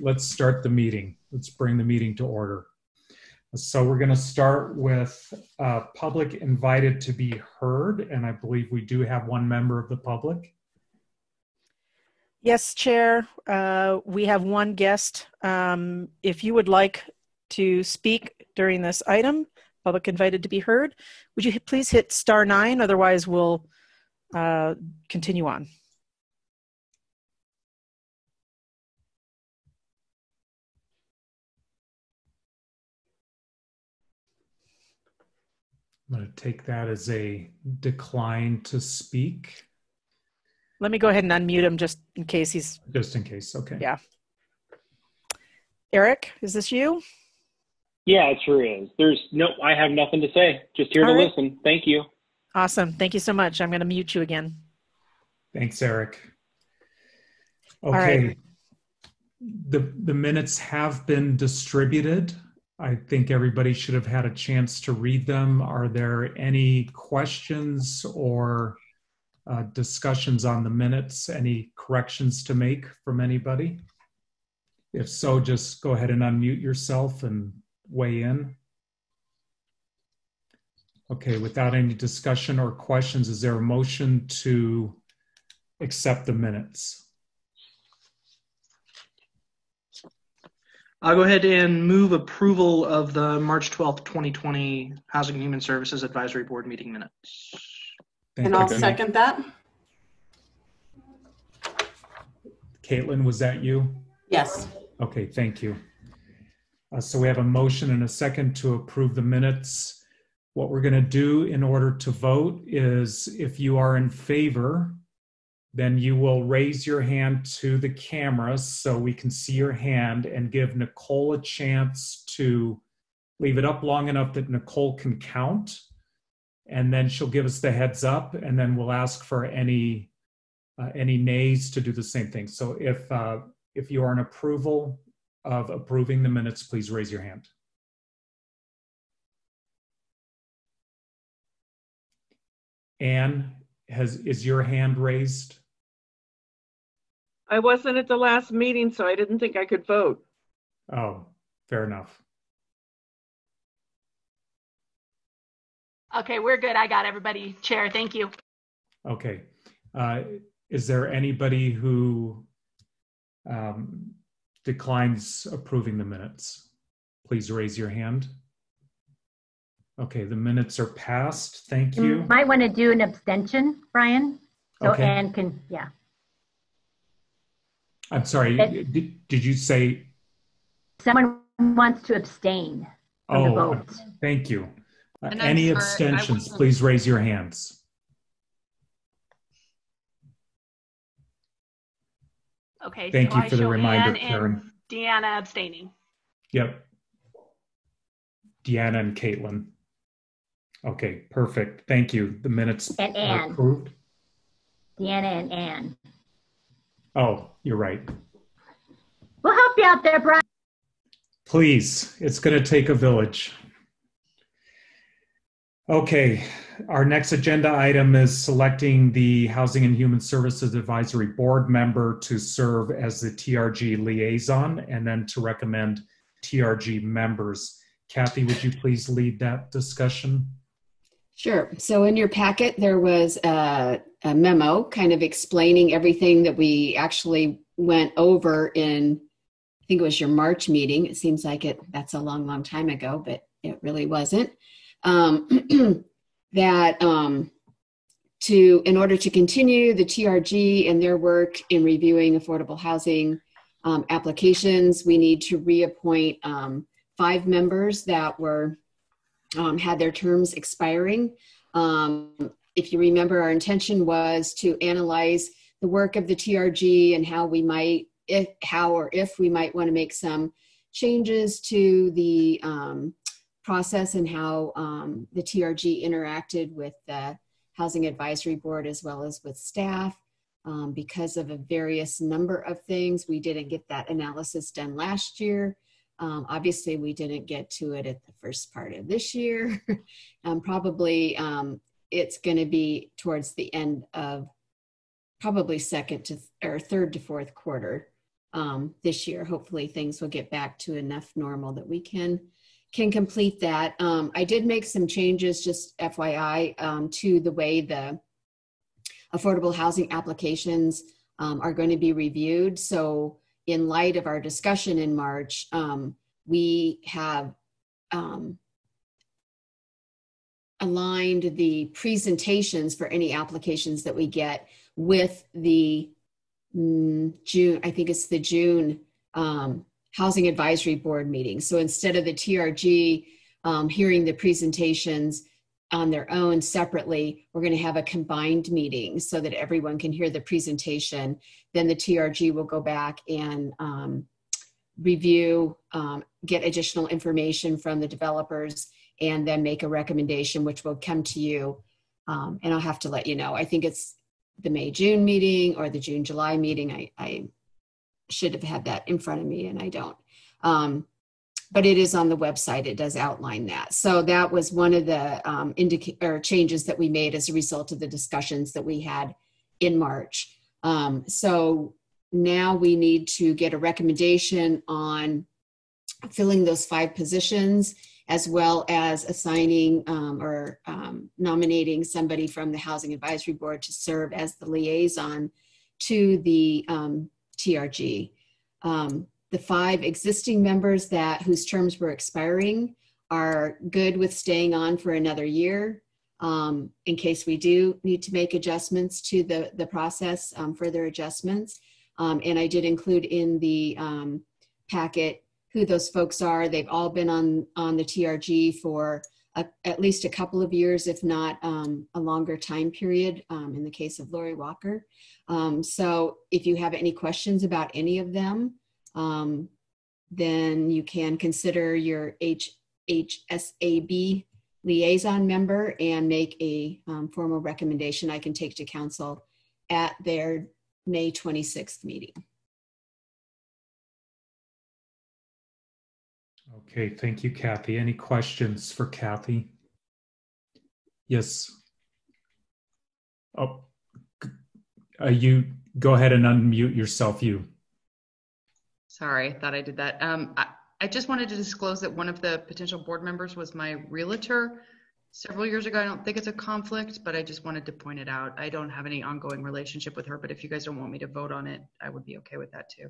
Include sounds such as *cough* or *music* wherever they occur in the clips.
let's start the meeting. Let's bring the meeting to order. So we're going to start with uh, public invited to be heard, and I believe we do have one member of the public. Yes, Chair. Uh, we have one guest. Um, if you would like to speak during this item, public invited to be heard, would you please hit star nine? Otherwise, we'll uh, continue on. I'm going to take that as a decline to speak. Let me go ahead and unmute him just in case he's. Just in case, okay. Yeah. Eric, is this you? Yeah, it sure is. There's no, I have nothing to say. Just here All to right. listen. Thank you. Awesome. Thank you so much. I'm going to mute you again. Thanks, Eric. right. Okay. The, the minutes have been distributed. I think everybody should have had a chance to read them. Are there any questions or uh, discussions on the minutes? Any corrections to make from anybody? If so, just go ahead and unmute yourself and weigh in. Okay, without any discussion or questions, is there a motion to accept the minutes? I'll go ahead and move approval of the March 12th, 2020 Housing and Human Services Advisory Board meeting minutes. Thank And you, I'll Benny. second that. Caitlin, was that you? Yes. Okay, thank you. Uh, So we have a motion and a second to approve the minutes. What we're going to do in order to vote is if you are in favor, then you will raise your hand to the camera so we can see your hand and give Nicole a chance to leave it up long enough that Nicole can count. And then she'll give us the heads up and then we'll ask for any uh, any nays to do the same thing. So if uh, if you are in approval of approving the minutes, please raise your hand. Anne, has is your hand raised? I wasn't at the last meeting, so I didn't think I could vote. Oh, fair enough. Okay, we're good. I got everybody. Chair, thank you. Okay. Uh, is there anybody who um, declines approving the minutes? Please raise your hand. Okay, the minutes are passed. Thank You you. might want to do an abstention, Brian. So Okay. Ann can, yeah. I'm sorry, Okay. did, did you say, Someone wants to abstain from the oh, vote. thank you. Uh, And I'm Any sorry, I abstentions, wasn't- please raise your hands. Okay. Thank so you I for the show reminder, Ann and Karen. Deanna abstaining. Yep. Deanna and Caitlin. Okay, perfect. Thank you. The minutes And are Ann. approved. Deanna and Ann. Oh, you're right. We'll help you out there, Brian. Please, it's going to take a village. Okay, our next agenda item is selecting the Housing and Human Services Advisory Board member to serve as the TRG liaison and then to recommend TRG members. Kathy, would you please lead that discussion? Sure. So in your packet, there was a, a memo kind of explaining everything that we actually went over in, I think it was your March meeting. It seems like it, that's a long, long time ago, but it really wasn't. Um, *clears throat* that um, to, in order to continue the TRG and their work in reviewing affordable housing um, applications, we need to reappoint um, five members that were um, had their terms expiring. Um, if you remember, our intention was to analyze the work of the TRG and how we might, if, how or if we might want to make some changes to the um, process and how um, the TRG interacted with the Housing Advisory Board as well as with staff. Um, because of a various number of things, we didn't get that analysis done last year. Um, obviously, we didn't get to it at the first part of this year. *laughs* um, probably um, it's going to be towards the end of probably second to or third to fourth quarter um, this year. Hopefully, things will get back to enough normal that we can can complete that. Um, I did make some changes, just FYI, um, to the way the affordable housing applications are going to be reviewed. So, in light of our discussion in March, um, we have um, aligned the presentations for any applications that we get with the mm, June, I think it's the June um, Housing Advisory Board meeting. So instead of the TRG um, hearing the presentations on their own separately, we're going to have a combined meeting so that everyone can hear the presentation. Then the TRG will go back and um, review, um, get additional information from the developers, and then make a recommendation, which will come to you. Um, and I'll have to let you know. I think it's the May June meeting or the June July meeting. I, I should have had that in front of me, and I don't. Um, but it is on the website. It does outline that. So that was one of the um, indica- or changes that we made as a result of the discussions that we had in March. Um, so now we need to get a recommendation on filling those five positions as well as assigning um, or um, nominating somebody from the Housing Advisory Board to serve as the liaison to the um, TRG. Um, the five existing members that whose terms were expiring are good with staying on for another year um, in case we do need to make adjustments to the, the process, um, further adjustments. and I did include in the packet who those folks are. They've all been on on the TRG for a, at least a couple of years, if not um, a longer time period. Um, in the case of Lori Walker, um, so if you have any questions about any of them, um, then you can consider your H, HSAB liaison member and make a um, formal recommendation I can take to council at their May 26th meeting. Okay, thank you, Kathy. Any questions for Kathy? Yes. Oh, uh, you go ahead and unmute yourself. You. Sorry, I thought I did that. Um, I, I just wanted to disclose that one of the potential board members was my realtor several years ago. I don't think it's a conflict, but I just wanted to point it out. I don't have any ongoing relationship with her, but if you guys don't want me to vote on it, I would be okay with that too.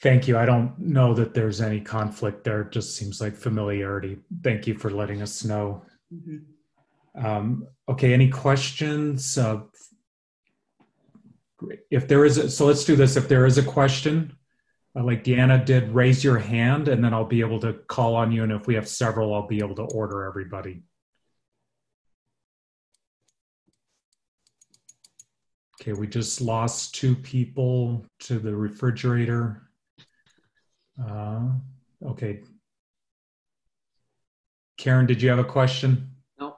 Thank you. I don't know that there's any conflict there. It just seems like familiarity. Thank you for letting us know. Mm-hmm. Um, okay, any questions? Uh, if there is, a, so let's do this. If there is a question, uh, like Deanna did, raise your hand and then I'll be able to call on you. And if we have several, I'll be able to order everybody. Okay, we just lost two people to the refrigerator. Uh, okay. Karen, did you have a question? No.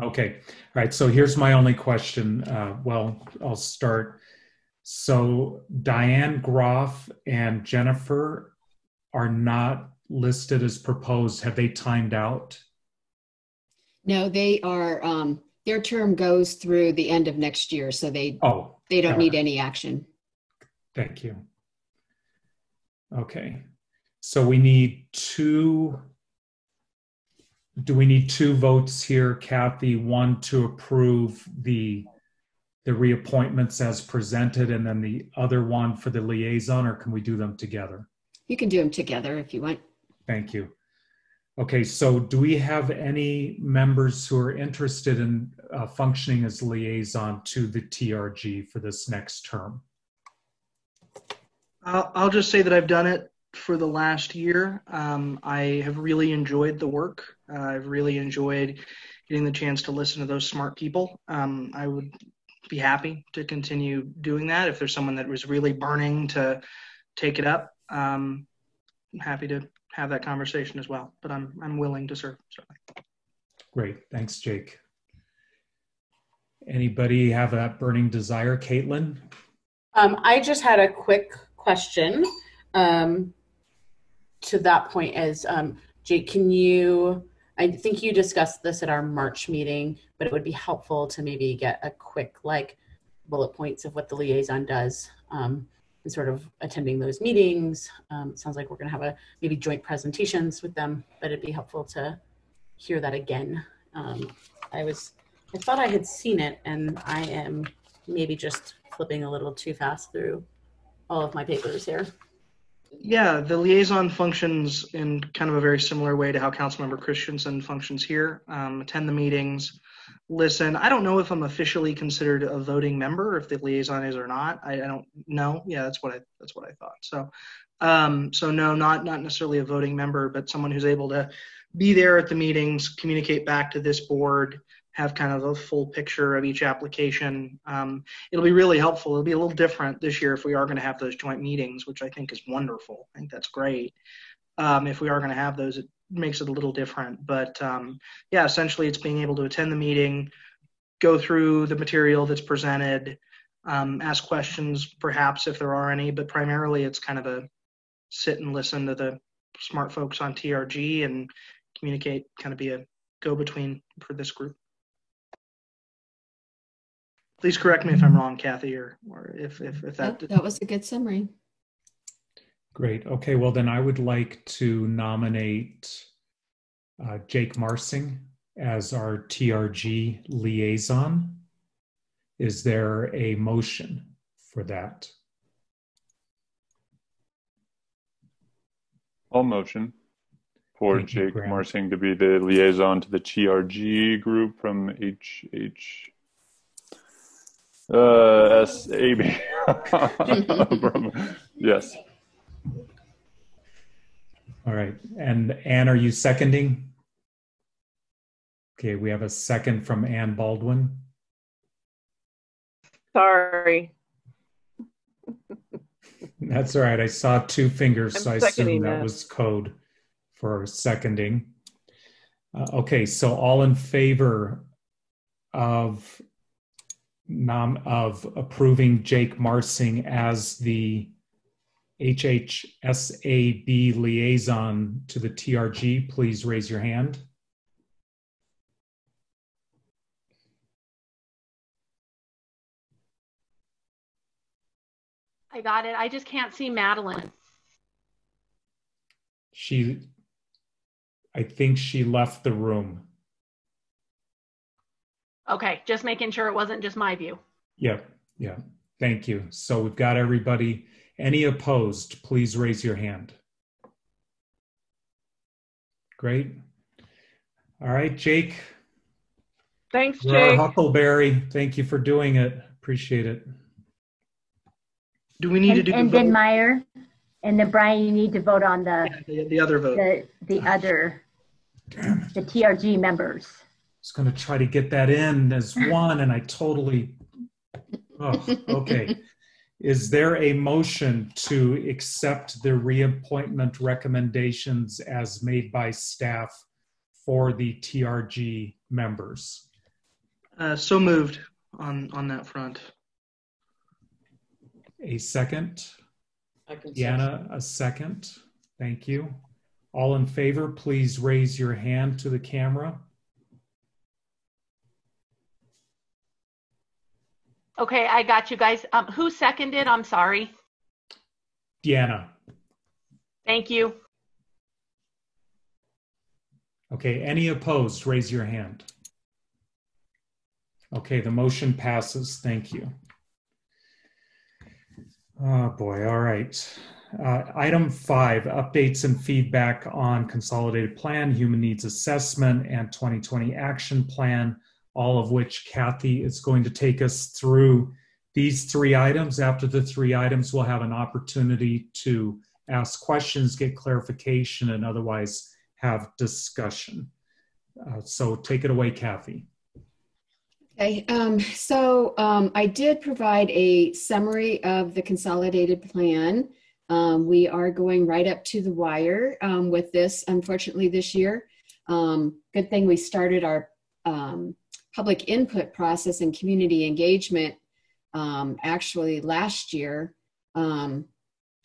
Okay. All right. So here's my only question. Uh, well, I'll start. So Diane Groff and Jennifer are not listed as proposed. Have they timed out? No, they are. Um, their term goes through the end of next year, so they oh they don't need any action. Thank you. Okay. So we need two. Do we need two votes here, Kathy? One to approve the the reappointments as presented, and then the other one for the liaison, or can we do them together? You can do them together if you want. Thank you. Okay, so do we have any members who are interested in uh, functioning as liaison to the TRG for this next term? I'll, I'll just say that I've done it for the last year. Um, I have really enjoyed the work. Uh, I've really enjoyed getting the chance to listen to those smart people. Um, I would be happy to continue doing that if there's someone that was really burning to take it up. Um, I'm happy to have that conversation as well. But I'm I'm willing to serve. Certainly. Great, thanks, Jake. Anybody have a burning desire, Caitlin? Um, I just had a quick question. Um, to that point is, um, Jake, can you, I think you discussed this at our March meeting, but it would be helpful to maybe get a quick like bullet points of what the liaison does um, and sort of attending those meetings. Um, sounds like we're going to have a maybe joint presentations with them, but it'd be helpful to hear that again. Um, I was, I thought I had seen it, and I am maybe just flipping a little too fast through all of my papers here. Yeah, the liaison functions in kind of a very similar way to how Councilmember Christensen functions here. Um, attend the meetings, listen. I don't know if I'm officially considered a voting member, if the liaison is or not. I, I don't know. Yeah, that's what I that's what I thought. So, um, so no, not not necessarily a voting member, but someone who's able to be there at the meetings, communicate back to this board, have kind of a full picture of each application. Um, it'll be really helpful. It'll be a little different this year if we are going to have those joint meetings, which I think is wonderful. I think that's great. Um, if we are going to have those, it makes it a little different. But um, yeah, essentially, it's being able to attend the meeting, go through the material that's presented, um, ask questions perhaps if there are any, but primarily it's kind of a sit and listen to the smart folks on TRG and communicate, kind of be a go between for this group. Please correct me if I'm wrong, Kathy, or, or if, if, if that. That, that was a good summary. Great. Okay, well, then I would like to nominate uh, Jake Marsing as our TRG liaison. Is there a motion for that? I'll motion for Thank Jake Marsing to be the liaison to the TRG group from HH uh, SAB. *laughs* Yes. All right. And Anne, are you seconding? Okay, we have a second from Ann Baldwin. Sorry. *laughs* That's all right. I saw two fingers, I'm so I seconding assumed that that. was code for seconding. Uh, okay, so all in favor of nom of approving Jake Marsing as the HHSAB liaison to the TRG, please raise your hand. I got it. I just can't see Madeline. She, I think she left the room. Okay, just making sure it wasn't just my view. Yep, yeah. Thank you. So we've got everybody. Any opposed, please raise your hand. Great. All right, Jake. Thanks, You're our Jake. Huckleberry. Thank you for doing it. Appreciate it. Do we need to And, do and the then vote? Meyer, and then Brian, you need to vote on the, the, the other vote? the, the other, the TRG members. I was going to try to get that in as one, and I totally. Oh, okay. Is there a motion to accept the reappointment recommendations as made by staff for the TRG members? Uh, so moved on on that front. A second? I can Deanna, a second. Thank you. All in favor, please raise your hand to the camera. Okay, I got you guys. Um, who seconded? I'm sorry. Deanna. Thank you. Okay, any opposed, raise your hand. Okay, the motion passes. Thank you. Oh boy, all right. Uh, item five, updates and feedback on consolidated plan, human needs assessment, and 2020 action plan, all of which Kathy is going to take us through these three items. After the three items, we'll have an opportunity to ask questions, get clarification, and otherwise have discussion. Uh, so take it away, Kathy. Okay, um, so um, I did provide a summary of the consolidated plan. Um, we are going right up to the wire um, with this, unfortunately, this year. Um, good thing we started our um, public input process and community engagement um, actually last year um,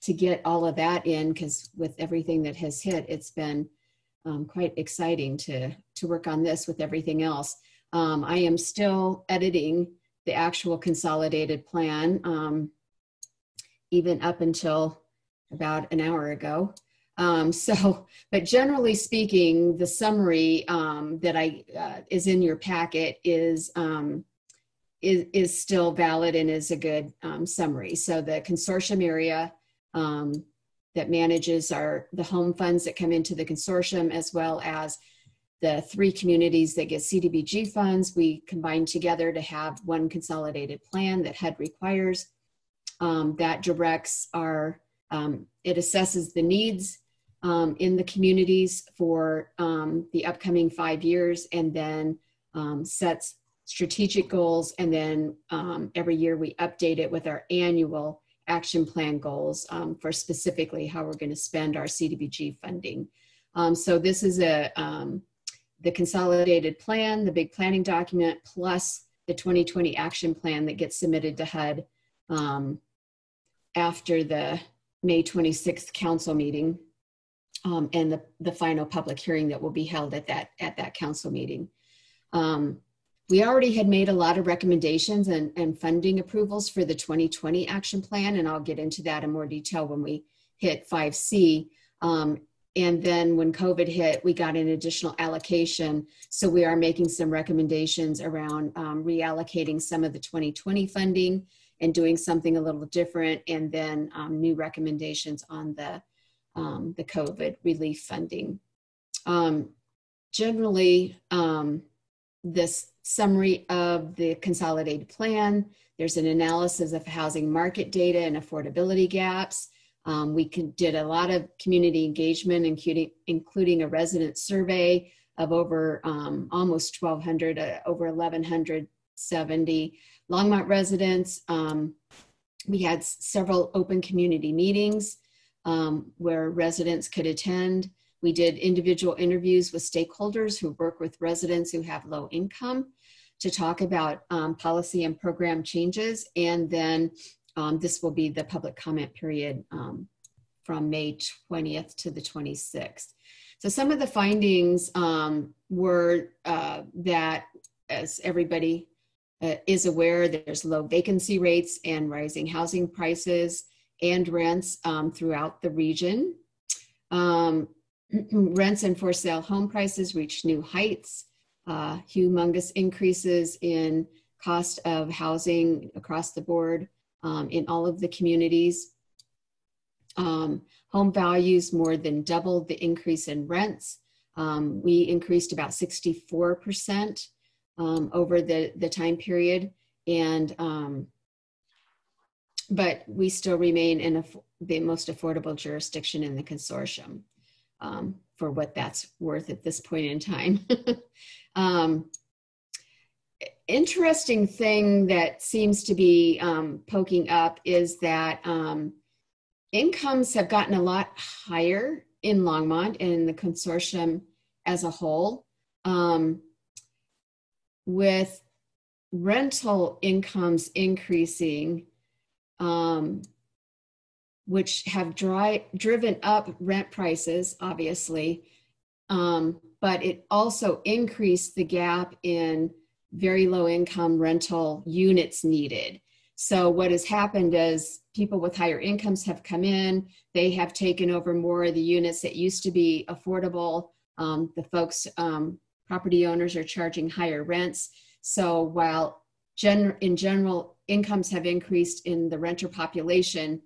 to get all of that in because with everything that has hit, it's been um, quite exciting to, to work on this with everything else. Um, I am still editing the actual consolidated plan. Um, even up until about an hour ago. Um, so, *laughs* but generally speaking, the summary um, that I uh, is in your packet is um, is is still valid and is a good um, summary. So the consortium area um, that manages our the home funds that come into the consortium, as well as the three communities that get CDBG funds, we combine together to have one consolidated plan that HUD requires. Um, that directs our it assesses the needs um, in the communities for um, the upcoming five years and then um, sets strategic goals. And then um, every year we update it with our annual action plan goals um, for specifically how we're going to spend our CDBG funding. Um, so this is a the consolidated plan, the big planning document, plus the 2020 action plan that gets submitted to HUD after the May 26th council meeting um, and the, the final public hearing that will be held at that at that council meeting. Um, we already had made a lot of recommendations and, and funding approvals for the 2020 action plan, and I'll get into that in more detail when we hit 5C. Um, and then when COVID hit, we got an additional allocation. So we are making some recommendations around um, reallocating some of the 2020 funding and doing something a little different, and then um, new recommendations on the um, the COVID relief funding. Um, generally, um, this summary of the consolidated plan, there's an analysis of housing market data and affordability gaps. Um, we can, did a lot of community engagement, including, including a resident survey of over um, almost 1,200, uh, over 1,170 Longmont residents. Um, we had several open community meetings um, where residents could attend. We did individual interviews with stakeholders who work with residents who have low income to talk about um, policy and program changes. And then um, this will be the public comment period um, from May 20th to the 26th. So some of the findings um, were uh, that, as everybody uh, is aware, there's low vacancy rates and rising housing prices and rents um, throughout the region. Um, *clears throat* rents and for sale home prices reached new heights, uh, humongous increases in cost of housing across the board um, in all of the communities. Um, home values more than doubled the increase in rents. Um, we increased about 64% um, over the, the time period. And but we still remain in a, the most affordable jurisdiction in the consortium um, for what that's worth at this point in time. *laughs* um, interesting thing that seems to be um, poking up is that um, incomes have gotten a lot higher in Longmont and the consortium as a whole, um, with rental incomes increasing um, which have dry, driven up rent prices, obviously, um, but it also increased the gap in very low income rental units needed. So, what has happened is people with higher incomes have come in, they have taken over more of the units that used to be affordable. Um, the folks, um, property owners, are charging higher rents. So, while gen- in general, incomes have increased in the renter population,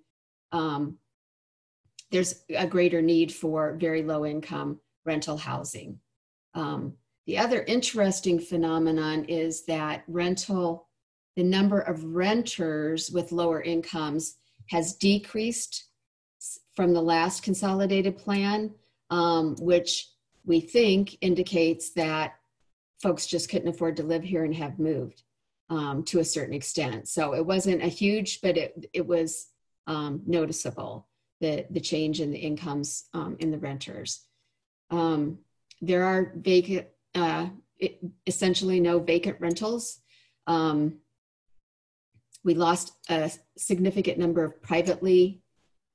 um, there's a greater need for very low income rental housing. Um, the other interesting phenomenon is that rental, the number of renters with lower incomes has decreased from the last consolidated plan, um, which we think indicates that folks just couldn't afford to live here and have moved um, to a certain extent. So it wasn't a huge, but it, it was um, noticeable, the, the change in the incomes um, in the renters. Um, there are vacant, uh, it, essentially no vacant rentals. Um, we lost a significant number of privately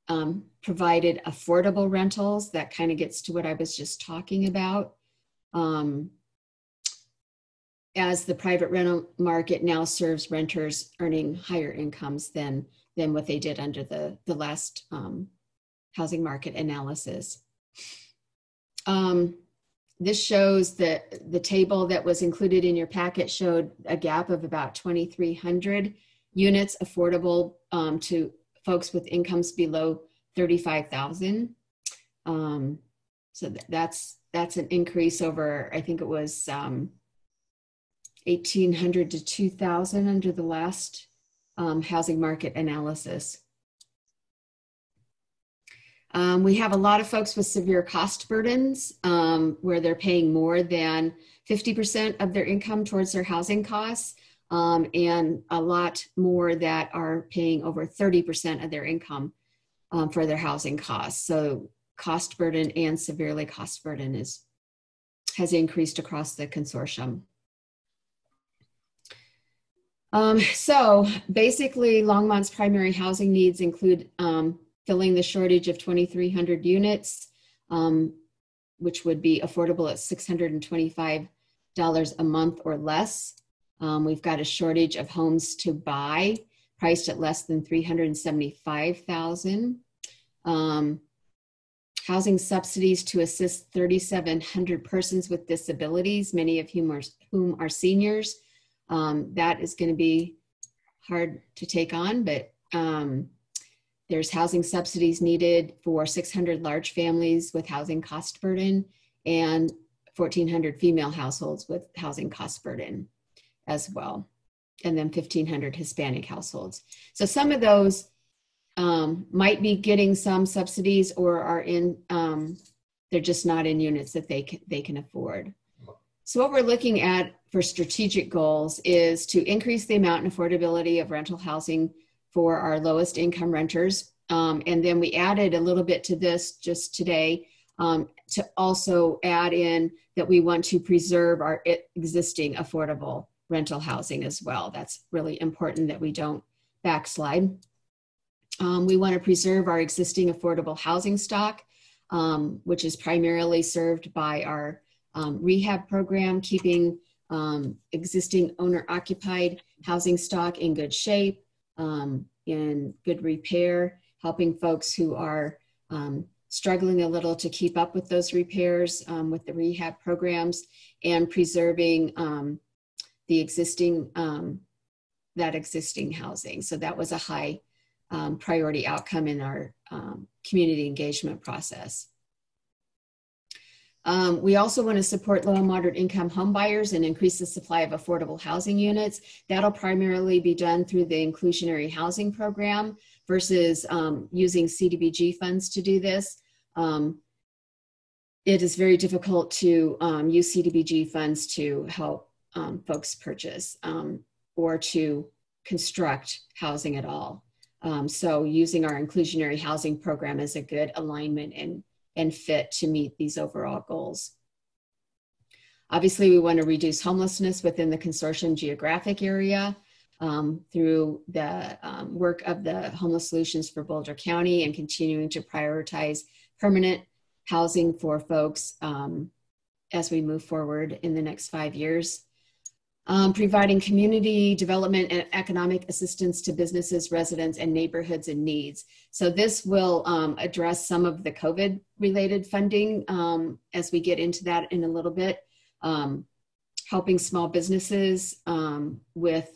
um, provided affordable rentals. That kind of gets to what I was just talking about. Um, as the private rental market now serves renters earning higher incomes than than what they did under the, the last um, housing market analysis. Um, this shows that the table that was included in your packet showed a gap of about 2,300 units affordable um, to folks with incomes below 35,000. Um, so th- that's that's an increase over I think it was um, 1,800 to 2,000 under the last um, housing market analysis. Um, we have a lot of folks with severe cost burdens um, where they're paying more than 50% of their income towards their housing costs, um, and a lot more that are paying over 30% of their income um, for their housing costs. So, cost burden and severely cost burden is has increased across the consortium. Um, so basically, Longmont's primary housing needs include um, filling the shortage of 2,300 units, um, which would be affordable at $625 a month or less. Um, we've got a shortage of homes to buy, priced at less than 375,000. Um, housing subsidies to assist 3,700 persons with disabilities, many of whom are, whom are seniors. Um, that is going to be hard to take on, but um, there's housing subsidies needed for 600 large families with housing cost burden and 1,400 female households with housing cost burden as well, and then 1,500 Hispanic households. So some of those um, might be getting some subsidies or are in, um, they're just not in units that they can, they can afford. So what we're looking at for strategic goals is to increase the amount and affordability of rental housing for our lowest income renters. Um, and then we added a little bit to this just today um, to also add in that we want to preserve our existing affordable rental housing as well. That's really important that we don't backslide. Um, we want to preserve our existing affordable housing stock, um, which is primarily served by our um, rehab program, keeping um, existing owner occupied housing stock in good shape, um, in good repair, helping folks who are um, struggling a little to keep up with those repairs um, with the rehab programs, and preserving um, the existing um, that existing housing. So that was a high priority outcome in our community engagement process. Um, we also want to support low and moderate income homebuyers and increase the supply of affordable housing units. That'll primarily be done through the inclusionary housing program versus um, using CDBG funds to do this. Um, it is very difficult to um, use CDBG funds to help um, folks purchase um, or to construct housing at all. so using our inclusionary housing program is a good alignment and and fit to meet these overall goals. Obviously, we want to reduce homelessness within the consortium geographic area um, through the um, work of the Homeless Solutions for Boulder County and continuing to prioritize permanent housing for folks um, as we move forward in the next five years um, providing community development and economic assistance to businesses, residents, and neighborhoods in needs. So this will um, address some of the COVID related funding um, as we get into that in a little bit, um, helping small businesses um, with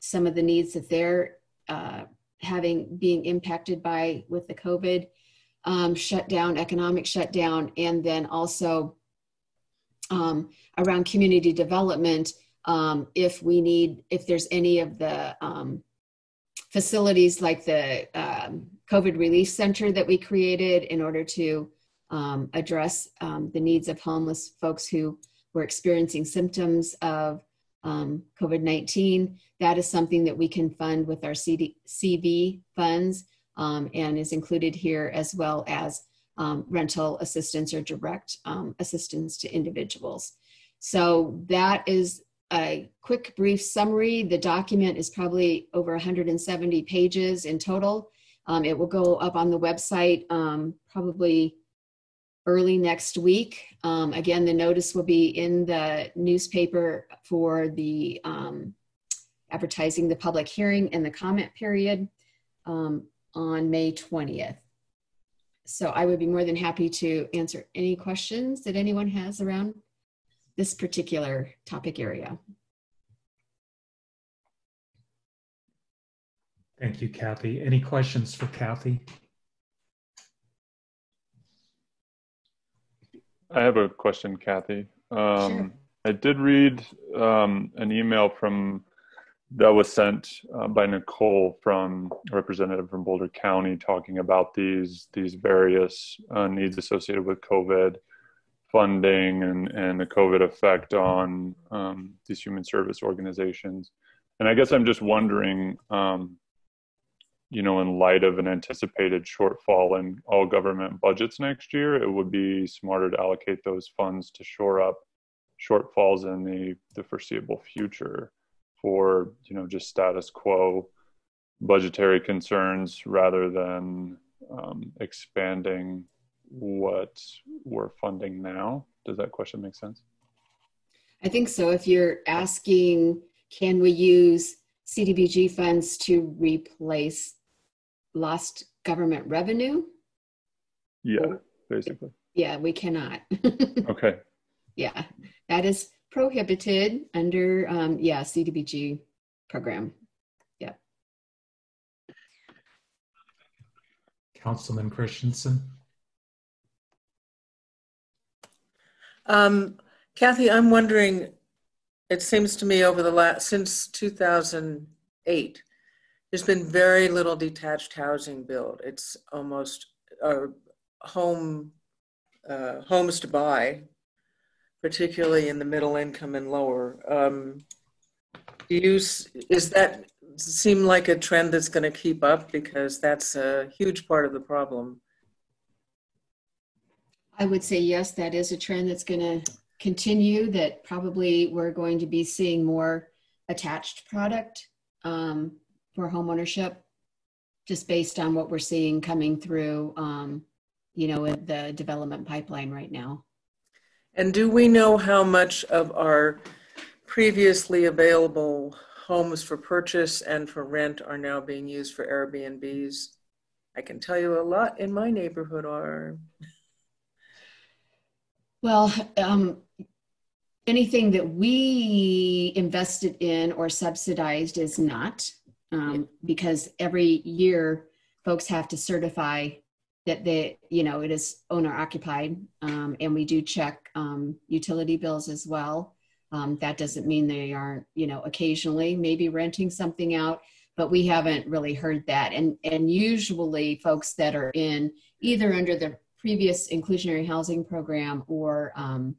some of the needs that they're uh, having being impacted by with the COVID um, shutdown, economic shutdown, and then also around community development um, if we need, if there's any of the um, facilities like the um, COVID Relief Center that we created in order to um, address um, the needs of homeless folks who were experiencing symptoms of um, COVID 19. That is something that we can fund with our CD, CV funds and is included here as well as rental assistance or direct assistance to individuals. So that is a quick, brief summary. The document is probably over 170 pages in total. Um, it will go up on the website um, probably early next week. Um, again, the notice will be in the newspaper for the um, advertising the public hearing and the comment period. um, on May 20th. So I would be more than happy to answer any questions that anyone has around this particular topic area. Thank you, Kathy. Any questions for Kathy? I have a question, Kathy. Um, Sure. I did read um, an email from that was sent uh, by Nicole from a representative from Boulder County talking about these these various uh, needs associated with COVID funding and and the COVID effect on um, these human service organizations. And I guess I'm just wondering, um, you know, in light of an anticipated shortfall in all government budgets next year, it would be smarter to allocate those funds to shore up shortfalls in the, the foreseeable future for, you know, just status quo budgetary concerns rather than um, expanding what we're funding now. Does that question make sense? I think so. If you're asking, can we use CDBG funds to replace lost government revenue? Yeah, basically. Yeah, we cannot. *laughs* Okay. yeah, that is prohibited under, um, yeah, CDBG program. Yeah. Councilman Christensen? Um, Kathy, I'm wondering, it seems to me over the last, since 2008, there's been very little detached housing built. It's almost, home, uh, homes to buy, particularly in the middle income and lower. Um, do you, is that seem like a trend that's going to keep up? Because that's a huge part of the problem. I would say yes, that is a trend that's going to continue. That probably we're going to be seeing more attached product um, for homeownership, just based on what we're seeing coming through, um, you know, with the development pipeline right now. And do we know how much of our previously available homes for purchase and for rent are now being used for Airbnbs? I can tell you a lot in my neighborhood are. Well, um, anything that we invested in or subsidized is not, um, because every year folks have to certify that they, you know, it is owner occupied, um, and we do check um, utility bills as well. Um, that doesn't mean they aren't, you know, occasionally maybe renting something out, but we haven't really heard that. And and usually folks that are in either under the previous inclusionary housing program or um,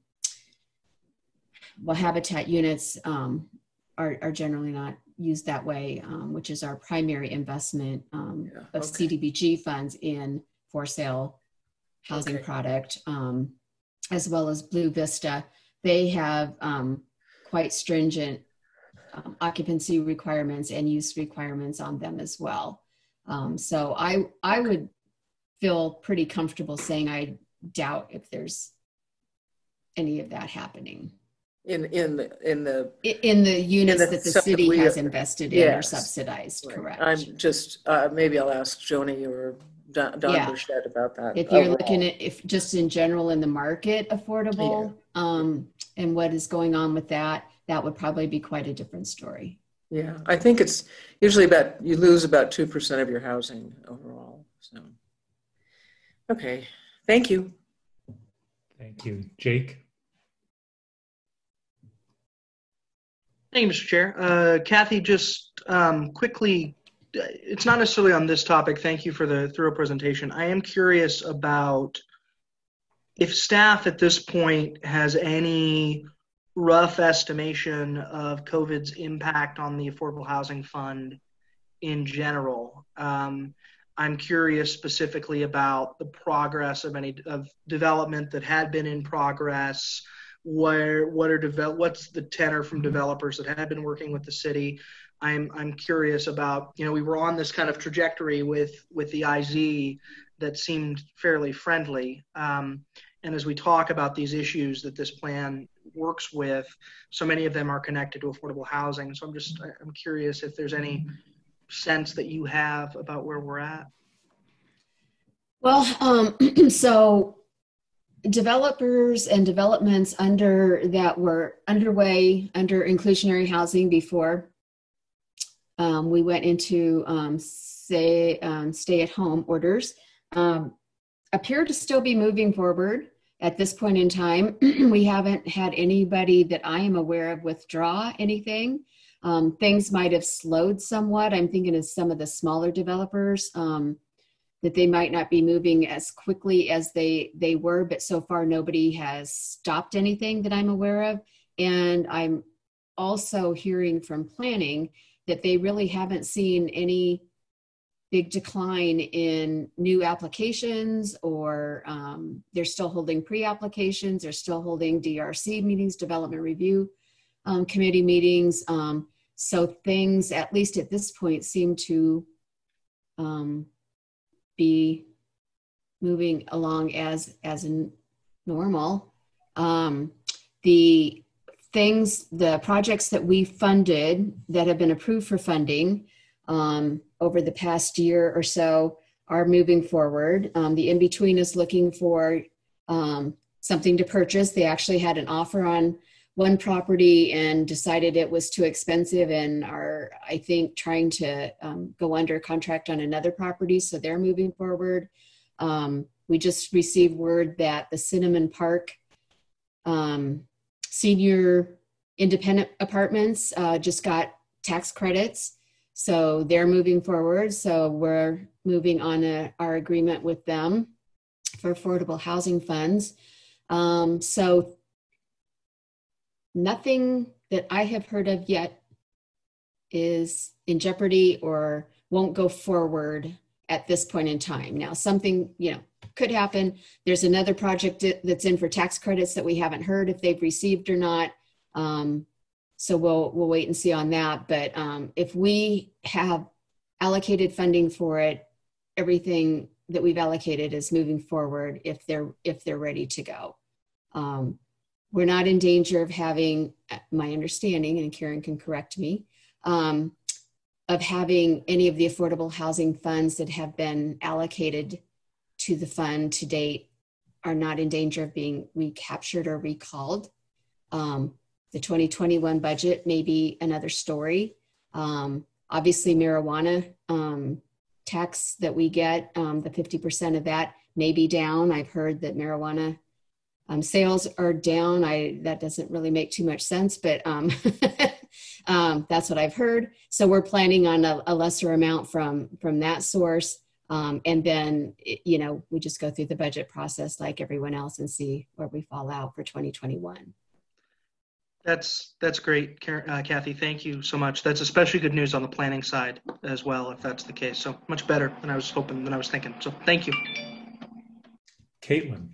well habitat units um, are, are generally not used that way um, which is our primary investment um, of okay. cdbg funds in for sale housing Okay. product um, as well as blue vista they have um, quite stringent um, occupancy requirements and use requirements on them as well um, so i i would feel pretty comfortable saying I doubt if there's any of that happening In, in, the in the. In the units the that the that city has have- invested in or subsidized. Right. Correct. I'm just, uh, maybe I'll ask Joni or Don, Don Yeah. Burchett about that. if you're overall. looking at if just in general in the market affordable um, and what is going on with that, that would probably be quite a different story. Yeah, I think it's usually about, you lose about 2% of your housing overall, so. Okay, thank you. Thank you. Jake? Thank you, Mr. Chair. Uh, Kathy, just um, quickly, it's not necessarily on this topic. Thank you for the thorough presentation. I am curious about if staff at this point has any rough estimation of COVID's impact on the Affordable Housing Fund in general. Um, I'm curious specifically about the progress of any of development that had been in progress. Where what are develop what's the tenor from developers that had been working with the city? I'm I'm curious about you know we were on this kind of trajectory with with the IZ that seemed fairly friendly. Um, and as we talk about these issues that this plan works with, so many of them are connected to affordable housing. So I'm just I'm curious if there's any sense that you have about where we're at? Well, um, *clears throat* so developers and developments under that were underway under inclusionary housing before um, we went into um, say um, stay at home orders um, appear to still be moving forward at this point in time *clears throat* we haven't had anybody that i am aware of withdraw anything um, things might have slowed somewhat. I'm thinking of some of the smaller developers um, that they might not be moving as quickly as they they were but so far nobody has stopped anything that i'm aware of. And i'm also hearing from planning that they really haven't seen any big decline in new applications or um, they're still holding pre-applications they're still holding drc meetings development review um, committee meetings. Um, so things at least at this point seem to um, be moving along as as in normal. Um, the things, the projects that we funded that have been approved for funding um, over the past year or so are moving forward. Um, the Inn Between is looking for um, something to purchase. They actually had an offer on one property and decided it was too expensive and are i think trying to um, go under contract on another property so they're moving forward. Um, we just received word that the cinnamon park um, senior independent apartments uh, just got tax credits. So they're moving forward so we're moving on a, our agreement with them for affordable housing funds. Um, so nothing that I have heard of yet is in jeopardy or won't go forward at this point in time. Now, something, you know, could happen. There's another project that's in for tax credits that we haven't heard if they've received or not. Um, so we'll we'll wait and see on that. But um, if we have allocated funding for it, everything that we've allocated is moving forward if they're if they're ready to go. Um, we're not in danger of having, my understanding, and Karen can correct me, um, of having any of the affordable housing funds that have been allocated to the fund to date are not in danger of being recaptured or recalled. Um, the 2021 budget may be another story. Um, obviously, marijuana um, tax that we get, um, the 50% of that may be down. I've heard that marijuana um, sales are down. I that doesn't really make too much sense, but um, *laughs* um, that's what I've heard. So we're planning on a, a lesser amount from from that source, um, and then you know we just go through the budget process like everyone else and see where we fall out for 2021. That's that's great, uh, Kathy. Thank you so much. That's especially good news on the planning side as well, if that's the case. So much better than I was hoping, than I was thinking. So thank you, Caitlin.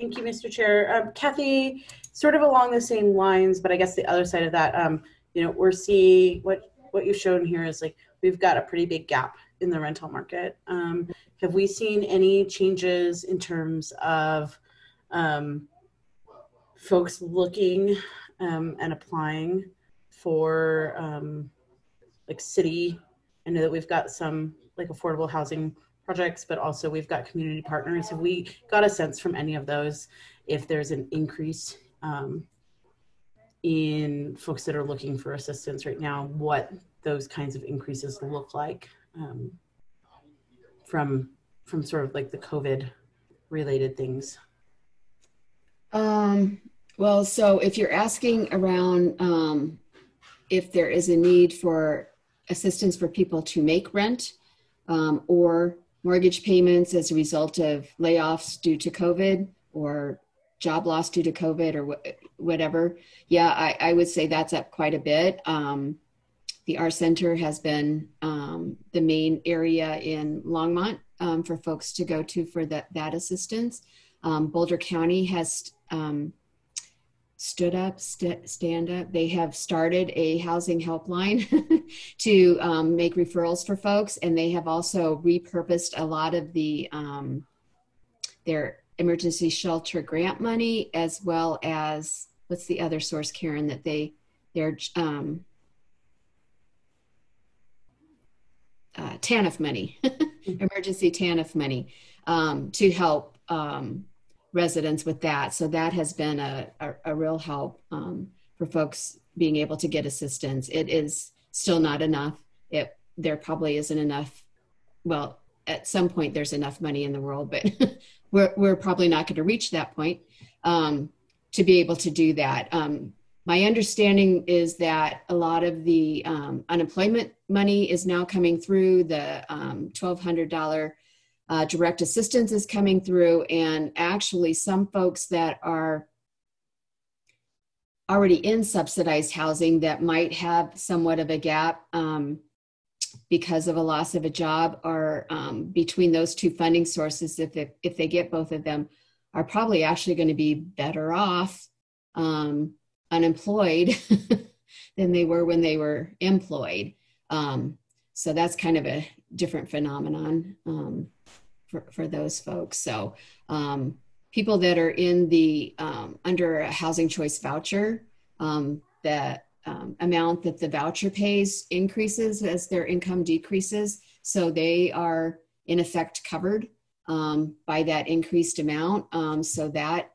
Thank you, Mr. Chair. Um, Kathy, sort of along the same lines, but I guess the other side of that, um, you know, we're seeing what what you've shown here is like we've got a pretty big gap in the rental market. Um, have we seen any changes in terms of um, folks looking um, and applying for um, like city? I know that we've got some like affordable housing projects, but also we've got community partners. Have we got a sense from any of those if there's an increase um, in folks that are looking for assistance right now, what those kinds of increases look like um, from from sort of like the COVID related things? Um, well, so if you're asking around um, if there is a need for assistance for people to make rent um, or mortgage payments as a result of layoffs due to COVID or job loss due to COVID or wh- whatever, yeah, I, I, would say that's up quite a bit. Um, the OUR Center has been um, the main area in Longmont um, for folks to go to for that, that assistance. Um, Boulder County has um, stood up, st- stand up. They have started a housing helpline *laughs* to um, make referrals for folks, and they have also repurposed a lot of the um, their emergency shelter grant money as well as what's the other source, Karen, that they they're um, uh, TANF money, *laughs* emergency TANF money, um, to help um, residents with that. So that has been a, a, a real help um, for folks being able to get assistance. It is still not enough. It there probably isn't enough. Well, at some point there's enough money in the world, but *laughs* we're we're probably not going to reach that point um, to be able to do that. Um, my understanding is that a lot of the um, unemployment money is now coming through. The um, $1,200 uh, direct assistance is coming through, and actually, some folks that are already in subsidized housing that might have somewhat of a gap um, because of a loss of a job are um, between those two funding sources if, it, if they get both of them are probably actually going to be better off um, unemployed *laughs* than they were when they were employed. Um, so that's kind of a different phenomenon um, for, for those folks so um, people that are in the um, under a housing choice voucher that um, amount that the voucher pays increases as their income decreases. So they are in effect covered um, by that increased amount. Um, so that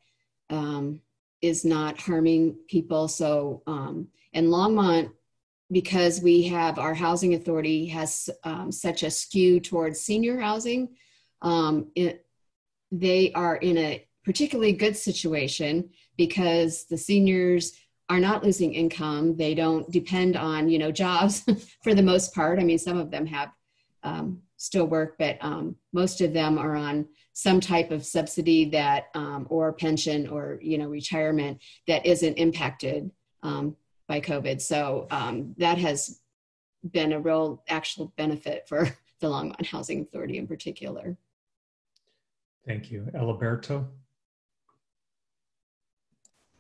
um, is not harming people. So, um, and Longmont, because we have our housing authority has um, such a skew towards senior housing, it, they are in a particularly good situation because the seniors are not losing income. They don't depend on, you know, jobs *laughs* for the most part. I mean, some of them have um, still work, but um, most of them are on some type of subsidy that, um, or pension or, you know, retirement that isn't impacted um, by COVID. So um, that has been a real actual benefit for *laughs* the Longmont Housing Authority in particular. Thank you. Eliberto?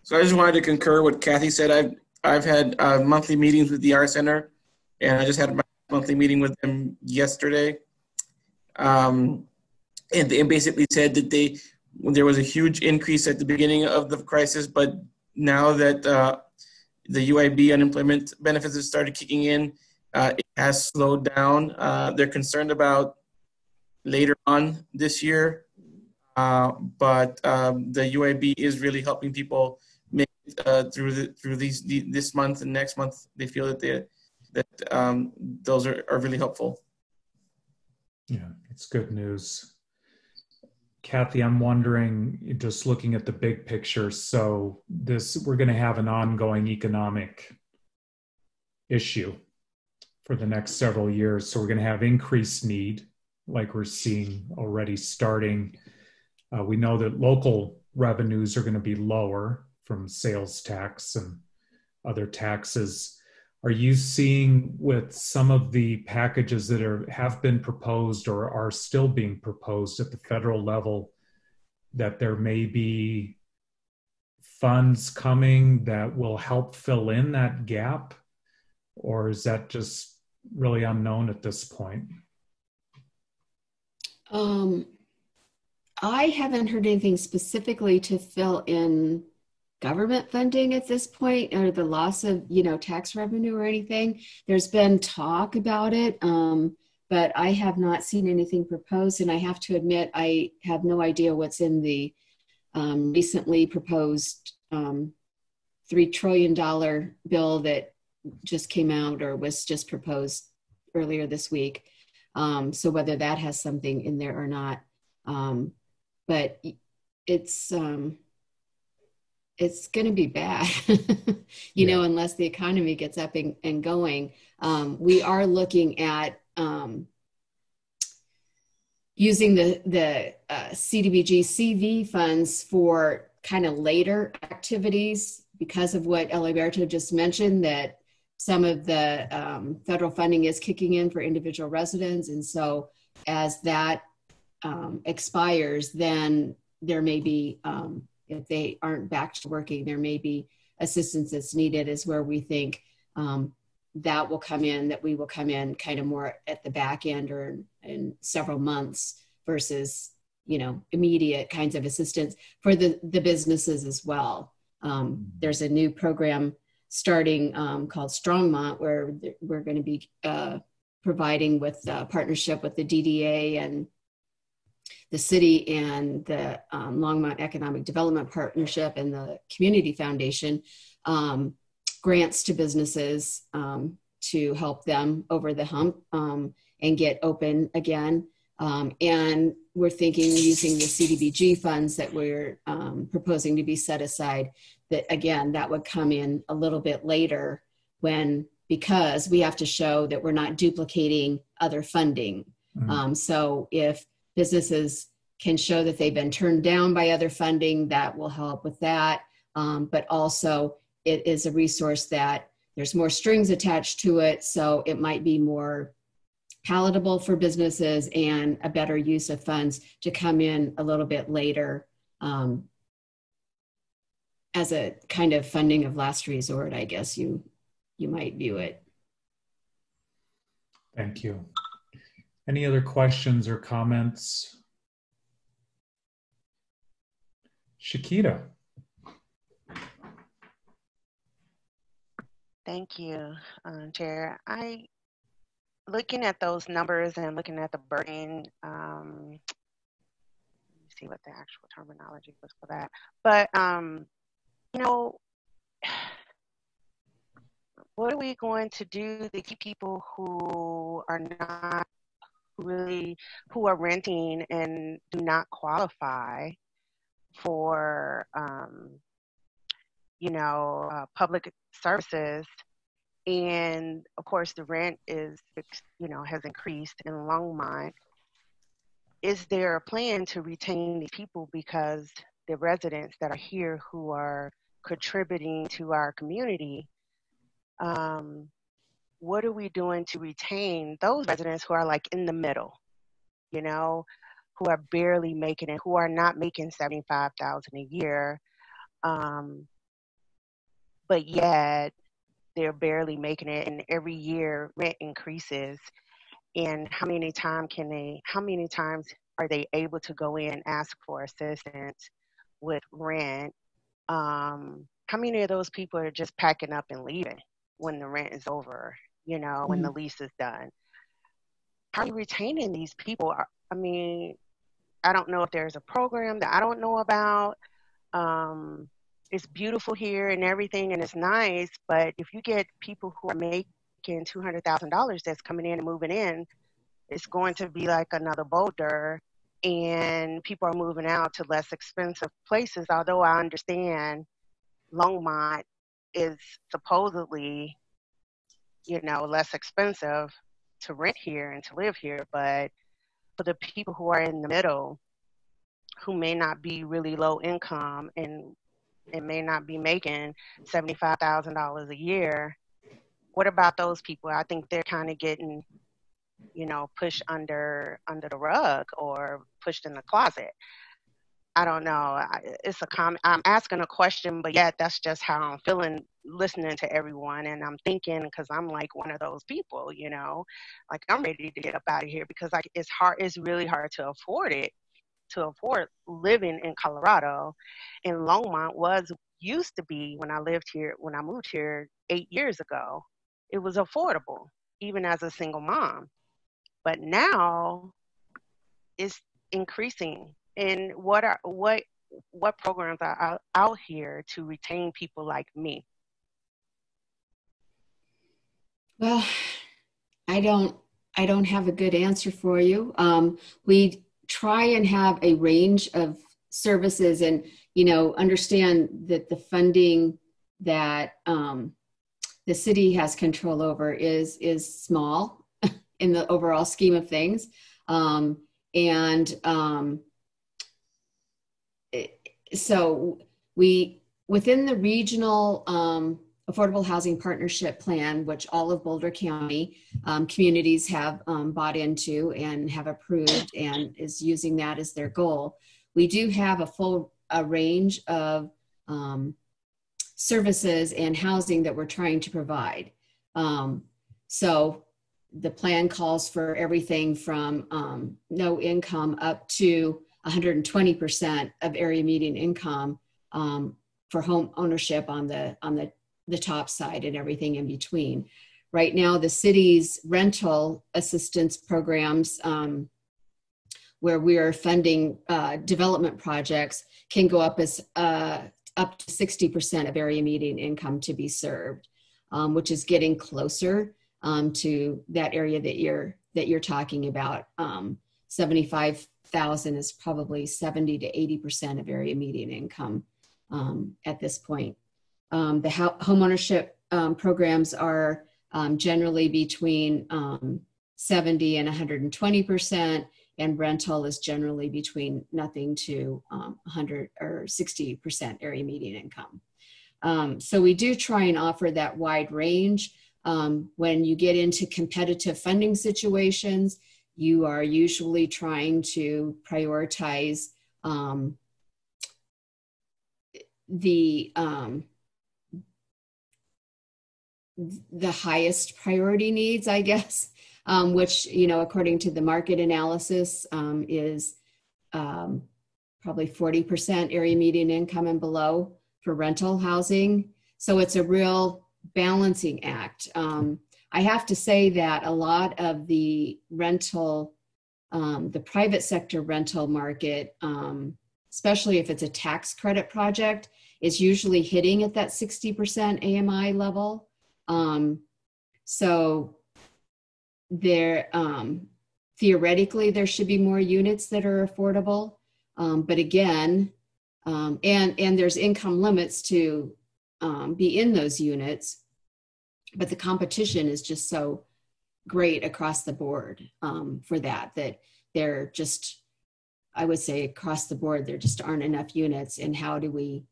So I just wanted to concur what Kathy said. I've I've had uh, monthly meetings with the OUR Center, and I just had my monthly meeting with them yesterday. Um, and they basically said that they there was a huge increase at the beginning of the crisis, but now that uh, the UIB unemployment benefits have started kicking in, uh, it has slowed down. Uh, they're concerned about later on this year, uh, but um, the UIB is really helping people uh, through the through these the, this month and next month, they feel that they that um, those are, are really helpful. Yeah, it's good news. Kathy, I'm wondering, just looking at the big picture, so this we're going to have an ongoing economic issue for the next several years. So we're going to have increased need, like we're seeing already starting. Uh, we know that local revenues are going to be lower from sales tax and other taxes. Are you seeing with some of the packages that are have been proposed or are still being proposed at the federal level that there may be funds coming that will help fill in that gap? Or is that just really unknown at this point? Um, I haven't heard anything specifically to fill in government funding at this point or the loss of you know tax revenue or anything. There's been talk about it um, but i have not seen anything proposed and i have to admit i have no idea what's in the um, recently proposed um, $3 trillion bill that just came out or was just proposed earlier this week. Um, so whether that has something in there or not um, but it's um, it's going to be bad, *laughs* you yeah. know, unless the economy gets up and, and going. Um, we are looking at um, using the the uh, CDBG CV funds for kind of later activities because of what Eliberto just mentioned that some of the um, federal funding is kicking in for individual residents, and so as that um, expires, then there may be um, if they aren't back to working, there may be assistance that's needed, is where we think um, that will come in, that we will come in kind of more at the back end or in several months versus you know immediate kinds of assistance for the the businesses as well um, mm-hmm. there's a new program starting um, called strongmont where we're going to be uh, providing with uh, partnership with the DDA and the city and the um, Longmont Economic Development Partnership and the Community Foundation um, grants to businesses um, to help them over the hump um, and get open again. Um, and we're thinking using the CDBG funds that we're um, proposing to be set aside, that again, that would come in a little bit later when, because we have to show that we're not duplicating other funding. Mm-hmm. Um, so if businesses can show that they've been turned down by other funding, that will help with that. Um, but also, it is a resource that there's more strings attached to it, so it might be more palatable for businesses and a better use of funds to come in a little bit later um, as a kind of funding of last resort i guess you you might view it thank you any other questions or comments shakita Thank you, uh, Chair. I looking at those numbers and looking at the burden, um, let me see what the actual terminology was for that. But, um, you know, *sighs* what are we going to do to keep people who are not really, who are renting and do not qualify for, um, you know, uh, public services. And of course the rent is you know has increased in longmont is there a plan to retain these people because the residents that are here who are contributing to our community um, what are we doing to retain those residents who are like in the middle you know who are barely making it who are not making 75000 a year um, but yet they're barely making it and every year rent increases? And how many times can they how many times are they able to go in and ask for assistance with rent? Um, how many of those people are just packing up and leaving when the rent is over you know mm-hmm. when the mm-hmm. lease is done how are you retaining these people i mean i don't know if there's a program that i don't know about um, it's beautiful here and everything and it's nice but if you get people who are making $200000 that's coming in and moving in it's going to be like another boulder and people are moving out to less expensive places although i understand longmont is supposedly you know less expensive to rent here and to live here but for the people who are in the middle who may not be really low income and and may not be making $75,000 a year. What about those people? I think they're kind of getting, you know, pushed under under the rug or pushed in the closet. I don't know. It's a comment. I'm asking a question, but yet that's just how I'm feeling listening to everyone. And I'm thinking because I'm like one of those people, you know, like I'm ready to get up out of here because like it's hard. It's really hard to afford it to afford living in Colorado. And Longmont was used to be when I lived here, when I moved here eight years ago, it was affordable, even as a single mom. But now it's increasing. And what are what what programs are out, out here to retain people like me? Well, I don't I don't have a good answer for you. Um, we try and have a range of services and you know understand that the funding that um, the city has control over is is small *laughs* in the overall scheme of things um, and um, so we within the regional um, Affordable Housing Partnership Plan, which all of Boulder County um, communities have um, bought into and have approved and is using that as their goal. We do have a full a range of um, services and housing that we're trying to provide. Um, so the plan calls for everything from um, no income up to 120% of area median income um, for home ownership on the on the the top side and everything in between. right now, the city's rental assistance programs, um, where we are funding uh, development projects, can go up as uh, up to 60% of area median income to be served, um, which is getting closer um, to that area that you're that you're talking about. Um, 75,000 is probably 70 to 80% of area median income um, at this point. Um, the ho- homeownership um, programs are um, generally between 70 and 120%, and rental is generally between nothing to 100 or 60% area median income. Um, so we do try and offer that wide range. Um, when you get into competitive funding situations, you are usually trying to prioritize um, the um, the highest priority needs, I guess, um, which you know, according to the market analysis, um, is um, probably forty percent area median income and below for rental housing. So it's a real balancing act. Um, I have to say that a lot of the rental, um, the private sector rental market, um, especially if it's a tax credit project, is usually hitting at that 60% AMI level. Um, so there, um, theoretically, there should be more units that are affordable. Um, but again, um, and and there's income limits to um, be in those units but the competition is just so great across the board um, for that that they're just i would say across the board there just aren't enough units and how do we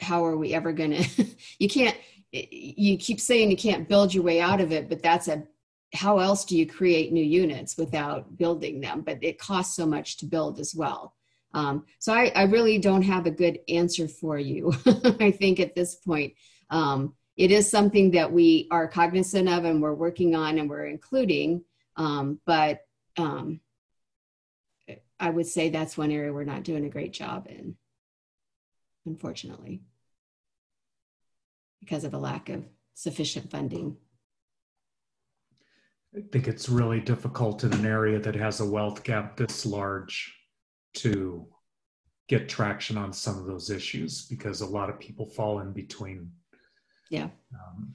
how are we ever going *laughs* to you can't you keep saying you can't build your way out of it but that's a how else do you create new units without building them? But it costs so much to build as well. Um, so I, I, really don't have a good answer for you *laughs* i think at this point. Um, it is something that we are cognizant of and we're working on and we're including. Um, but um, I would say that's one area we're not doing a great job in, unfortunately, because of a lack of sufficient funding. I think it's really difficult in an area that has a wealth gap this large to get traction on some of those issues because a lot of people fall in between yeah. Um,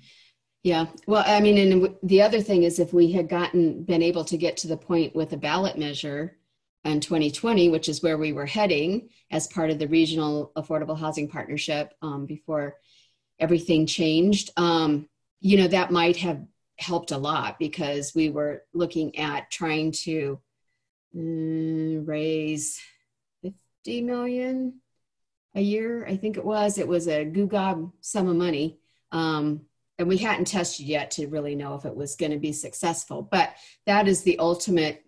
yeah. Well, I mean, and the other thing is if we had gotten, been able to get to the point with a ballot measure in 2020, which is where we were heading as part of the regional affordable housing partnership um, before everything changed, um, you know, that might have helped a lot because we were looking at trying to mm, raise 50 million a year, I think it was. It was a goo gob sum of money um, and we hadn't tested yet to really know if it was going to be successful. But that is the ultimate,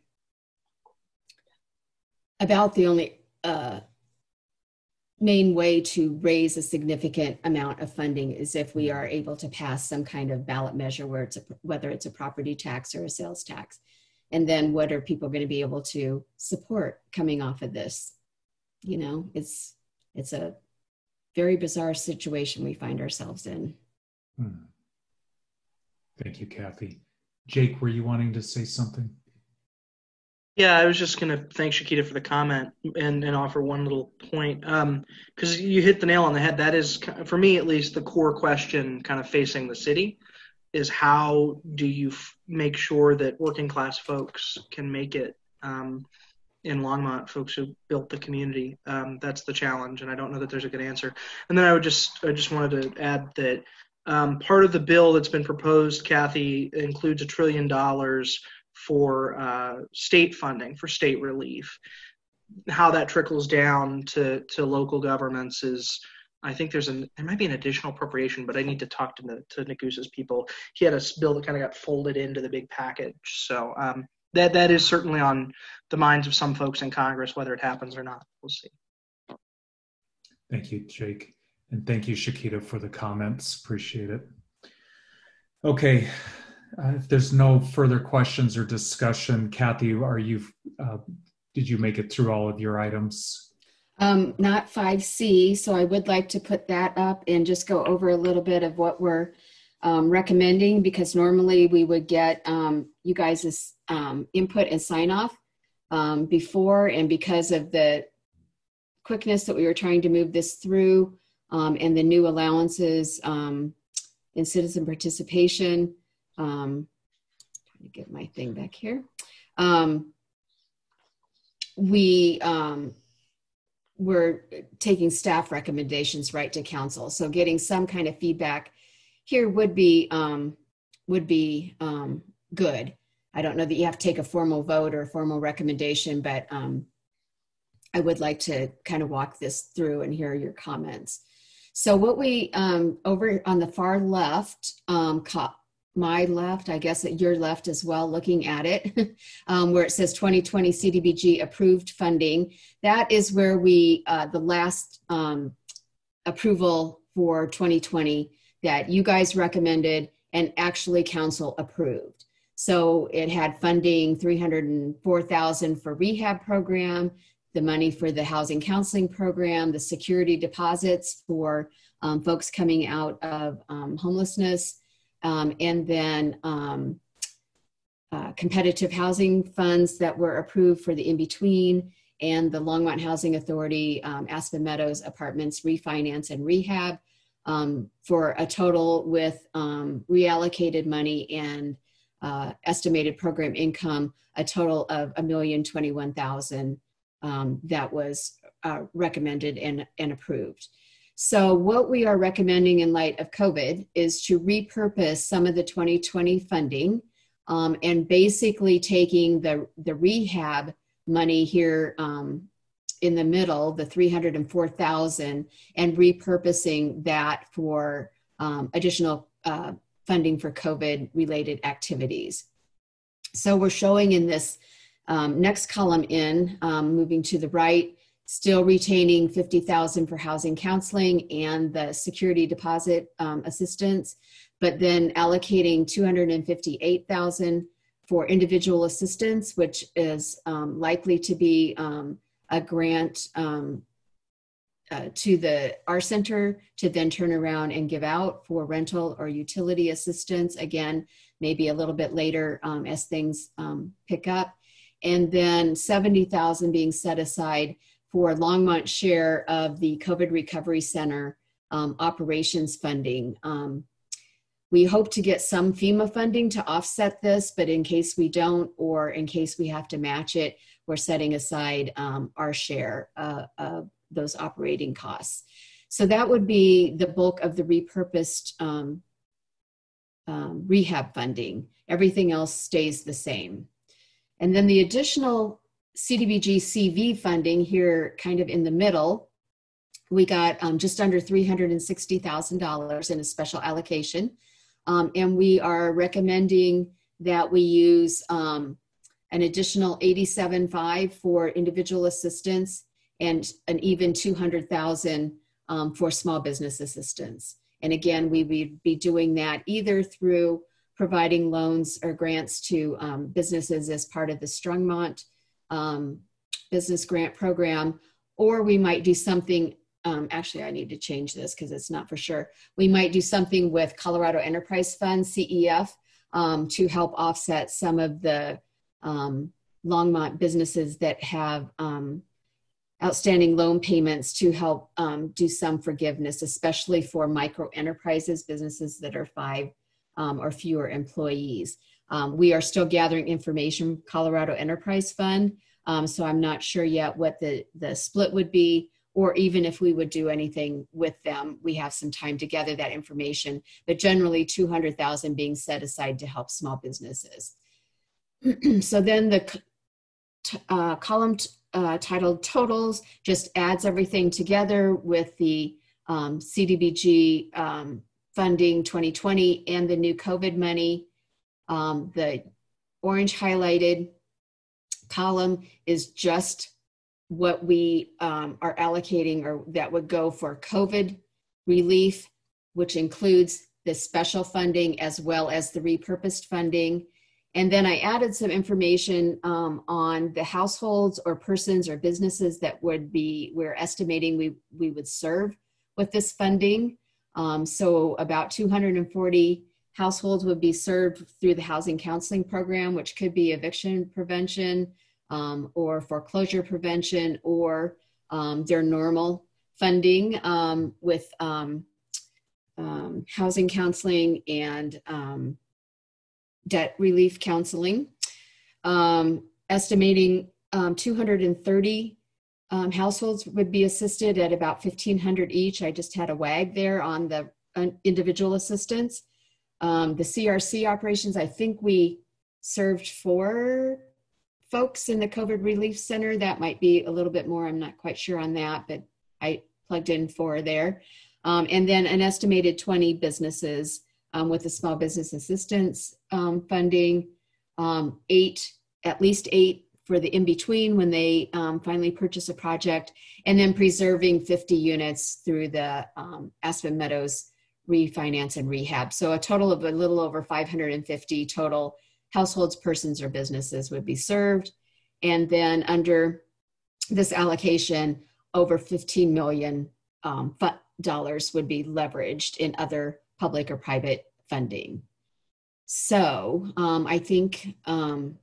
about the only uh, main way to raise a significant amount of funding is if we are able to pass some kind of ballot measure where it's a, whether it's a property tax or a sales tax and then what are people going to be able to support coming off of this you know it's it's a very bizarre situation we find ourselves in Hmm. Thank you, Kathy. Jake, were you wanting to say something? Yeah, I was just going to thank Shakita for the comment and, and offer one little point. Because um, you hit the nail on the head. That is, for me at least, the core question kind of facing the city is how do you f- make sure that working class folks can make it um, in Longmont, folks who built the community. Um, that's the challenge, and I don't know that there's a good answer. And then I would just, I just wanted to add that um, part of the bill that's been proposed, Kathy, includes a trillion dollars for uh, state funding, for state relief. How that trickles down to, to local governments is, I think there's an there might be an additional appropriation, but I need to talk to to Neguse's people. He had a bill that kind of got folded into the big package, so um, that that is certainly on the minds of some folks in Congress, whether it happens or not. We'll see. Thank you, Jake. And thank you, Shakita, for the comments. Appreciate it. Okay, uh, if there's no further questions or discussion, Kathy, are you? Uh, did you make it through all of your items? Um, not 5C, so I would like to put that up and just go over a little bit of what we're um, recommending because normally we would get um, you guys' um, input and sign off um, before, and because of the quickness that we were trying to move this through um, and the new allowances in citizen participation. Um, trying to get my thing back here. Um, we um, were taking staff recommendations right to council. So getting some kind of feedback here would be um, would be um, good. I don't know that you have to take a formal vote or a formal recommendation, but um, I would like to kind of walk this through and hear your comments. So what we um, over on the far left, um, my left, I guess at your left as well, looking at it, *laughs* um, where it says 2020 CDBG approved funding. That is where we uh, the last um, approval for 2020 that you guys recommended and actually council approved. So it had funding 304,000 for rehab program, the money for the housing counseling program, the security deposits for um, folks coming out of um, homelessness, um, and then um, uh, competitive housing funds that were approved for the Inn Between, and the Longmont Housing Authority um, Aspen Meadows apartments refinance and rehab um, for a total with reallocated money and uh, estimated program income, a total of a million twenty-one thousand um, that was uh, recommended and, and approved. So, what we are recommending in light of COVID is to repurpose some of the 2020 funding um, and basically taking the, the rehab money here um, in the middle, the 304,000, and repurposing that for um, additional uh, funding for COVID related activities. So, we're showing in this um, next column in, um, moving to the right, still retaining 50,000 for housing counseling and the security deposit um, assistance, but then allocating 258,000 for individual assistance, which is um, likely to be um, a grant um, uh, to the OUR Center to then turn around and give out for rental or utility assistance again maybe a little bit later um, as things um, pick up. And then 70,000 being set aside for Longmont share of the COVID Recovery Center um, operations funding. Um, we hope to get some FEMA funding to offset this, but in case we don't, or in case we have to match it, we're setting aside um, our share uh, of those operating costs. So that would be the bulk of the repurposed um, um, rehab funding. Everything else stays the same. And then the additional CDBG CV funding here, kind of in the middle, we got um, just under $360,000 in a special allocation. Um, and we are recommending that we use um, an additional 87.5 for individual assistance and an even 200,000 um, for small business assistance. And again, we would be doing that either through providing loans or grants to um, businesses as part of the Strongmont um, business grant program, or we might do something. Um, actually, I need to change this because it's not for sure. We might do something with Colorado Enterprise Fund (CEF) um, to help offset some of the um, Longmont businesses that have um, outstanding loan payments to help um, do some forgiveness, especially for micro enterprises, businesses that are five um, or fewer employees. Um, we are still gathering information, Colorado Enterprise Fund, um, so I'm not sure yet what the, the split would be or even if we would do anything with them. We have some time to gather that information, but generally 200,000 being set aside to help small businesses. *clears throat* so then the uh, column uh, titled totals just adds everything together with the um, CDBG um, funding 2020 and the new COVID money. Um, the orange highlighted column is just what we um, are allocating or that would go for COVID relief, which includes the special funding as well as the repurposed funding. And then I added some information um, on the households or persons or businesses that would be, we're estimating we, we would serve with this funding. Um, so about 240 households would be served through the housing counseling program, which could be eviction prevention um, or foreclosure prevention or um, their normal funding um, with um, um, housing counseling and um, debt relief counseling. estimating 230 households would be assisted at about 1500 each. I just had a wag there on the uh, individual assistance. Um, the CRC operations, I think we served four folks in the COVID Relief Center. That might be a little bit more. I'm not quite sure on that, but I plugged in four there. Um, and then an estimated 20 businesses um, with the small business assistance um, funding, um, eight, at least eight for the Inn Between when they um, finally purchase a project, and then preserving 50 units through the um, Aspen Meadows refinance and rehab. So a total of a little over 550 total households, persons, or businesses would be served. And then under this allocation, over 15 million um, dollars would be leveraged in other public or private funding. So um, I think, um,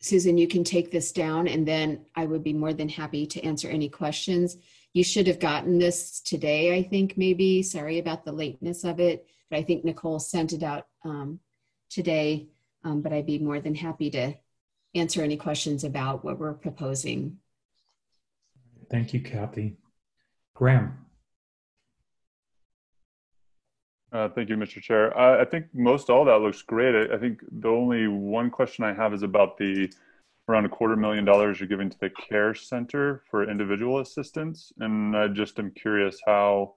Susan, you can take this down and then I would be more than happy to answer any questions. You should have gotten this today, I think, maybe. Sorry about the lateness of it, but I think Nicole sent it out um, today. Um, but I'd be more than happy to answer any questions about what we're proposing. Thank you, Kathy. Graham. Uh, thank you, Mr. Chair. I think most all that looks great. I, I, think the only one question I have is about the around a quarter million dollars you're giving to the care center for individual assistance. And i just am curious how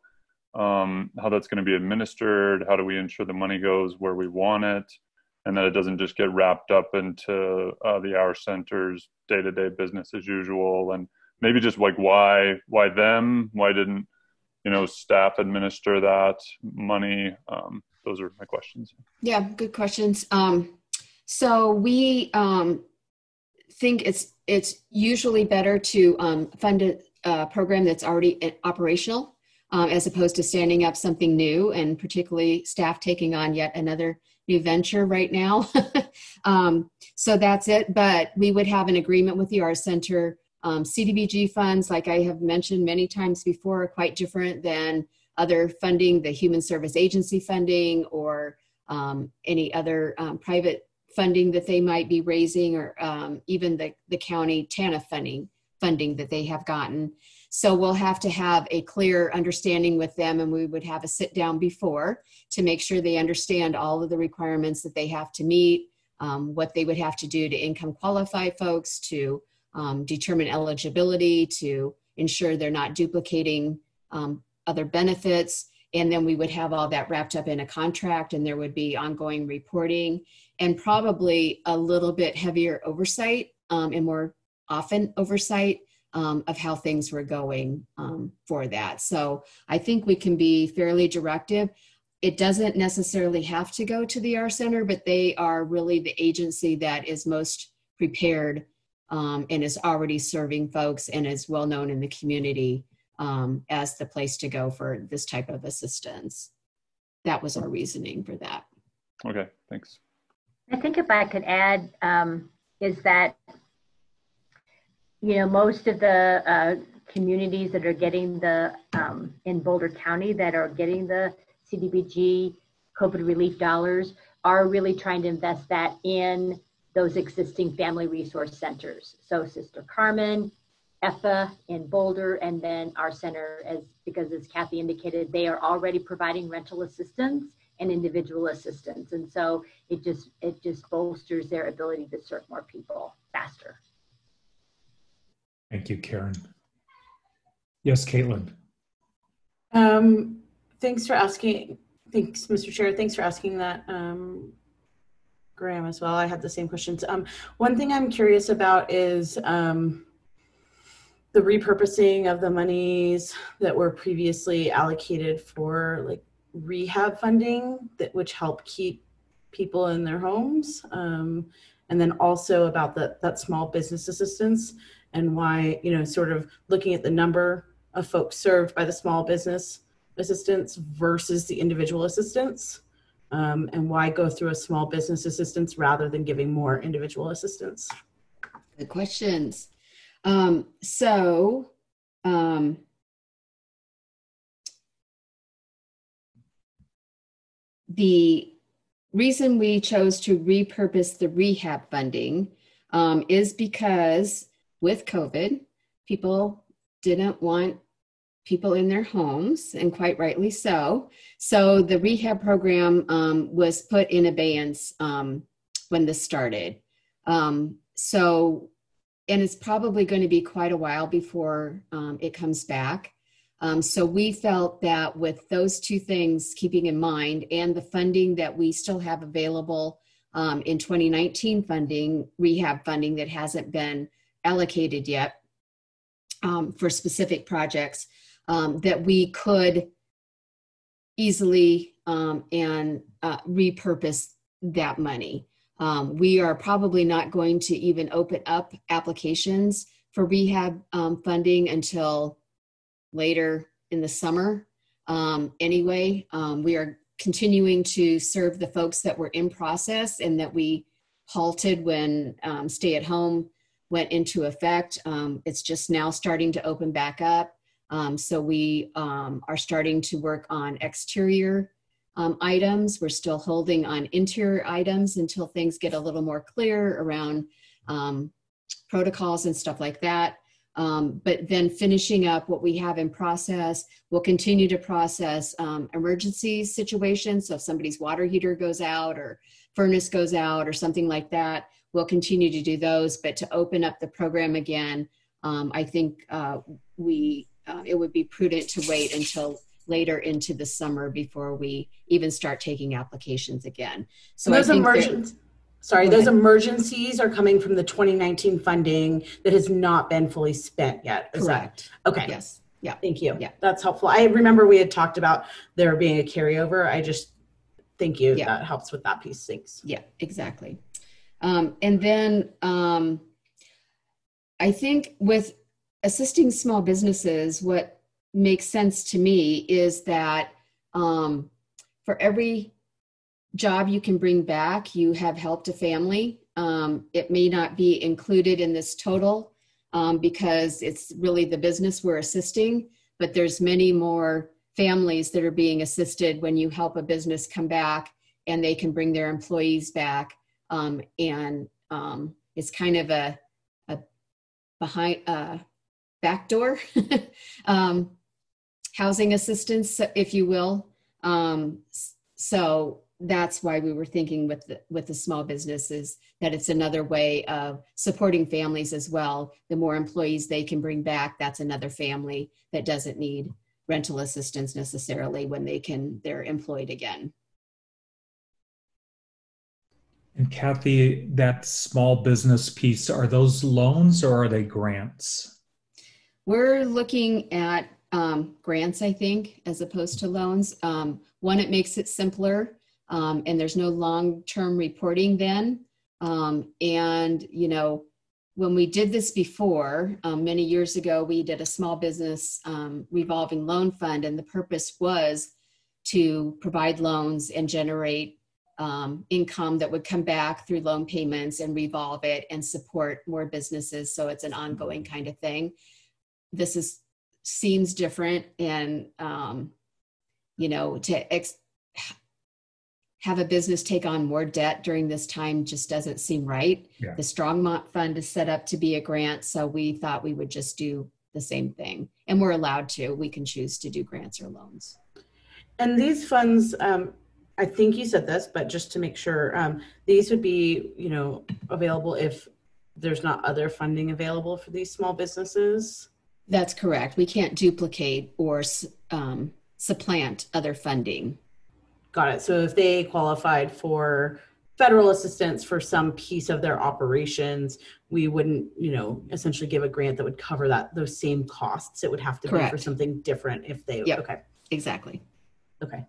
um, how that's going to be administered how do we ensure the money goes where we want it and that it doesn't just get wrapped up into uh, the OUR Center's day-to-day business as usual. And maybe just like why why them? Why didn't you know staff administer that money? Um, those are my questions. Yeah good questions. Um, so we um, think it's it's usually better to um, fund a, a, program that's already operational um, as opposed to standing up something new and particularly staff taking on yet another new venture right now. *laughs* um, so that's it. But we would have an agreement with the OUR Center. Um, CDBG funds, like I have mentioned many times before, are quite different than other funding, the Human Service Agency funding or um, any other um, private funding that they might be raising or um, even the, the county TANF funding, funding that they have gotten. So we'll have to have a clear understanding with them and we would have a sit down before to make sure they understand all of the requirements that they have to meet, um, what they would have to do to income qualify folks, to um, determine eligibility, to ensure they're not duplicating um, other benefits. And then we would have all that wrapped up in a contract and there would be ongoing reporting and probably a little bit heavier oversight um, and more often oversight um, of how things were going um, for that. So I think we can be fairly directive. It doesn't necessarily have to go to the OUR Center, but they are really the agency that is most prepared um, and is already serving folks and is well known in the community um, as the place to go for this type of assistance. That was our reasoning for that. Okay, thanks. I think if I could add, um, is that, you know, most of the uh, communities that are getting the, um, in Boulder County that are getting the CDBG COVID relief dollars are really trying to invest that in those existing family resource centers. So Sister Carmen, EFA in Boulder, and then OUR Center, as because as Kathy indicated, they are already providing rental assistance and individual assistance. And so it just it just bolsters their ability to serve more people faster. Thank you, Karen. Yes, Caitlin. Um, thanks for asking. Thanks, Mr. Chair. Thanks for asking that, um, Graham, as well. I had the same questions. Um, one thing I'm curious about is um, the repurposing of the monies that were previously allocated for like rehab funding that which help keep people in their homes um, and then also about the, that small business assistance and why you know sort of looking at the number of folks served by the small business assistance versus the individual assistance? Um, and why go through a small business assistance rather than giving more individual assistance? Good questions. Um, so, um, the reason we chose to repurpose the rehab funding um, is because with COVID, people didn't want people in their homes, and quite rightly so. So the rehab program um, was put in abeyance um, when this started. Um, so, and it's probably going to be quite a while before um, it comes back. Um, so we felt that with those two things keeping in mind and the funding that we still have available um, in 2019 funding, rehab funding that hasn't been allocated yet um, for specific projects, um, that we could easily um, and uh, repurpose that money. Um, we are probably not going to even open up applications for rehab funding until later in the summer. Um, anyway, um, we are continuing to serve the folks that were in process and that we halted when um, stay at home went into effect. Um, it's just now starting to open back up. Um, so we um, are starting to work on exterior items. We're still holding on interior items until things get a little more clear around protocols and stuff like that. Um, but then finishing up what we have in process, we'll continue to process um, emergency situations. So if somebody's water heater goes out or furnace goes out or something like that, we'll continue to do those. But to open up the program again, um, I think uh, we uh, it would be prudent to wait until later into the summer before we even start taking applications again. So those emergencies Sorry, those emergencies are coming from the 2019 funding that has not been fully spent yet. Is Correct. That, okay. Yes. Yeah. Thank you. Yeah. That's helpful. I remember we had talked about there being a carryover. I just thank you. Yeah. That helps with that piece. Thanks. Yeah, exactly. Um, and then um, I think with assisting small businesses, what makes sense to me is that um, for every job you can bring back, you have helped a family. Um, it may not be included in this total um, because it's really the business we're assisting, but there's many more families that are being assisted when you help a business come back and they can bring their employees back. Um, and um, it's kind of a, a behind uh, backdoor *laughs* um, housing assistance, if you will. Um, so that's why we were thinking with the, with the small businesses that it's another way of supporting families as well. The more employees they can bring back, that's another family that doesn't need rental assistance necessarily when they can they're employed again. And Kathy, that small business piece, are those loans or are they grants? We're looking at um, grants, I think, as opposed to loans. Um, one, it makes it simpler um, and there's no long-term reporting then. Um, and you know, when we did this before, um, many years ago, we did a small business um, revolving loan fund, and the purpose was to provide loans and generate um, income that would come back through loan payments and revolve it and support more businesses. So it's an ongoing kind of thing. This is seems different, and um, you know, to ex- have a business take on more debt during this time just doesn't seem right. Yeah. The Strongmont Fund is set up to be a grant, so we thought we would just do the same thing. And we're allowed to. We can choose to do grants or loans. And these funds, um, I think you said this, but just to make sure, um, these would be, you know, available if there's not other funding available for these small businesses. That's correct. We can't duplicate or um, supplant other funding. Got it. So if they qualified for federal assistance for some piece of their operations, we wouldn't, you know, essentially give a grant that would cover that those same costs. It would have to Correct. be for something different if they Yep. okay. Exactly. Okay.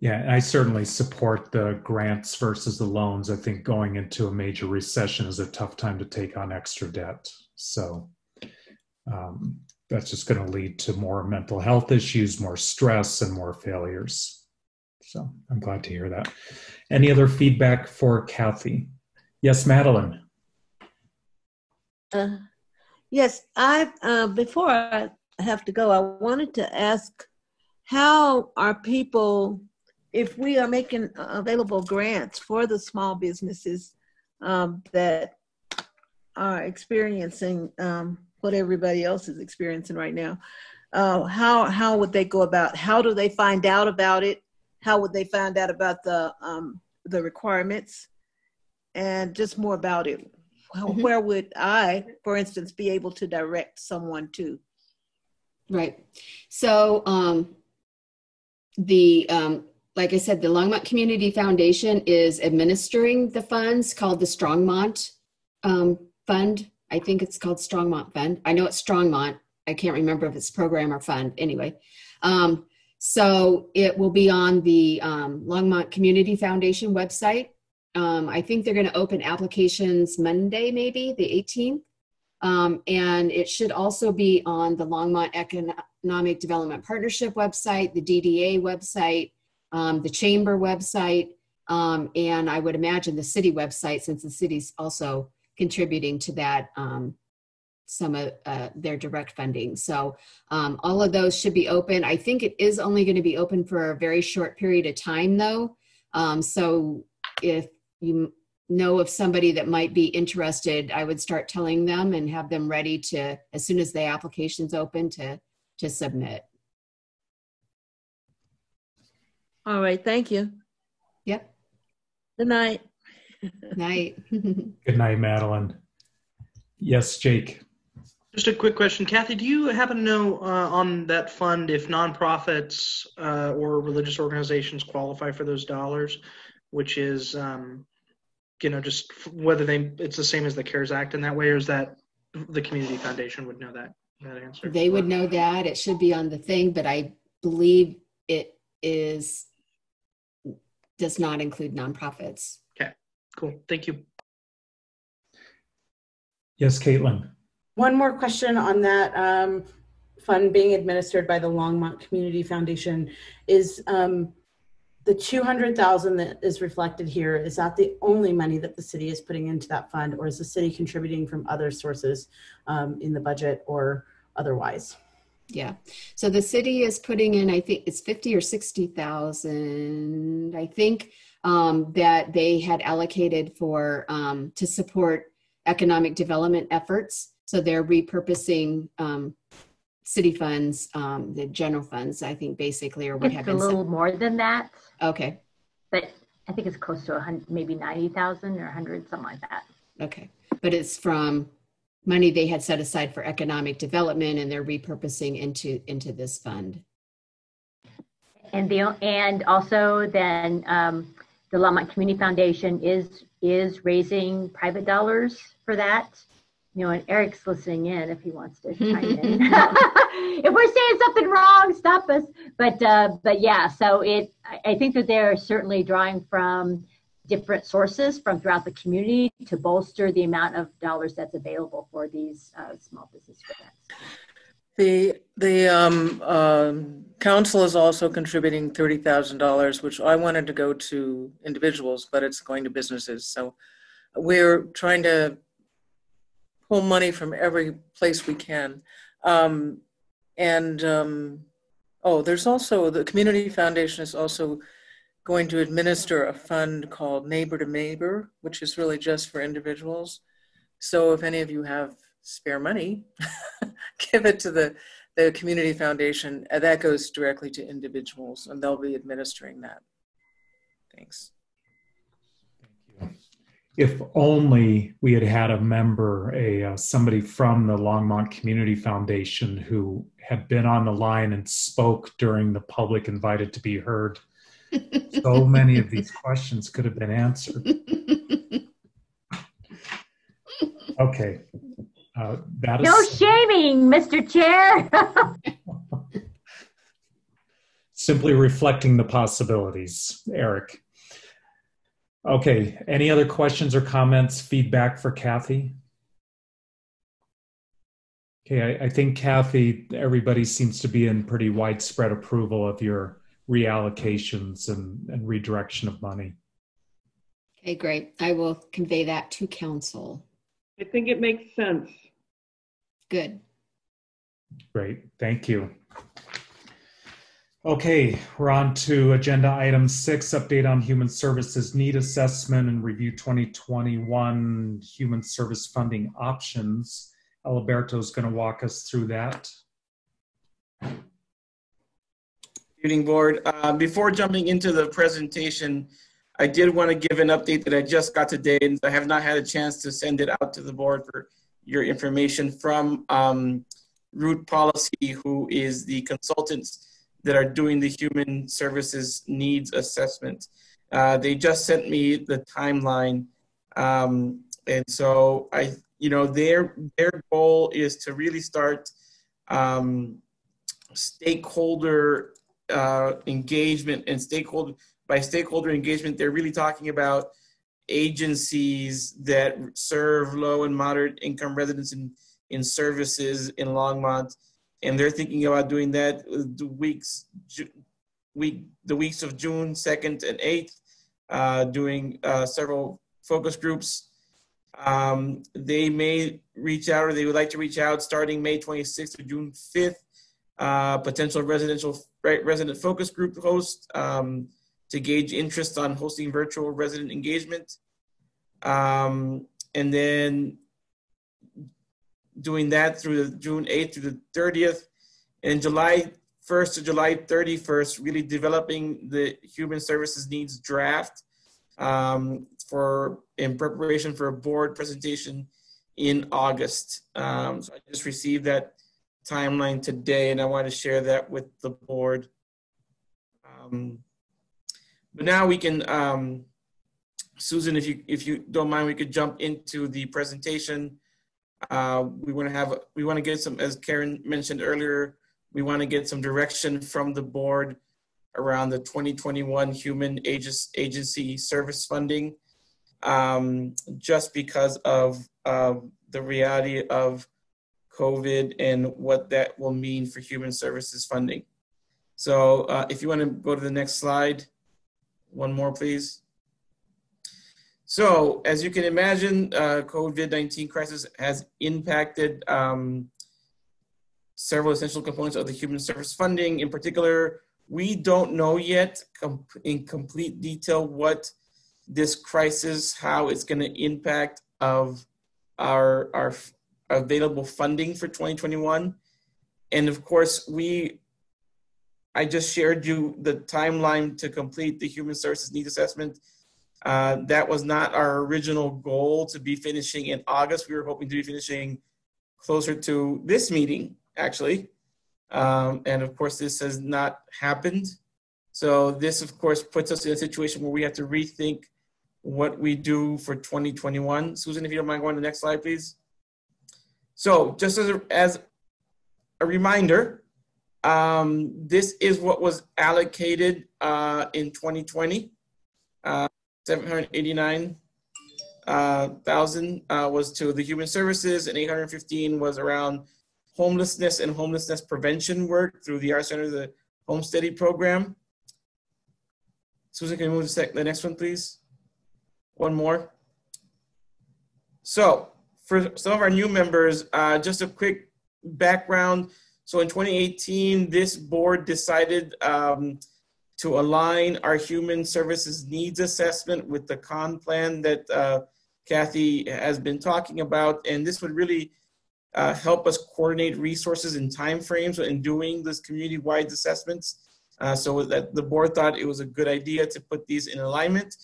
Yeah, I certainly support the grants versus the loans. I think going into a major recession is a tough time to take on extra debt. So, um, that's just going to lead to more mental health issues, more stress, and more failures. So I'm glad to hear that. Any other feedback for Kathy? Yes, Madeline. Uh, yes, I uh, before I have to go, I wanted to ask how are people, if we are making available grants for the small businesses um, that are experiencing um, what everybody else is experiencing right now, uh, how how would they go about? How do they find out about it? How would they find out about the um, the requirements? And just more about it. Mm-hmm. Where would I, for instance, be able to direct someone to? Right. So um, the um, like I said, the Longmont Community Foundation is administering the funds called the Strongmont um, Fund. I think it's called Strongmont Fund. I know it's Strongmont. I can't remember if it's program or fund. Anyway, um, so it will be on the um, Longmont Community Foundation website. Um, I think they're going to open applications Monday, maybe the 18th. Um, and it should also be on the Longmont Economic Development Partnership website, the DDA website, um, the Chamber website, um, and I would imagine the city website, since the city's also contributing to that um, some of uh, their direct funding. So um, all of those should be open. I think it is only going to be open for a very short period of time, though. Um, so if you know of somebody that might be interested, I would start telling them and have them ready to, as soon as the application's open, to to submit. All right, thank you. Yep. Good night. night. *laughs* Good night, Madeline. Yes, Jake. Just a quick question, Kathy. Do you happen to know uh, on that fund if nonprofits uh, or religious organizations qualify for those dollars, which is um, you know, just whether they it's the same as the CARES Act in that way, or is that the community foundation would know that that answer? They would know that. It should be on the thing, but I believe it is does not include nonprofits. Okay, cool. Thank you. Yes, Caitlin. One more question on that um, fund being administered by the Longmont Community Foundation is um, the 200,000 that is reflected here, is that the only money that the city is putting into that fund or is the city contributing from other sources um, in the budget or otherwise? Yeah. So the city is putting in, I think it's 50 or 60,000, I think, um, that they had allocated for um, to support economic development efforts. So they're repurposing um, city funds, um, the general funds, I think basically, or what it's have a little more than that. Okay. But I think it's close to a hundred, maybe 90,000 or 100, something like that. Okay. But it's from money they had set aside for economic development and they're repurposing into into this fund. And the and also then um, the Longmont Community Foundation is is raising private dollars for that you know, and Eric's listening in if he wants to *laughs* chime in. *laughs* if we're saying something wrong, stop us. But uh, but yeah, so it I think that they're certainly drawing from different sources from throughout the community to bolster the amount of dollars that's available for these uh, small business grants. The the um, um, council is also contributing thirty thousand dollars, which I wanted to go to individuals, but it's going to businesses. So we're trying to pull money from every place we can. Um, and um, oh, there's also the Community Foundation is also going to administer a fund called Neighbor to Neighbor, which is really just for individuals. So if any of you have spare money, *laughs* give it to the, the Community Foundation. And that goes directly to individuals, and they'll be administering that. Thanks if only we had had a member, a uh, somebody from the Longmont Community Foundation who had been on the line and spoke during the public invited to be heard. so many of these *laughs* questions could have been answered. *laughs* Okay, uh, that is no *laughs* shaming, Mr. Chair. simply reflecting the possibilities, Eric. Okay, any other questions or comments, feedback for Kathy? Okay, I, I think Kathy, everybody seems to be in pretty widespread approval of your reallocations and, and redirection of money. Okay, great. I will convey that to council. I think it makes sense. Good. Great, thank you. Okay, we're on to agenda item six, update on human services need assessment and review 2021 human service funding options. Eliberto is going to walk us through that. Board. Uh, before jumping into the presentation, I did want to give an update that I just got today, and I have not had a chance to send it out to the board for your information from um, Root Policy, who is the consultants that are doing the human services needs assessment. Uh, they just sent me the timeline, um, and so I, you know, their their goal is to really start um, stakeholder uh, engagement and stakeholder by stakeholder engagement. They're really talking about agencies that serve low and moderate income residents in in services in Longmont and they're thinking about doing that the weeks week the weeks of June 2nd and 8th, uh, doing uh, several focus groups. Um, they may reach out or they would like to reach out starting May 26th to June 5th. Uh, potential residential resident focus group host um, to gauge interest on hosting virtual resident engagement. Um, and then doing that through the June 8th through the 30th. And July 1st to July 31st, really developing the human services needs draft um, for in preparation for a board presentation in August. Um, so I just received that timeline today, and I want to share that with the board. Um, but now we can, um, Susan, if you if you don't mind, we could jump into the presentation. Uh, we want to have, we want to get some, as Karen mentioned earlier, we want to get some direction from the board around the 2021 Human Agency Service Funding, um, just because of uh, the reality of COVID and what that will mean for human services funding. So uh, if you want to go to the next slide, one more please. So, as you can imagine, uh, COVID-19 crisis has impacted um, several essential components of the human service funding. In particular, we don't know yet com in complete detail what this crisis, how it's going to impact of our, our available funding for 2021. And of course, we, I just shared you the timeline to complete the human services needs assessment uh, that was not our original goal to be finishing in August. We were hoping to be finishing closer to this meeting, actually. Um, and of course, this has not happened. So this, of course, puts us in a situation where we have to rethink what we do for 2021. Susan, if you don't mind going to the next slide, please. So just as a, as a reminder, um, this is what was allocated uh, in 2020. Uh, 789 uh, uh, was to the human services and 815 was around homelessness and homelessness prevention work through the OUR Center, the Homesteady program. Susan, can you move to the next one, please? One more. So for some of our new members, uh, just a quick background. So in 2018, this board decided um, to align our human services needs assessment with the con plan that uh, Kathy has been talking about. And this would really uh, help us coordinate resources and timeframes in doing this community-wide assessments. Uh, so that the board thought it was a good idea to put these in alignment.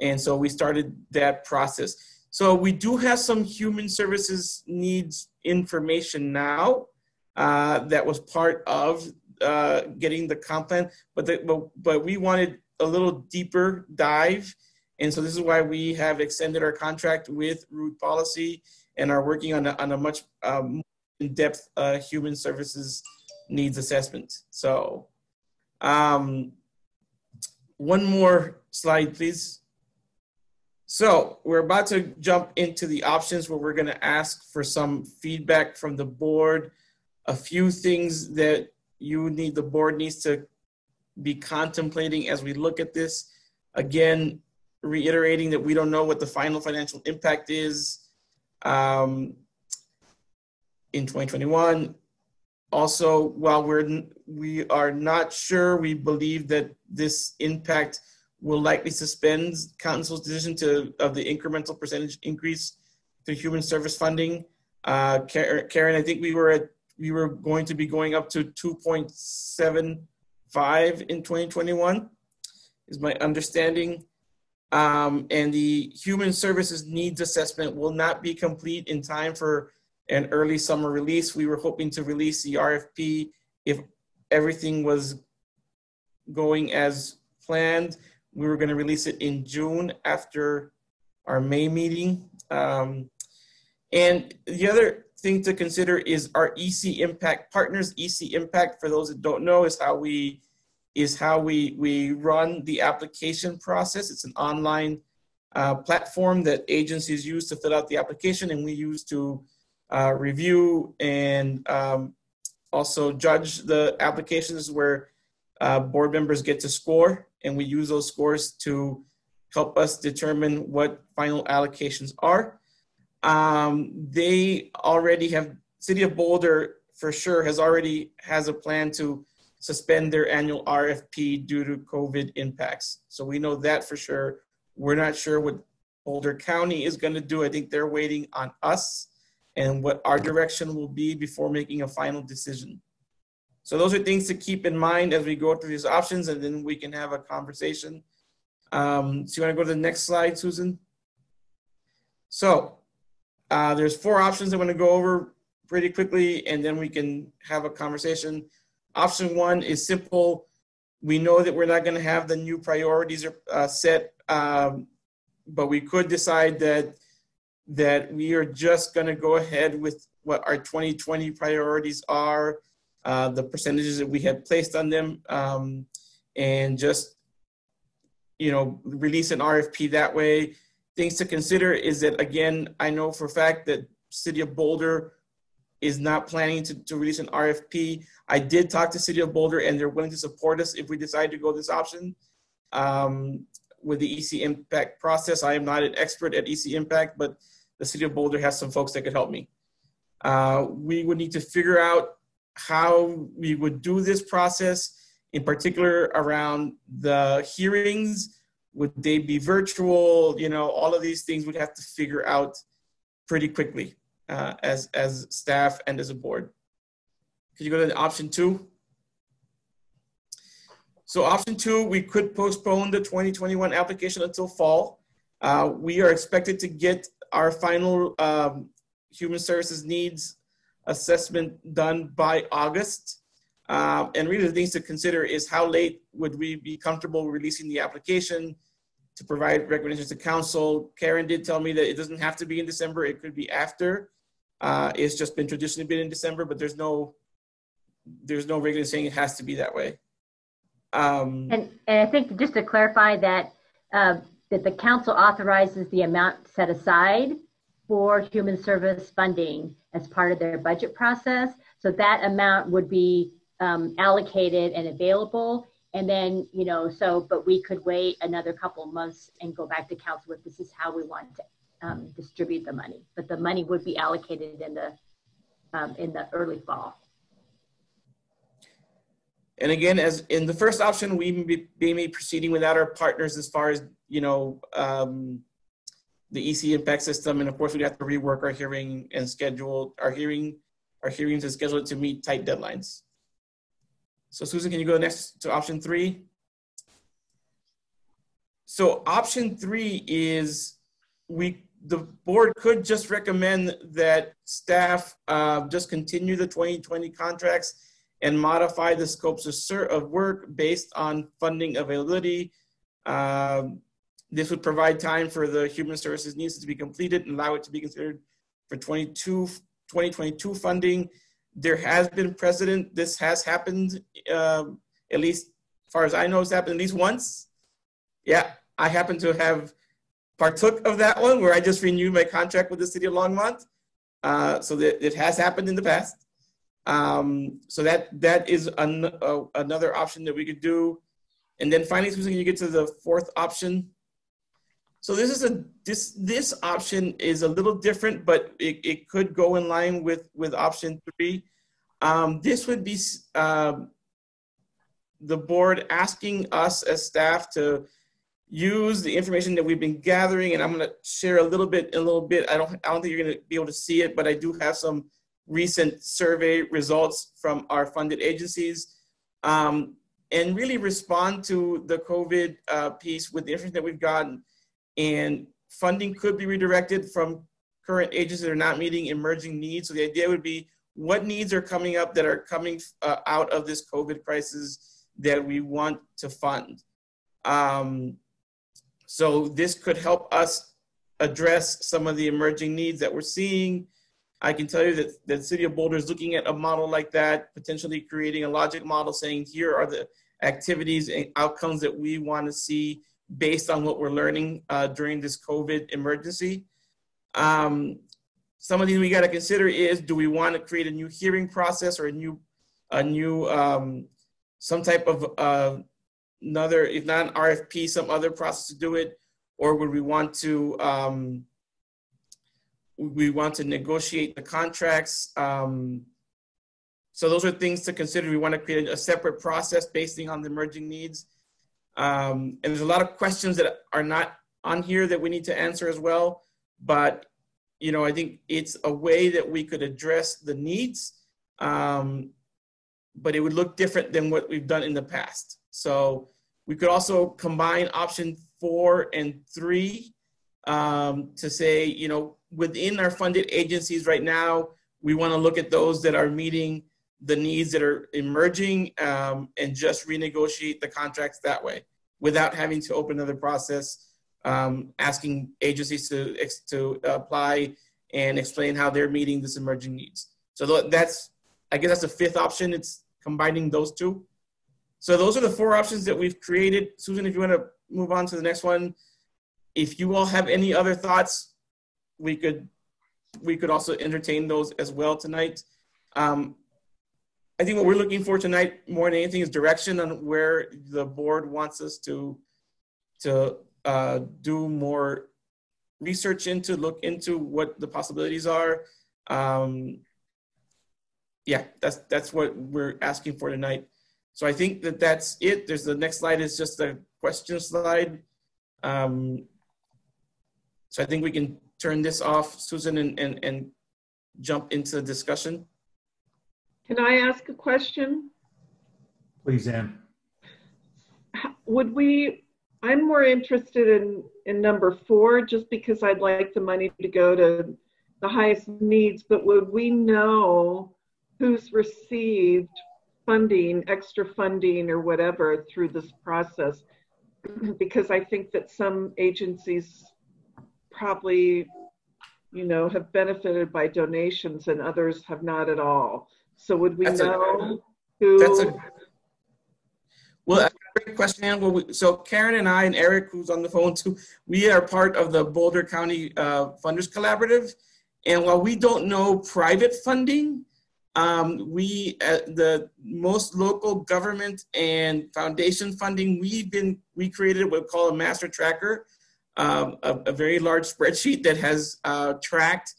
And so we started that process. So we do have some human services needs information now uh, that was part of uh, getting the comp plan, but, the, but but we wanted a little deeper dive, and so this is why we have extended our contract with Root Policy and are working on a, on a much um, in-depth uh, human services needs assessment. So, um, one more slide, please. So we're about to jump into the options where we're going to ask for some feedback from the board. A few things that you need, the board needs to be contemplating as we look at this. Again, reiterating that we don't know what the final financial impact is um, in 2021. Also, while we're we are not sure, we believe that this impact will likely suspend council's decision to of the incremental percentage increase to human service funding. Uh, Karen, I think we were at we were going to be going up to 2.75 in 2021, is my understanding. Um, and the human services needs assessment will not be complete in time for an early summer release. We were hoping to release the RFP if everything was going as planned. We were going to release it in June after our May meeting. Um, and the other thing to consider is our EC Impact partners. EC Impact, for those that don't know, is how we is how we we run the application process. It's an online uh, platform that agencies use to fill out the application, and we use to uh, review and um, also judge the applications where uh, board members get to score, and we use those scores to help us determine what final allocations are. Um, they already have, City of Boulder for sure has already has a plan to suspend their annual RFP due to COVID impacts. So we know that for sure. We're not sure what Boulder County is going to do. I think they're waiting on us and what our direction will be before making a final decision. So those are things to keep in mind as we go through these options and then we can have a conversation. Um, so you want to go to the next slide, Susan? So uh, there's four options I'm going to go over pretty quickly and then we can have a conversation. Option one is simple. We know that we're not going to have the new priorities uh, set, um, but we could decide that that we are just going to go ahead with what our 2020 priorities are, uh, the percentages that we had placed on them, um, and just you know release an RFP that way. Things to consider is that again, I know for a fact that City of Boulder is not planning to, to release an RFP. I did talk to City of Boulder and they're willing to support us if we decide to go this option. Um, with the EC Impact process, I am not an expert at EC Impact, but the city of Boulder has some folks that could help me. Uh, we would need to figure out how we would do this process, in particular around the hearings. Would they be virtual? You know, all of these things we'd have to figure out pretty quickly uh, as, as staff and as a board. Could you go to option two? So option two, we could postpone the 2021 application until fall. Uh, we are expected to get our final um, human services needs assessment done by August. Um, and really the things to consider is how late would we be comfortable releasing the application to provide recommendations to council. Karen did tell me that it doesn't have to be in December, it could be after. Uh, it's just been traditionally been in December, but there's no there's no regular saying it has to be that way. Um, and, and I think just to clarify that uh, that the council authorizes the amount set aside for human service funding as part of their budget process. So that amount would be um, allocated and available. And then, you know, so, but we could wait another couple months and go back to council with this is how we want to um, distribute the money. But the money would be allocated in the um, in the early fall. And again, as in the first option, we may be proceeding without our partners as far as, you know, um, the EC impact system. And of course, we'd have to rework our hearing and schedule our hearing, our hearings and schedule it to meet tight deadlines. So Susan, can you go next to option three? So option three is we, the board could just recommend that staff uh, just continue the 2020 contracts and modify the scopes of, of work based on funding availability. Um, this would provide time for the human services needs to be completed and allow it to be considered for 22, 2022 funding. There has been precedent. This has happened, um, at least as far as I know, it's happened at least once. Yeah, I happen to have partook of that one where I just renewed my contract with the city of Longmont. Uh, so that it has happened in the past. Um, so that that is an, uh, another option that we could do. And then finally, Susan, you get to the fourth option. So this is a this this option is a little different, but it, it could go in line with with option three. Um, this would be um, the board asking us as staff to use the information that we've been gathering, and I'm going to share a little bit, a little bit. I don't, I don't think you're going to be able to see it, but I do have some recent survey results from our funded agencies, um, and really respond to the COVID uh, piece with the information that we've gotten. And funding could be redirected from current agencies that are not meeting emerging needs. So the idea would be what needs are coming up that are coming uh, out of this COVID crisis that we want to fund. Um, so this could help us address some of the emerging needs that we're seeing. I can tell you that the City of Boulder is looking at a model like that, potentially creating a logic model saying here are the activities and outcomes that we want to see based on what we're learning uh, during this COVID emergency. Um, some of these we got to consider is do we want to create a new hearing process or a new, a new um, some type of uh, another, if not an RFP, some other process to do it, or would we want to um, we want to negotiate the contracts? Um, so those are things to consider. We want to create a separate process based on the emerging needs. Um, and there's a lot of questions that are not on here that we need to answer as well. But you know, I think it's a way that we could address the needs, um, but it would look different than what we've done in the past. So we could also combine option four and three um, to say, you know, within our funded agencies right now, we want to look at those that are meeting the needs that are emerging um, and just renegotiate the contracts that way without having to open another process, um, asking agencies to, to apply and explain how they're meeting this emerging needs. So that's, I guess that's the fifth option. It's combining those two. So those are the four options that we've created. Susan, if you want to move on to the next one. If you all have any other thoughts, we could we could also entertain those as well tonight. Um, I think what we're looking for tonight more than anything is direction on where the board wants us to to uh, do more research into, look into what the possibilities are. Um, yeah, that's that's what we're asking for tonight. So I think that that's it. There's the next slide is just a question slide. Um, so I think we can turn this off, Susan, and, and, and jump into the discussion. Can I ask a question? Please, Ann. Would we, I'm more interested in, in number four, just because I'd like the money to go to the highest needs, but would we know who's received funding, extra funding or whatever through this process? *clears throat* Because I think that some agencies probably, you know, have benefited by donations and others have not at all. So would we That's a- know who? That's a well, a great question. Well, we- so Karen and I and Eric, who's on the phone too, we are part of the Boulder County uh, Funders Collaborative. And while we don't know private funding, um, we, uh, the most local government and foundation funding, we've been, we created what we call a master tracker, um, a, a very large spreadsheet that has uh, tracked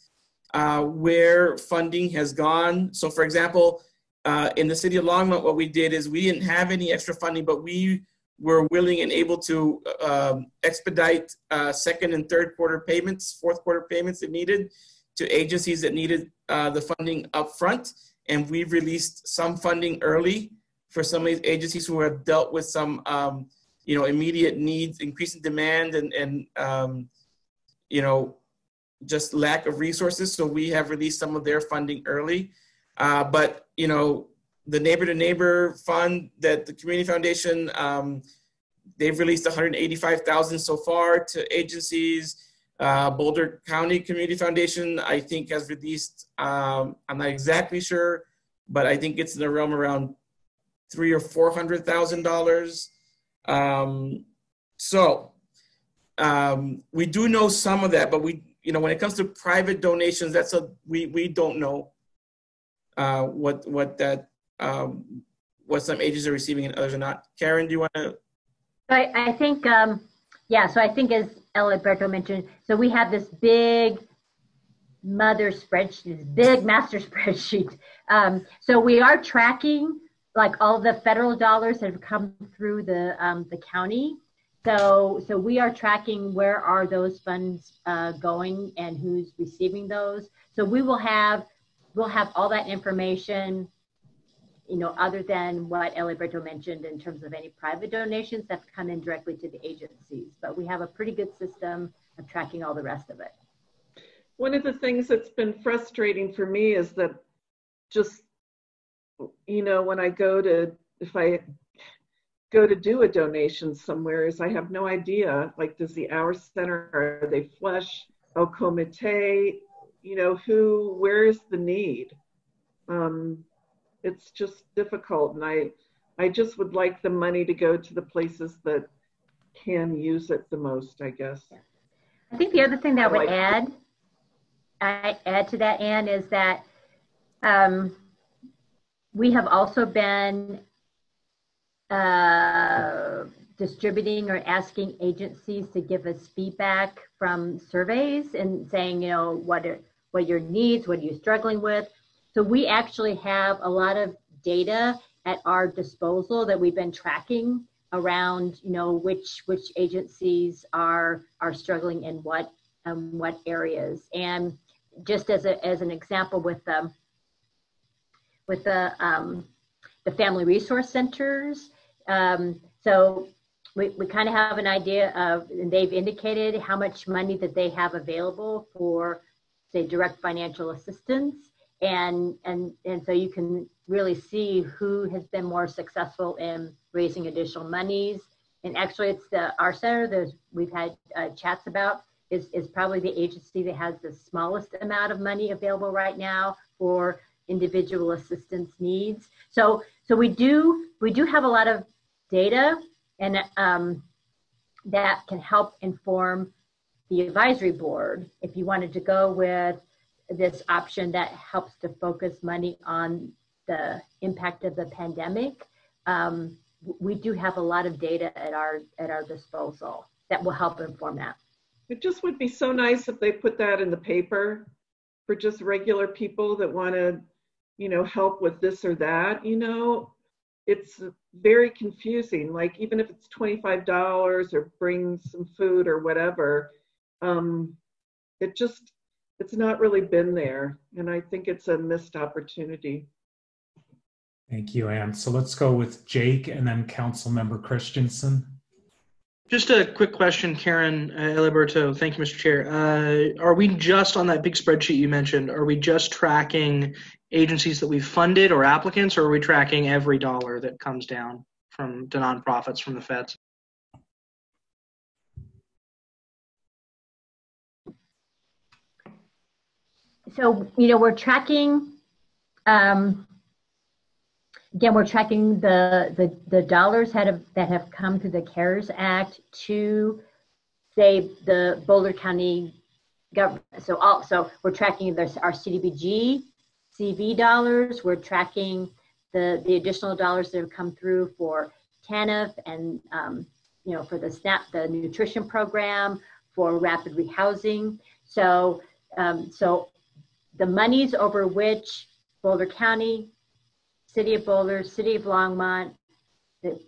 uh, where funding has gone. So, for example, uh, in the city of Longmont, what we did is we didn't have any extra funding, but we were willing and able to um, expedite uh, second and third quarter payments, fourth quarter payments if needed to agencies that needed uh, the funding up front. And we've released some funding early for some of these agencies who have dealt with some, um, you know, immediate needs, increasing demand and, and um, you know, just lack of resources. So we have released some of their funding early. Uh, but, you know, the neighbor to neighbor fund that the community foundation, um, they've released 185,000 so far to agencies. Uh, Boulder County Community Foundation, I think, has released, um, I'm not exactly sure, but I think it's in the realm around three or four hundred thousand dollars. Um, so um, we do know some of that, but we, you know, when it comes to private donations, that's a we we don't know uh, what what that um, what some agencies are receiving and others are not. Karen, do you want to? I, I think, um, yeah, so I think as Eliberto mentioned, so we have this big mother spreadsheet, this big master *laughs* spreadsheet. Um, so we are tracking like all the federal dollars that have come through the, um, the county. So, so we are tracking where are those funds uh, going and who's receiving those. So we will have, we'll have all that information you know, other than what Eliberto mentioned in terms of any private donations that come in directly to the agencies. But we have a pretty good system of tracking all the rest of it. One of the things that's been frustrating for me is that just, you know, when I go to, if I go to do a donation somewhere, is I have no idea, like, does the OUR Center, are they flush? El Comite, you know, who, where is the need? Um, it's just difficult and i i just would like the money to go to the places that can use it the most i guess i think the other thing that I would like add I add to that Anne is that um, we have also been uh, distributing or asking agencies to give us feedback from surveys and saying, you know, what are what your needs, what are you struggling with, so we actually have a lot of data at our disposal that we've been tracking around, you know, which which agencies are are struggling in what um, what areas. And just as a, as an example, with the with the um, the family resource centers, um, so we, we kind of have an idea of, and they've indicated how much money that they have available for, say, direct financial assistance. And and and so you can really see who has been more successful in raising additional monies. And actually it's the OUR Center that we've had uh, chats about is is probably the agency that has the smallest amount of money available right now for individual assistance needs so so we do we do have a lot of data and um, that can help inform the advisory board if you wanted to go with this option that helps to focus money on the impact of the pandemic, um, we do have a lot of data at our at our disposal that will help inform that. It just would be so nice if they put that in the paper for just regular people that want to, you know, help with this or that. You know, it's very confusing. Like even if it's twenty five dollars or bring some food or whatever, um, it just it's not really been there. And I think it's a missed opportunity. Thank you, Anne. So let's go with Jake and then Council Member Christensen. Just a quick question, Karen uh, Eliberto. Thank you, Mr. Chair. Uh, are we just on that big spreadsheet you mentioned? Are we just tracking agencies that we've funded or applicants, or are we tracking every dollar that comes down from to nonprofits from the feds? so you know we're tracking um, again we're tracking the, the the dollars that have that have come through the cares act to say the boulder county government so also we're tracking there's our cdbg cv dollars we're tracking the the additional dollars that have come through for tanf and um, you know for the snap the nutrition program for rapid rehousing so um, so the monies over which Boulder County, City of Boulder, City of Longmont, the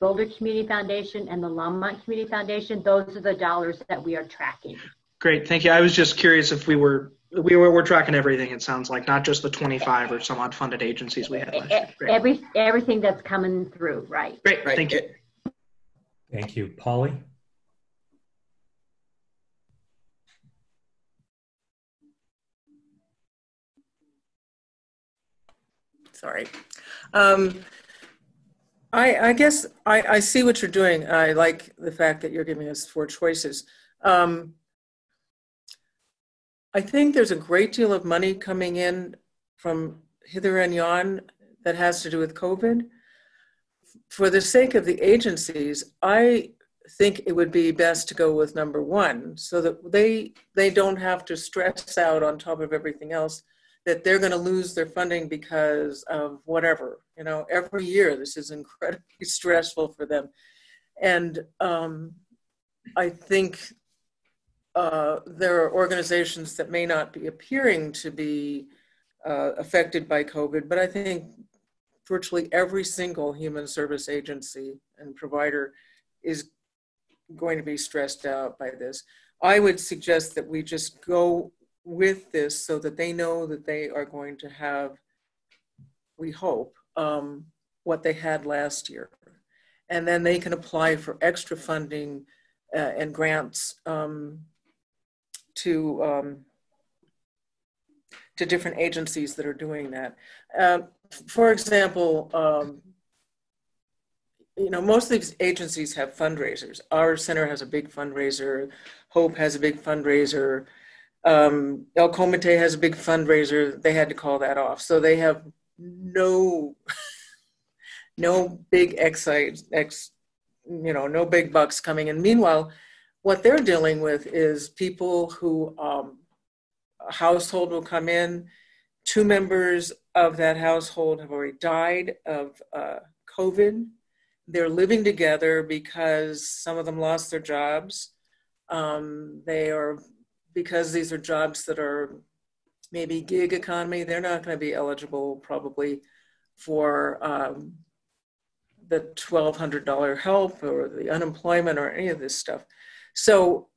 Boulder Community Foundation, and the Longmont Community Foundation, those are the dollars that we are tracking. Great, thank you. I was just curious if we were we were we're tracking everything. It sounds like not just the 25 or some odd funded agencies we had last year. Great. Every everything that's coming through, right? Great, Right. thank you. Thank you. Polly? Sorry. Um, I, I guess I, I see what you're doing. I like the fact that you're giving us four choices. Um, I think there's a great deal of money coming in from hither and yon that has to do with COVID. For the sake of the agencies, I think it would be best to go with number one so that they they don't have to stress out on top of everything else that they're going to lose their funding because of whatever you know every year this is incredibly *laughs* stressful for them and um, i think uh, there are organizations that may not be appearing to be uh, affected by covid but i think virtually every single human service agency and provider is going to be stressed out by this. I would suggest that we just go with this so that they know that they are going to have, we hope, um, what they had last year. And then they can apply for extra funding uh, and grants um, to um, to different agencies that are doing that. Uh, for example, um, you know, most of these agencies have fundraisers. OUR Center has a big fundraiser. Hope has a big fundraiser. Um, El Comite has a big fundraiser. They had to call that off. So they have no, *laughs* no big excise, ex, you know, no big bucks coming in. Meanwhile, what they're dealing with is people who um, a household will come in. Two members of that household have already died of uh, COVID they're living together because some of them lost their jobs. Um, they are, because these are jobs that are maybe gig economy, they're not going to be eligible probably for um, the $1,200 help or the unemployment or any of this stuff. So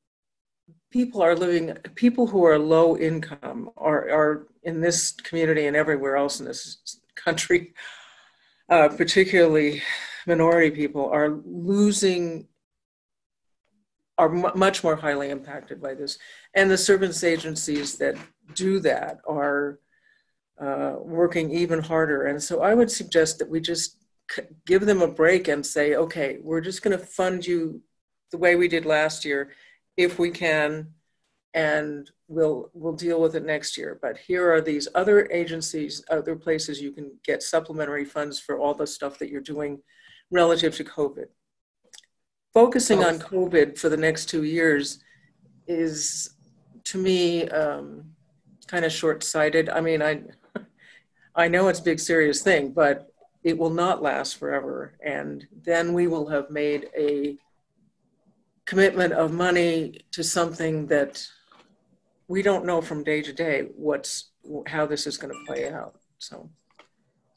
people are living, people who are low income are, are in this community and everywhere else in this country, uh, particularly minority people are losing are m- much more highly impacted by this. And the service agencies that do that are uh, working even harder. And so i would suggest that we just give them a break and say okay we're just going to fund you the way we did last year if we can and we'll we'll deal with it next year but here are these other agencies other places you can get supplementary funds for all the stuff that you're doing relative to COVID. Focusing on COVID for the next two years is, to me, um, kind of short-sighted. I mean, I, *laughs* I know it's a big, serious thing, but it will not last forever. And then we will have made a commitment of money to something that we don't know from day to day what's how this is going to play out. So,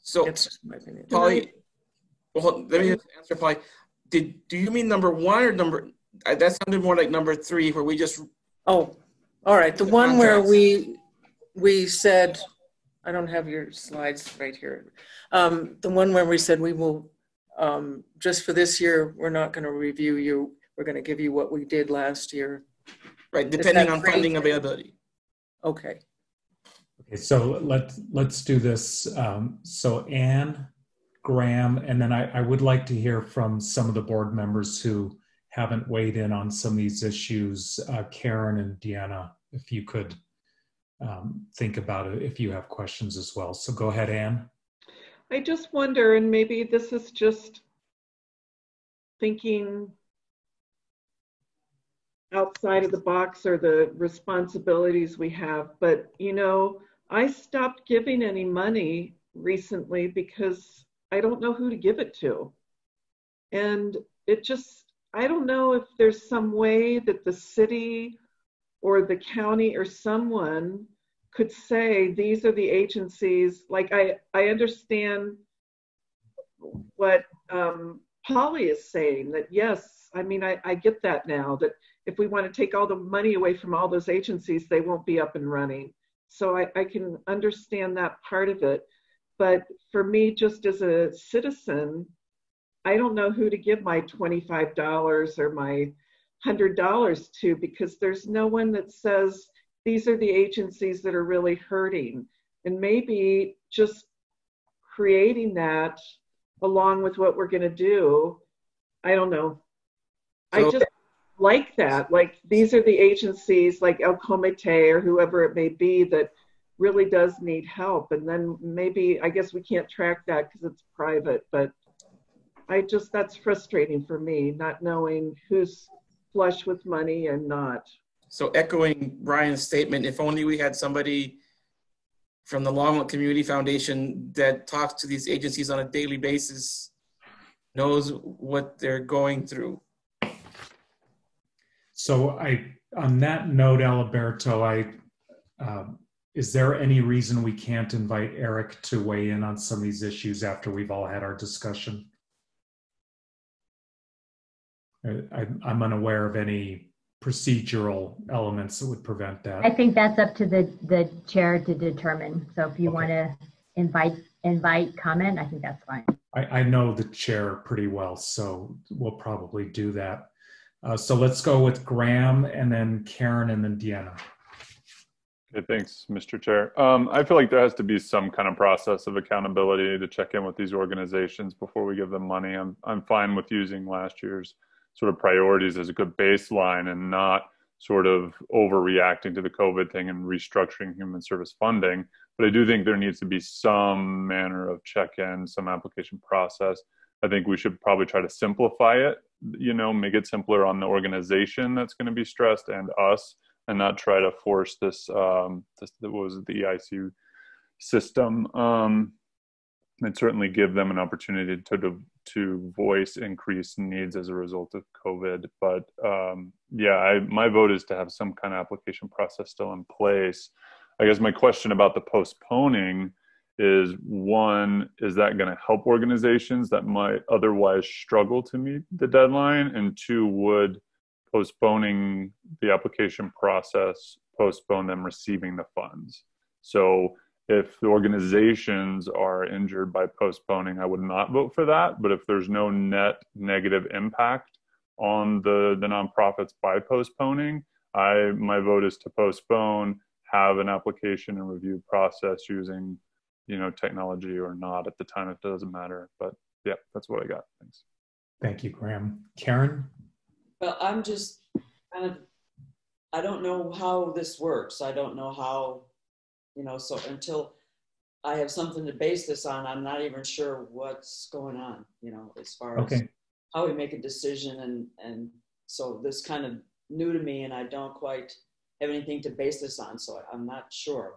so it's just my opinion. Polly, well, let me answer, Polly. Did do you mean number one or number? Uh, that sounded more like number three, where we just. Oh, all right. The, the one where we we said, I don't have your slides right here. Um, the one where we said we will um, just for this year, we're not going to review you. We're going to give you what we did last year. Right, depending on funding availability. Okay. Okay, so let's let's do this. Um, so Anne, Graham, and then I, I, would like to hear from some of the board members who haven't weighed in on some of these issues. Uh, Karen and Deanna, if you could um, think about it, if you have questions as well. So go ahead, Anne. I just wonder, and maybe this is just thinking outside of the box or the responsibilities we have, but you know, I stopped giving any money recently because I don't know who to give it to. And it just, I don't know if there's some way that the city or the county or someone could say these are the agencies. Like I, I understand what um, Polly is saying that yes, I mean I, I get that now that if we want to take all the money away from all those agencies, they won't be up and running. So I, I can understand that part of it. But for me, just as a citizen, I don't know who to give my $25 or my $100 to because there's no one that says these are the agencies that are really hurting. And maybe just creating that along with what we're going to do, I don't know. I just like that. Like these are the agencies like El Comite or whoever it may be that really does need help and then maybe i guess we can't track that because it's private but I just, that's frustrating for me, not knowing who's flush with money and not. So echoing Brian's statement, if only we had somebody from the Longmont Community Foundation that talks to these agencies on a daily basis, knows what they're going through. So I, on that note, Eliberto, I, um, is there any reason we can't invite Eric to weigh in on some of these issues after we've all had our discussion? I, I'm unaware of any procedural elements that would prevent that. I think that's up to the, the chair to determine. So if you want to invite, invite comment, I think that's fine. I, I know the chair pretty well, so we'll probably do that. Uh, so let's go with Graham and then Karen and then Deanna. Okay, thanks, Mr. Chair. Um, I feel like there has to be some kind of process of accountability to check in with these organizations before we give them money. I'm I'm fine with using last year's sort of priorities as a good baseline and not sort of overreacting to the COVID thing and restructuring human service funding. But I do think there needs to be some manner of check-in, some application process. I think we should probably try to simplify it, you know, make it simpler on the organization that's going to be stressed and us, and not try to force this. Um, this what was it, the EIC system, um, and certainly give them an opportunity to to voice increased needs as a result of COVID. But um, yeah, I, my vote is to have some kind of application process still in place. I guess my question about the postponing is one, is that going to help organizations that might otherwise struggle to meet the deadline? And two, would postponing the application process postpone them receiving the funds? So if the organizations are injured by postponing, I would not vote for that. But if there's no net negative impact on the, the nonprofits by postponing, I my vote is to postpone, have an application and review process using, you know, technology or not at the time. It doesn't matter. But yeah, that's what I got. Thanks. Thank you, Graham. Karen? Well, I'm just kind of I don't know how this works. I don't know how you know, so until I have something to base this on, I'm not even sure what's going on, you know, as far okay. as how we make a decision. And, and so this kind of new to me and I don't quite have anything to base this on. So I'm not sure.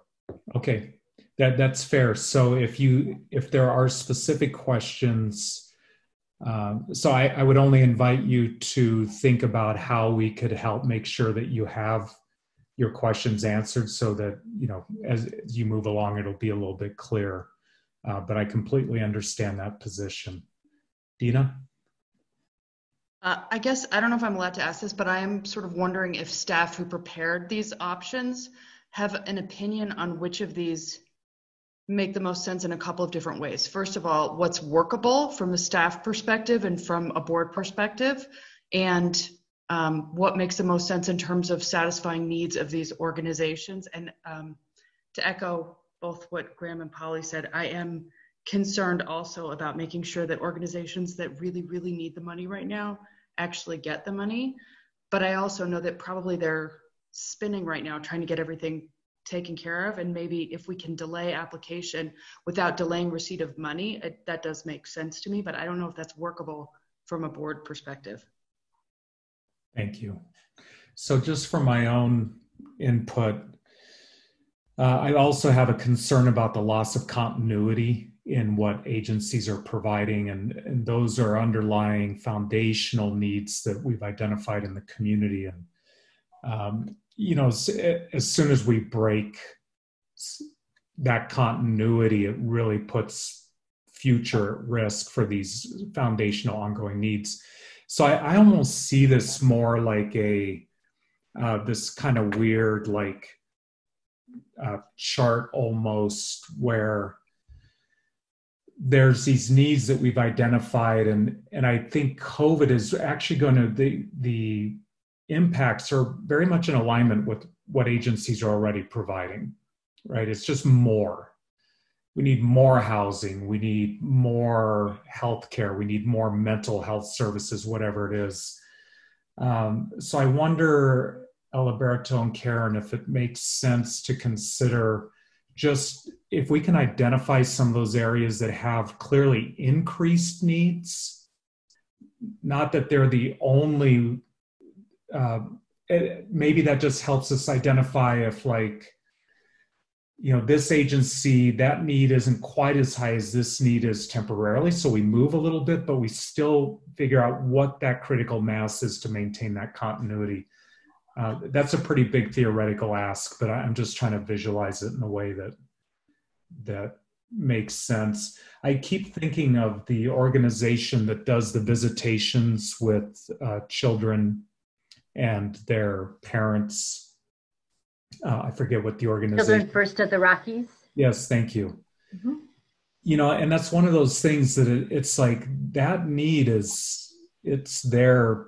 Okay. That, that's fair. So if you, if there are specific questions, um, so I, I would only invite you to think about how we could help make sure that you have your questions answered so that you know as, as you move along it'll be a little bit clearer uh, but i completely understand that position. Dina? Uh, i guess i don't know if i'm allowed to ask this but i am sort of wondering if staff who prepared these options have an opinion on which of these make the most sense in a couple of different ways first of all what's workable from a staff perspective and from a board perspective and um, what makes the most sense in terms of satisfying needs of these organizations. And um, to echo both what Graham and Polly said, I am concerned also about making sure that organizations that really, really need the money right now actually get the money. But I also know that probably they're spinning right now trying to get everything taken care of. And maybe if we can delay application without delaying receipt of money, it, that does make sense to me. But I don't know if that's workable from a board perspective. Thank you. So, just for my own input, uh, I also have a concern about the loss of continuity in what agencies are providing, and, and those are underlying foundational needs that we've identified in the community. And, um, you know, as, as soon as we break that continuity, it really puts future risk for these foundational ongoing needs. So I, I almost see this more like a uh, this kind of weird like uh, chart almost where there's these needs that we've identified and and I think COVID is actually going to the the impacts are very much in alignment with what agencies are already providing right? It's just more. We need more housing. We need more health care we need more mental health services whatever it is. Um, so i wonder Eliberto and Karen if it makes sense to consider just if we can identify some of those areas that have clearly increased needs. Not that they're the only uh, it, maybe that just helps us identify if like you know this agency that need isn't quite as high as this need is temporarily. So we move a little bit but we still figure out what that critical mass is to maintain that continuity. Uh, that's a pretty big theoretical ask but i'm just trying to visualize it in a way that that makes sense. I keep thinking of the organization that does the visitations with uh, children and their parents. Uh, I forget what the organization. Children First of the Rockies. Yes, thank you. Mm-hmm. You know, and that's one of those things that it, it's like that need is it's there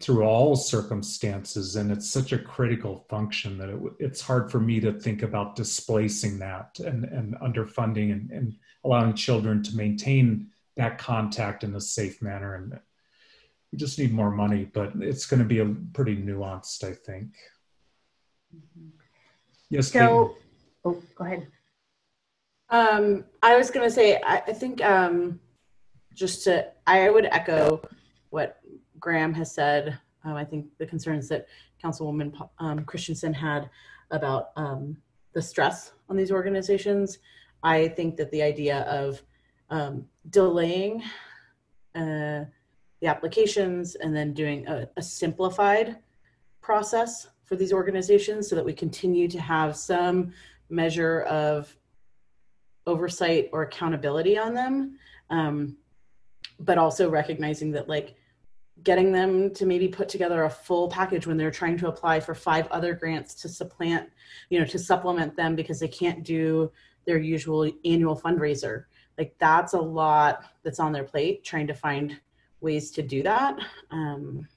through all circumstances, and it's such a critical function that it, it's hard for me to think about displacing that and and underfunding and, and allowing children to maintain that contact in a safe manner and we just need more money, but it's going to be a pretty nuanced, I think. Yes. So, oh, go ahead. Um, I was going to say, I, I think um, just to, I would echo what Graham has said. Um, I think the concerns that Councilwoman um, Christensen had about um, the stress on these organizations. I think that the idea of um, delaying uh, the applications and then doing a, a simplified process for these organizations so that we continue to have some measure of oversight or accountability on them. Um, but also recognizing that like getting them to maybe put together a full package when they're trying to apply for five other grants to supplant you know to supplement them because they can't do their usual annual fundraiser. Like that's a lot that's on their plate trying to find ways to do that. Um,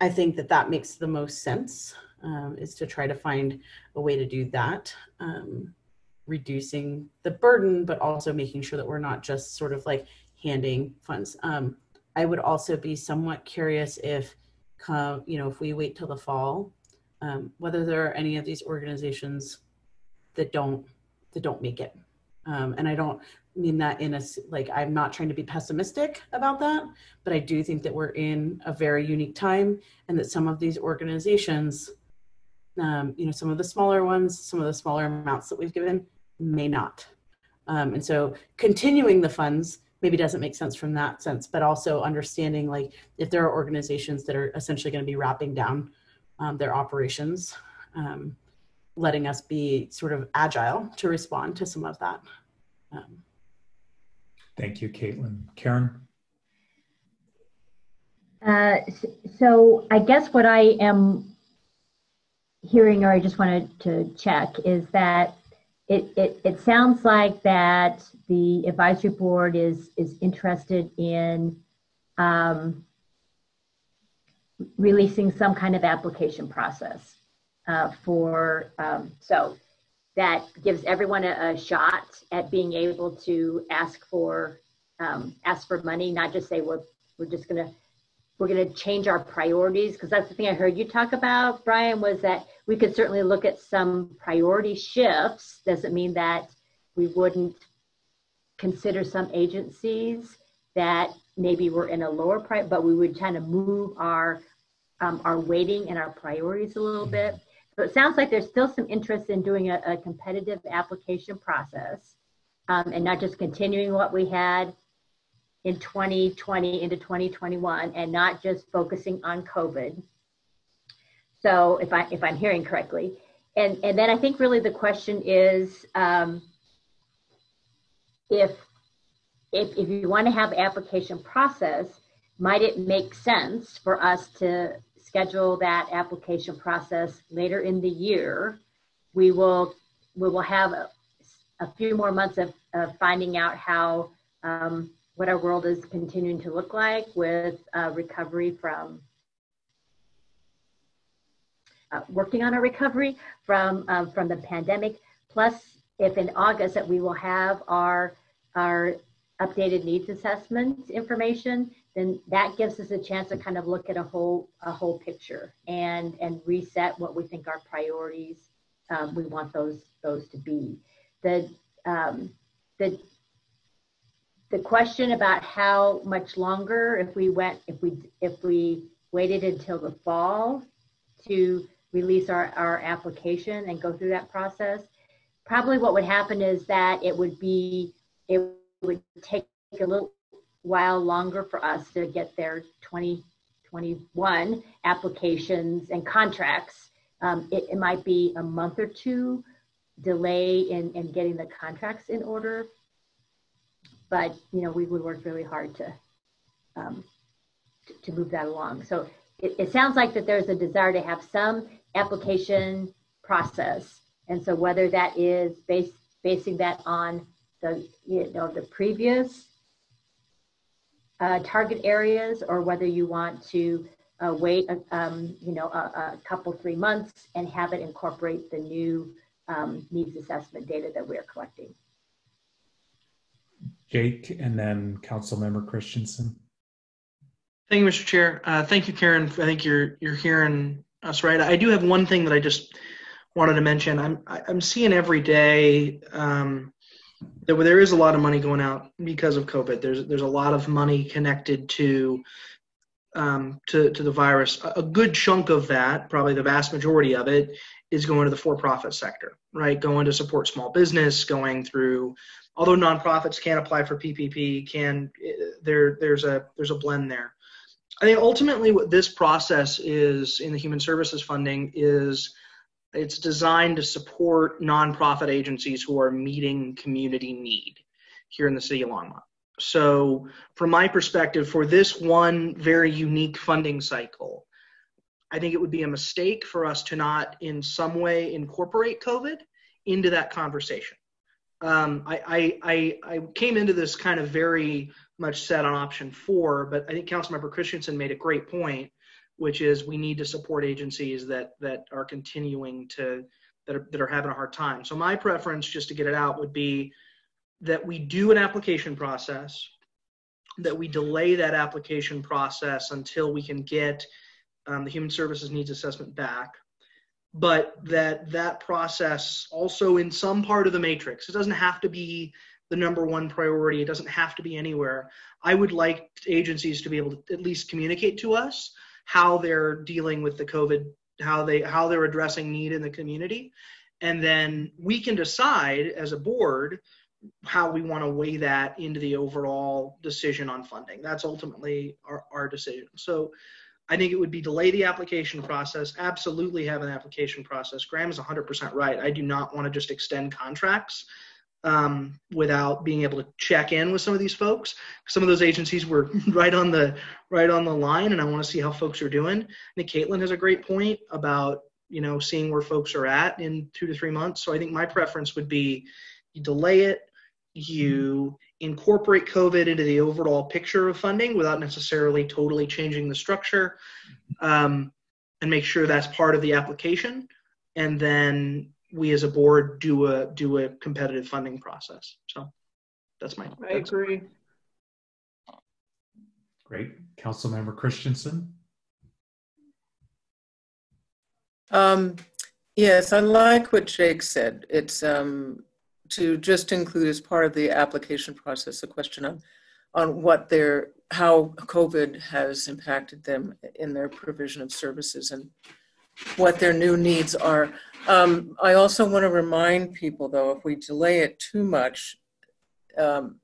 I think that that makes the most sense um, is to try to find a way to do that, um, reducing the burden, but also making sure that we're not just sort of like handing funds. Um, I would also be somewhat curious if, come, you know, if we wait till the fall, um, whether there are any of these organizations that don't that don't make it. Um, and I don't mean that in a like i'm not trying to be pessimistic about that but i do think that we're in a very unique time and that some of these organizations um, you know some of the smaller ones some of the smaller amounts that we've given may not. Um, and so continuing the funds maybe doesn't make sense from that sense but also understanding like if there are organizations that are essentially going to be wrapping down um, their operations um, letting us be sort of agile to respond to some of that um, Thank you, Caitlin. Karen? Uh, so I guess what I am hearing, or I just wanted to check, is that it, it, it sounds like that the advisory board is, is interested in um, releasing some kind of application process uh, for, um, so that gives everyone a, a, shot at being able to ask for um, ask for money, not just say we're we're just gonna we're gonna change our priorities because that's the thing I heard you talk about, Brian, was that we could certainly look at some priority shifts. Doesn't mean that we wouldn't consider some agencies that maybe were in a lower price, but we would kind of move our um, our weighting and our priorities a little bit. So it sounds like there's still some interest in doing a, a competitive application process um, and not just continuing what we had in 2020 into 2021 and not just focusing on COVID. So if I if I'm hearing correctly, and and then I think really the question is um, if if if you want to have application process, might it make sense for us to schedule that application process later in the year. We will we will have a, a few more months of, of finding out how um, what our world is continuing to look like with uh, recovery from uh, working on a recovery from um, from the pandemic. Plus, if in August that we will have our our updated needs assessment information then that gives us a chance to kind of look at a whole a whole picture and and reset what we think our priorities um, we want those those to be. The um, the the question about how much longer, if we went, if we, if we waited until the fall to release our, our application and go through that process, probably what would happen is that it would be, it would take a little while longer for us to get their 2021 applications and contracts. Um, it, it might be a month or two delay in, in getting the contracts in order. But, you know, we would work really hard to, um, to, move that along. So it, it sounds like that there's a desire to have some application process. And so whether that is based, basing that on the, you know, the previous uh, target areas or whether you want to uh, wait, uh, um, you know, a, a, couple, three months and have it incorporate the new um, needs assessment data that we're collecting. Jake and then Councilmember Christensen. Thank you, Mr. Chair. Uh, thank you, Karen. I think you're you're hearing us right. I do have one thing that I just wanted to mention. I'm I'm seeing every day um, that there is a lot of money going out because of COVID. There's there's a lot of money connected to um, to to the virus. A good chunk of that, probably the vast majority of it, is going to the for-profit sector, right? Going to support small business, going through. Although nonprofits can apply for PPP, can there there's a there's a blend there. I think ultimately what this process is in the human services funding is it's designed to support nonprofit agencies who are meeting community need here in the city of Longmont. So, from my perspective, for this one very unique funding cycle, I think it would be a mistake for us to not, in some way, incorporate COVID into that conversation. Um, I, I, I, came into this kind of very much set on option four, but I think Councilmember Christensen made a great point which is we need to support agencies that that are continuing to that are, that are having a hard time. So my preference, just to get it out, would be that we do an application process, that we delay that application process until we can get um, the human services needs assessment back, but that that process also in some part of the matrix. It doesn't have to be the number one priority. It doesn't have to be anywhere. I would like agencies to be able to at least communicate to us how they're dealing with the COVID, how they how they're addressing need in the community, and then we can decide as a board how we want to weigh that into the overall decision on funding. That's ultimately our, our decision. So I think it would be delay the application process, absolutely have an application process. Graham is 100% right. I do not want to just extend contracts um, without being able to check in with some of these folks. Some of those agencies were *laughs* right on the right on the line, and I want to see how folks are doing. I think Caitlin has a great point about you know seeing where folks are at in two to three months. So I think my preference would be you delay it, you incorporate COVID into the overall picture of funding without necessarily totally changing the structure, um, and make sure that's part of the application, and then we as a board do a do a competitive funding process. So that's my. I that's agree. Great, Councilmember Christensen. Um, yes, I like what Jake said. It's um, to just include as part of the application process a question on on what their how COVID has impacted them in their provision of services and what their new needs are. Um, I also want to remind people, though, if we delay it too much, um,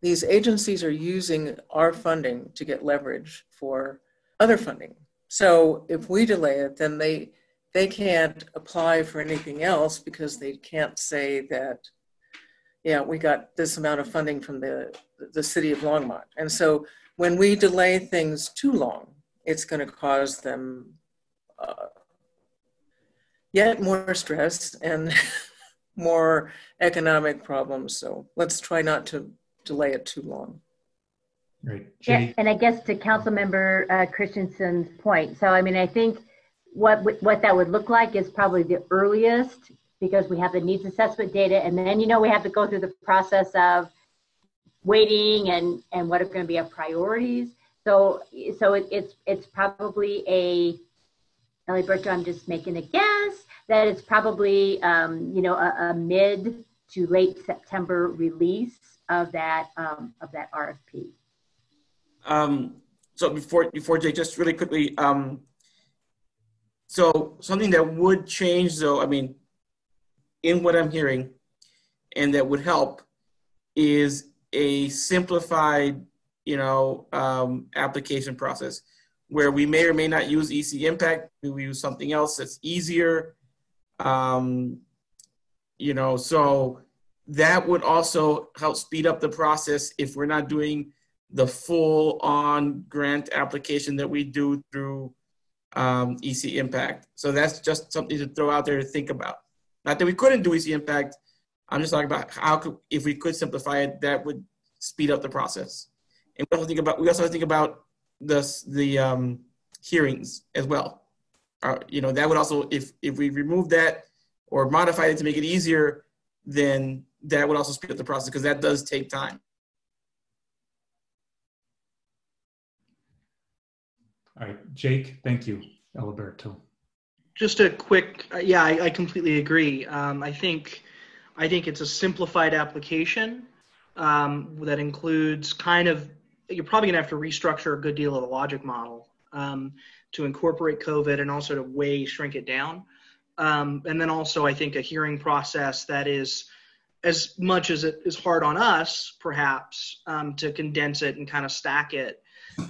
these agencies are using our funding to get leverage for other funding. So if we delay it, then they they can't apply for anything else because they can't say that, yeah, we got this amount of funding from the the city of Longmont. And so when we delay things too long, it's going to cause them uh, yet more stress and *laughs* more economic problems. So let's try not to delay it too long. Right. Yeah, and I guess to Councilmember uh, Christensen's point. So I mean, I think what what that would look like is probably the earliest because we have the needs assessment data, and then you know we have to go through the process of waiting and and what are going to be our priorities. So so it, it's it's probably a Ellie I'm just making a guess that it's probably, um, you know, a, a, mid to late September release of that um, of that RFP. Um, so before before Jake, just really quickly, um, so something that would change, though, I mean, in what I'm hearing, and that would help, is a simplified, you know, um, application process where we may or may not use EC Impact. We use something else that's easier. Um, you know, so that would also help speed up the process if we're not doing the full on grant application that we do through um, EC Impact. So that's just something to throw out there to think about. Not that we couldn't do EC Impact. I'm just talking about how could, if we could simplify it, that would speed up the process. And we also think about we also think about the the um, hearings as well. Uh, you know that would also if if we remove that or modify it to make it easier, then that would also speed up the process because that does take time. All right, Jake, thank you. Eliberto. Just a quick, uh, yeah, I, I completely agree. Um, I think, I think it's a simplified application um, that includes kind of. You're probably going to have to restructure a good deal of the logic model um, to incorporate COVID and also to way shrink it down. Um, and then also, I think a hearing process that is as much as it is hard on us, perhaps, um, to condense it and kind of stack it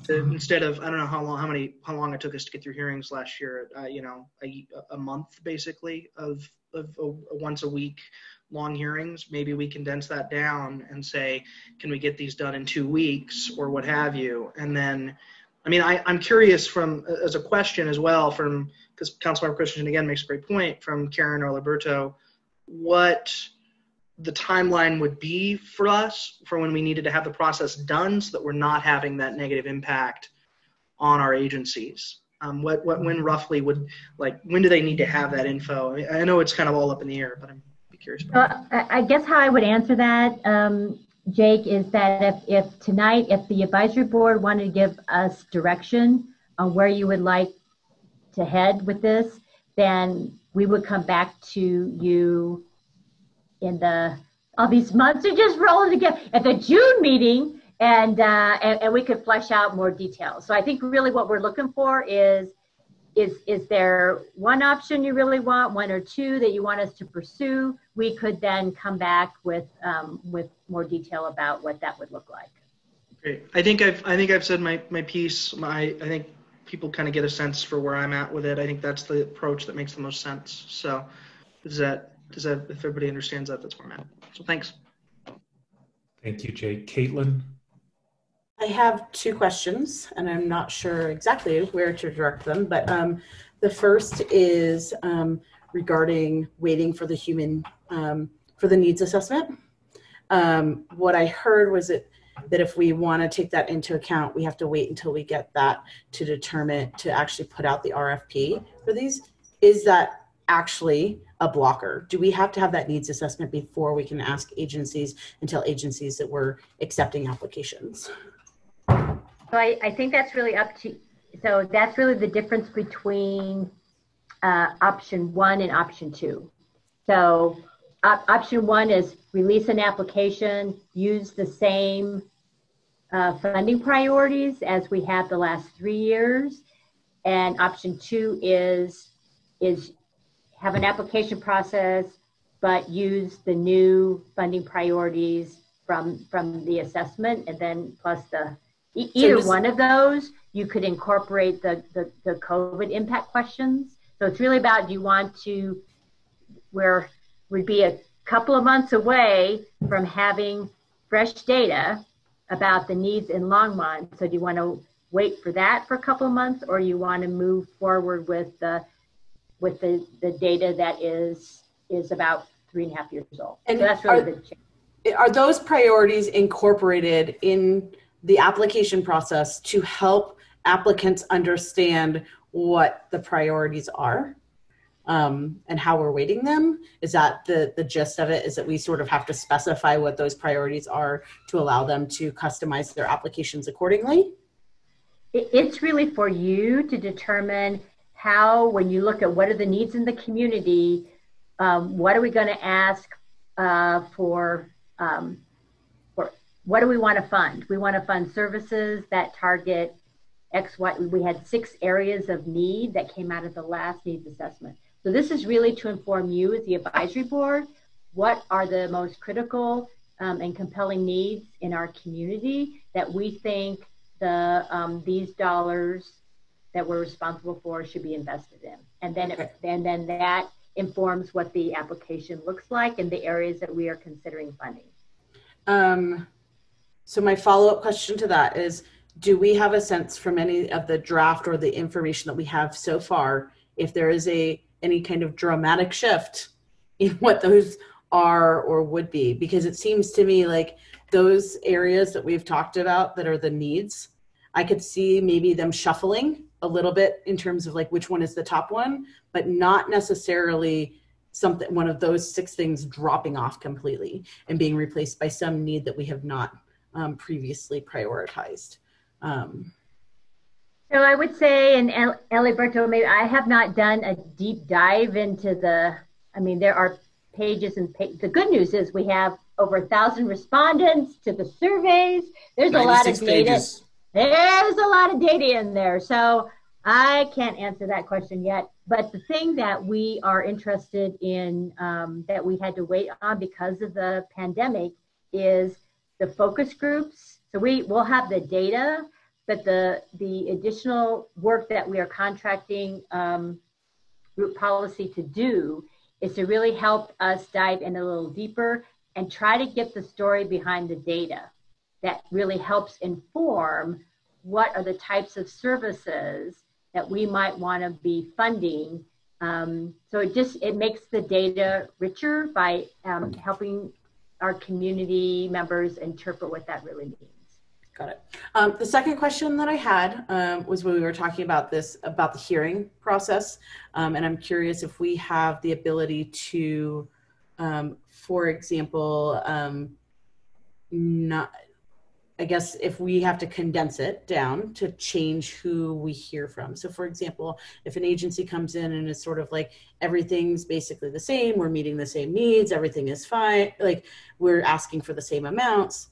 instead of I don't know how long how many how long it took us to get through hearings last year. Uh, you know, a, a month basically of of a, a once a week long hearings. Maybe we condense that down and say, can we get these done in two weeks or what have you? And then, I mean, I, I'm curious from as a question as well from because Councilmember Christensen again makes a great point from Karen or Eliberto, what the timeline would be for us for when we needed to have the process done so that we're not having that negative impact on our agencies um, what, what when roughly would like when do they need to have that info i, I know it's kind of all up in the air but i'm curious uh, I guess how i would answer that um, jake is that if, if tonight if the advisory board wanted to give us direction on where you would like to head with this then we would come back to you in the all these months are just rolling together at the June meeting, and, uh, and and we could flesh out more details. So I think really what we're looking for is is is there one option you really want, one or two that you want us to pursue? We could then come back with um, with more detail about what that would look like. Great. I think I've I think I've said my my piece. My I think people kind of get a sense for where I'm at with it. I think that's the approach that makes the most sense. So, is that does that, if everybody understands that, that's where I'm at. So thanks. Thank you, Jake. Caitlin? I have two questions, and I'm not sure exactly where to direct them, but um, the first is um, regarding waiting for the human, um, for the needs assessment. Um, what I heard was that, that if we want to take that into account, we have to wait until we get that to determine, to actually put out the RFP for these. Is that actually a blocker? Do we have to have that needs assessment before we can ask agencies and tell agencies that we're accepting applications? So I, I think that's really up to, so that's really the difference between uh, option one and option two. So op- option one is release an application, use the same uh, funding priorities as we have the last three years. And option two is is have an application process, but use the new funding priorities from from the assessment, and then plus the e- either so one of those, you could incorporate the, the the COVID impact questions. So it's really about do you want to where would be a couple of months away from having fresh data about the needs in Longmont. So do you want to wait for that for a couple of months or you want to move forward with the with the, the data that is is about three and a half years old. And so that's really are, the change. Are those priorities incorporated in the application process to help applicants understand what the priorities are um, and how we're weighting them? Is that the, the gist of it? Is that we sort of have to specify what those priorities are to allow them to customize their applications accordingly? It's really for you to determine how, when you look at what are the needs in the community, um, what are we going to ask uh, for um, for what do we want to fund? We want to fund services that target X, Y. We had six areas of need that came out of the last needs assessment. So this is really to inform you as the advisory board what are the most critical um, and compelling needs in our community that we think the um, these dollars that we're responsible for should be invested in, and then it, and then that informs what the application looks like and the areas that we are considering funding. Um, so my follow-up question to that is, do we have a sense from any of the draft or the information that we have so far if there is a any kind of dramatic shift in *laughs* what those are or would be? Because it seems to me like those areas that we've talked about that are the needs, I could see maybe them shuffling a little bit in terms of like which one is the top one, but not necessarily something one of those six things dropping off completely and being replaced by some need that we have not um, previously prioritized. Um, so I would say, and Eliberto, maybe I have not done a deep dive into the. I mean, there are pages and pa- the good news is we have over a thousand respondents to the surveys. There's a lot of data. Pages. There's a lot of data in there. So I can't answer that question yet. But the thing that we are interested in um, that we had to wait on because of the pandemic is the focus groups. So we will have the data, but the the additional work that we are contracting um, group policy to do is to really help us dive in a little deeper and try to get the story behind the data that really helps inform what are the types of services that we might want to be funding. Um, so it just it makes the data richer by um, helping our community members interpret what that really means. Got it. Um, the second question that I had um, was when we were talking about this about the hearing process, um, and I'm curious if we have the ability to, um, for example, um, not I guess if we have to condense it down to change who we hear from. So, for example, if an agency comes in and is sort of like everything's basically the same, we're meeting the same needs, everything is fine, like we're asking for the same amounts,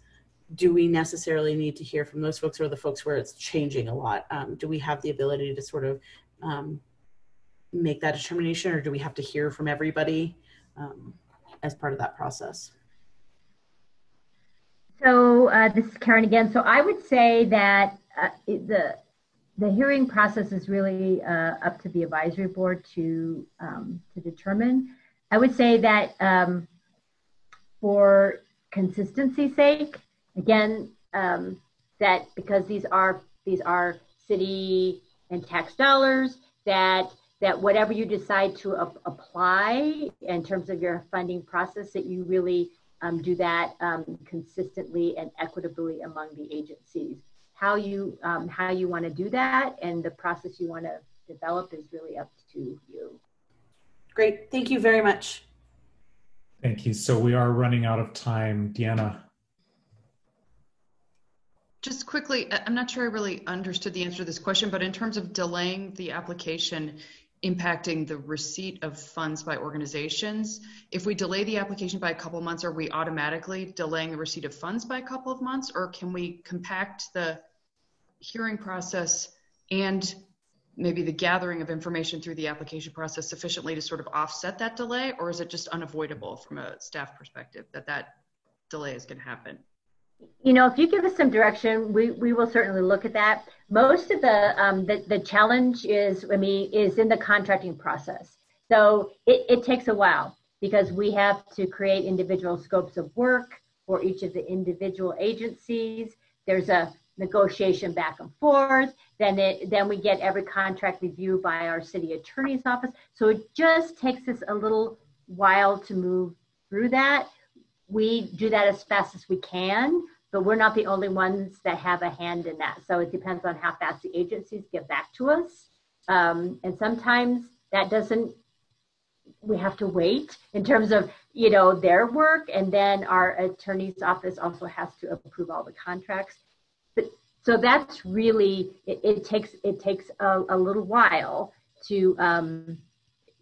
do we necessarily need to hear from those folks or the folks where it's changing a lot? Um, do we have the ability to sort of um, make that determination or do we have to hear from everybody um, as part of that process? So uh, this is Karen again. So I would say that uh, the the hearing process is really uh, up to the advisory board to um, to determine. I would say that um, for consistency's sake, again, um, that because these are these are city and tax dollars, that that whatever you decide to apply in terms of your funding process, that you really um, do that um, consistently and equitably among the agencies. How you um, how you want to do that and the process you want to develop is really up to you. Great, thank you very much. Thank you. So we are running out of time, Deanna. Just quickly, I'm not sure I really understood the answer to this question, but in terms of delaying the application, impacting the receipt of funds by organizations. If we delay the application by a couple of months, are we automatically delaying the receipt of funds by a couple of months? Or can we compact the hearing process and maybe the gathering of information through the application process sufficiently to sort of offset that delay? Or is it just unavoidable from a staff perspective that that delay is going to happen? You know, if you give us some direction, we, we will certainly look at that. Most of the, um, the, the challenge is, I mean, is in the contracting process. So it, it takes a while because we have to create individual scopes of work for each of the individual agencies. There's a negotiation back and forth. Then it, then we get every contract review by our city attorney's office. So it just takes us a little while to move through that we do that as fast as we can, but we're not the only ones that have a hand in that. So it depends on how fast the agencies get back to us. Um, and sometimes that doesn't, we have to wait in terms of, you know, their work. And then our attorney's office also has to approve all the contracts. But so that's really, it, it takes, it takes a, a little while to, um,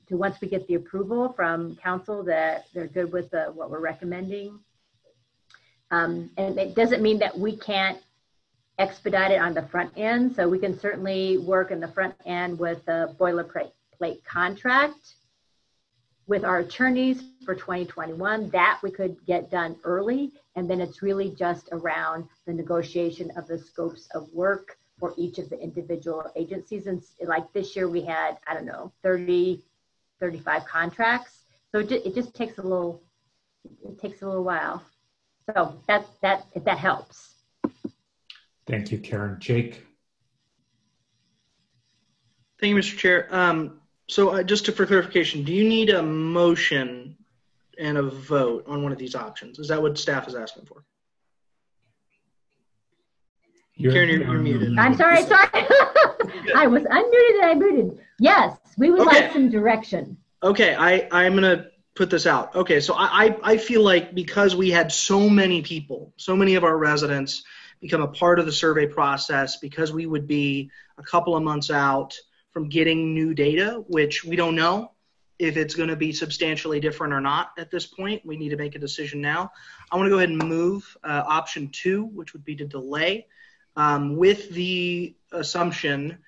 to once we get the approval from council that they're good with the, what we're recommending, Um, and it doesn't mean that we can't expedite it on the front end. So we can certainly work in the front end with the boilerplate plate contract with our attorneys for 2021. That we could get done early. And then it's really just around the negotiation of the scopes of work for each of the individual agencies. And like this year, we had, I don't know, 30, 35 contracts. So it just, it just takes a little, it takes a little while. So that, that, if that helps. Thank you, Karen. Jake? Thank you, Mr. Chair. Um, so uh, just to, for clarification, do you need a motion and a vote on one of these options? Is that what staff is asking for? You're, Karen, you're, you're muted. I'm sorry, sorry. *laughs* I was unmuted and I muted. Yes, we would Okay. like some direction. Okay, I, I'm gonna put this out. Okay, so I, I, I feel like because we had so many people, so many of our residents become a part of the survey process, because we would be a couple of months out from getting new data, which we don't know if it's going to be substantially different or not at this point. We need to make a decision now. I want to go ahead and move uh, option two, which would be to delay, um, with the assumption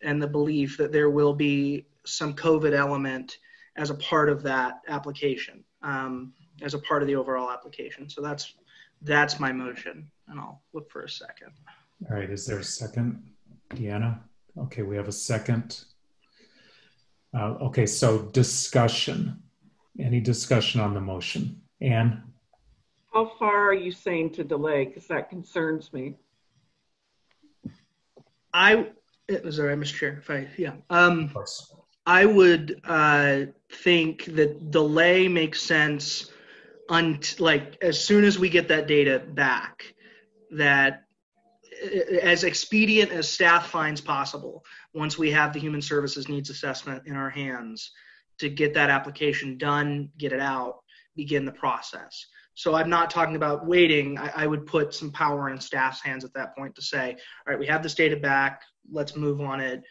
and the belief that there will be some COVID element as a part of that application, um, as a part of the overall application. So that's that's my motion, and I'll look for a second. All right, is there a second? Deanna? Okay, we have a second. Uh, okay, so discussion. Any discussion on the motion? Anne? How far are you saying to delay? Because that concerns me. I is that right, Mr. Chair? If I yeah, um, I would uh, think that delay makes sense. Unt like as soon as we get that data back, that uh, as expedient as staff finds possible, once we have the human services needs assessment in our hands, to get that application done, get it out, begin the process. So I'm not talking about waiting. I, I would put some power in staff's hands at that point to say, all right, we have this data back. Let's move on it.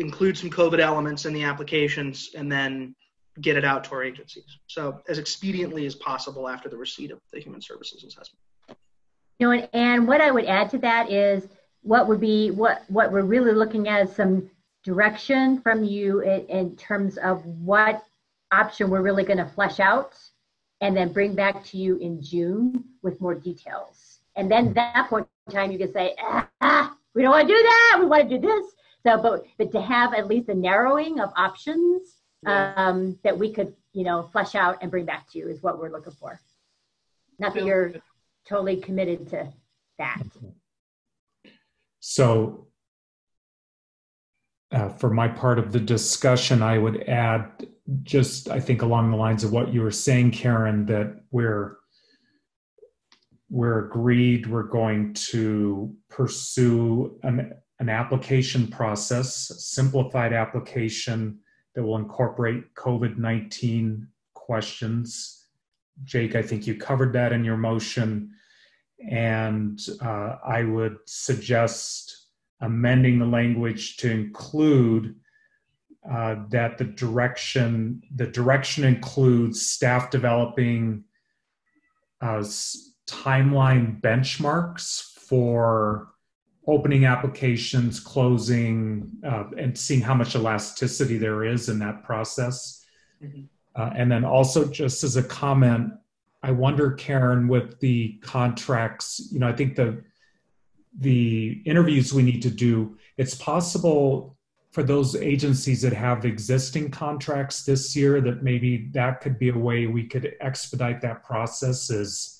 Include some COVID elements in the applications, and then get it out to our agencies. So as expediently as possible after the receipt of the human services assessment. You know, and, and what I would add to that is what would be what what we're really looking at is some direction from you in, in terms of what option we're really going to flesh out and then bring back to you in June with more details. And then at that point in time, you can say, ah, ah, we don't want to do that. We want to do this. So, but but to have at least a narrowing of options um, that we could, you know, flesh out and bring back to you is what we're looking for. Not that you're totally committed to that. So, uh, for my part of the discussion, I would add just, I think, along the lines of what you were saying, Karen, that we're we're agreed we're going to pursue an, an application process, simplified application that will incorporate COVID 19 questions. Jake, I think you covered that in your motion. And uh, I would suggest amending the language to include uh, that the direction the direction includes staff developing uh, timeline benchmarks for opening applications, closing, uh, and seeing how much elasticity there is in that process. Uh, and then also, just as a comment, I wonder, Karen, with the contracts, you know, I think the the interviews we need to do, it's possible for those agencies that have existing contracts this year that maybe that could be a way we could expedite that process is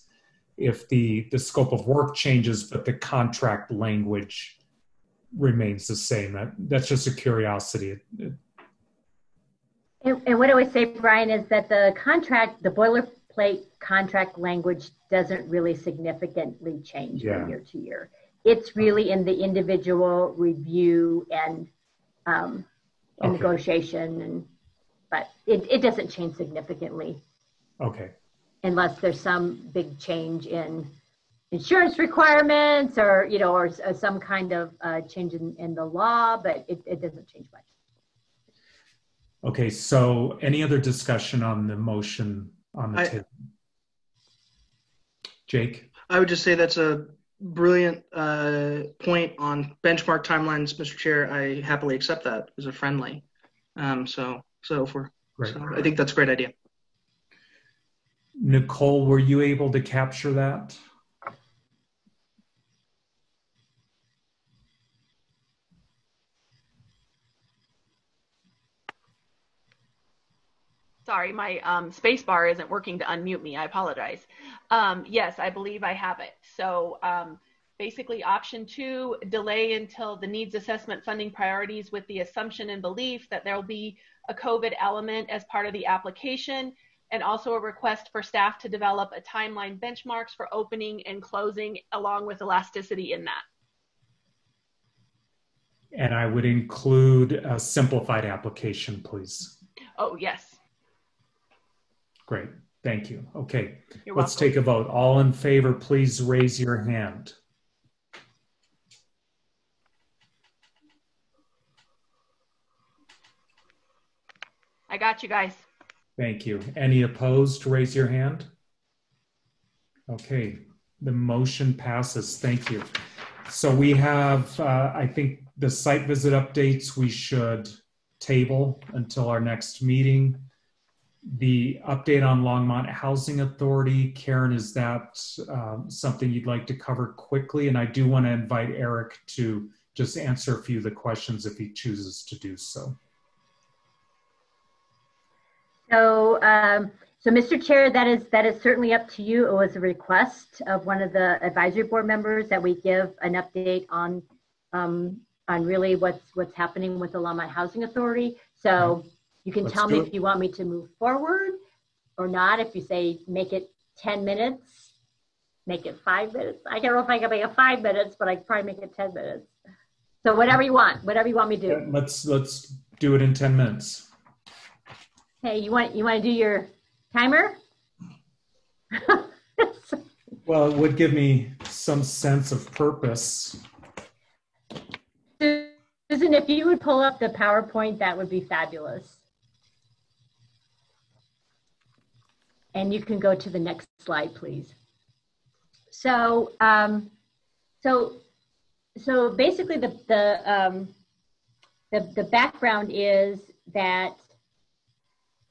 if the the scope of work changes but the contract language remains the same that, that's just a curiosity It- it- And, and what I would say, Brian, is that the contract, the boilerplate contract language doesn't really significantly change Yeah. from year to year. It's really in the individual review and, um, and Okay. negotiation and, but it, it doesn't change significantly okay unless there's some big change in insurance requirements or, you know, or, s- or some kind of, uh, change in, in the law, but it, it doesn't change much. okay so any other discussion on the motion on the I- table jake I would just say that's a brilliant uh, point on benchmark timelines, Mr. Chair. I happily accept that as a friendly. Um, so, so for, so I think that's a great idea. Nicole, were you able to capture that? Sorry, my um, space bar isn't working to unmute me. I apologize. Um, yes, I believe I have it. So um, basically option two, delay until the needs assessment funding priorities with the assumption and belief that there will be a COVID element as part of the application and also a request for staff to develop a timeline benchmarks for opening and closing along with elasticity in that. And I would include a simplified application, please. Oh, yes. Great. Thank you. Okay. You're Let's welcome. take a vote. All in favor, please raise your hand. I got you guys. Thank you. Any opposed, raise your hand. Okay, the motion passes. Thank you. So we have, uh, I think, the site visit updates we should table until our next meeting. The update on Longmont Housing Authority, Karen, is that um, something you'd like to cover quickly? And I do want to invite Eric to just answer a few of the questions if he chooses to do so. So, um, so Mr. Chair, that is that is certainly up to you. It was a request of one of the advisory board members that we give an update on um, on really what's what's happening with the Longmont Housing Authority. So you can Let's tell me do if you want me to move forward or not. If you say make it 10 minutes, make it five minutes. I don't know if I can make it five minutes, but I can probably make it 10 minutes. So whatever you want, whatever you want me to do. Let's let's do it in 10 minutes. Hey, you want you want to do your timer? *laughs* Well, it would give me some sense of purpose. Susan, if you would pull up the PowerPoint, that would be fabulous. And you can go to the next slide, please. So, um, so, so basically, the the um, the the background is that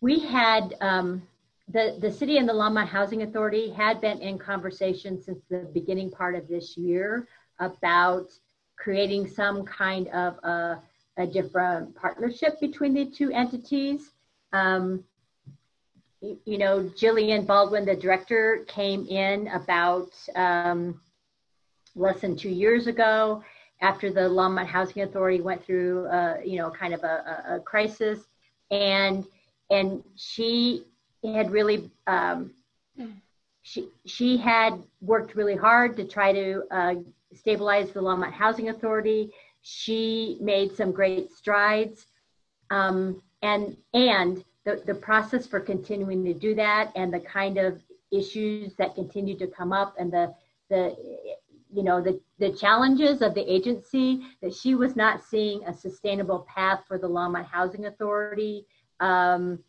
we had um, the the city and the Longmont Housing Authority had been in conversation since the beginning part of this year about creating some kind of a, a different partnership between the two entities. Um, you, know, Jillian Baldwin, the director, came in about um, less than two years ago after the Longmont Housing Authority went through, uh, you know, kind of a, a crisis, and and she had really um, she she had worked really hard to try to uh, stabilize the Longmont Housing Authority. She made some great strides, um, and and the, the process for continuing to do that, and the kind of issues that continue to come up, and the the you know the the challenges of the agency that she was not seeing a sustainable path for the Longmont Housing Authority um,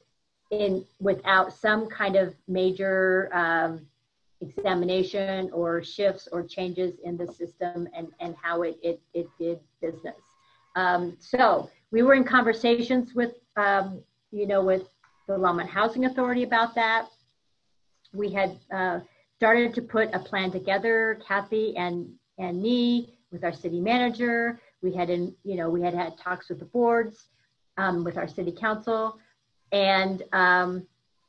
in without some kind of major um, examination or shifts or changes in the system and, and how it, it, it did business. Um, so we were in conversations with, um, you know, with the Longmont Housing Authority about that. We had uh, started to put a plan together, Kathy and, and me with our city manager. We had, in, you know, we had had talks with the boards, um, with our city council and um,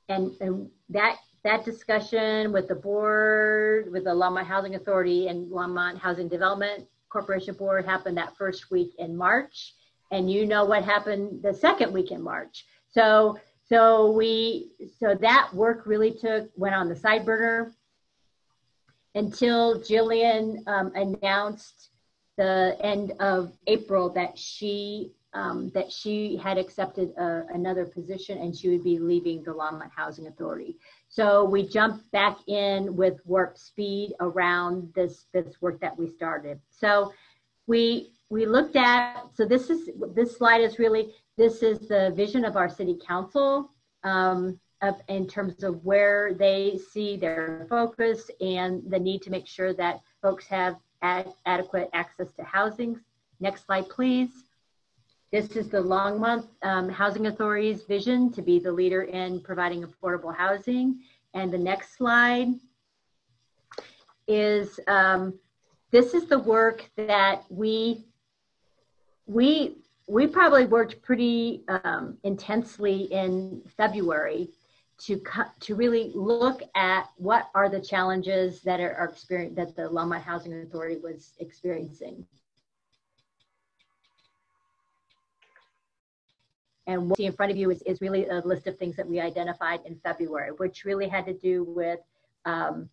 and and that that discussion with the board, with the Longmont Housing Authority and Longmont Housing Development Corporation Board happened that first week in March, and you know what happened the second week in March. So so we so that work really took went on the side burner until Jillian um, announced the end of April that she um, that she had accepted a, another position and she would be leaving the Longmont Housing Authority. So we jumped back in with warp speed around this this work that we started. So we we looked at so this is this slide is really this is the vision of our city council. Um, of, in terms of where they see their focus and the need to make sure that folks have ad- adequate access to housing. Next slide, please. This is the Longmont um, Housing Authority's vision to be the leader in providing affordable housing. And the next slide is um, this is the work that we we we probably worked pretty um, intensely in February to to really look at what are the challenges that are, are that the Longmont Housing Authority was experiencing. And what you see in front of you is, is really a list of things that we identified in February, which really had to do with um,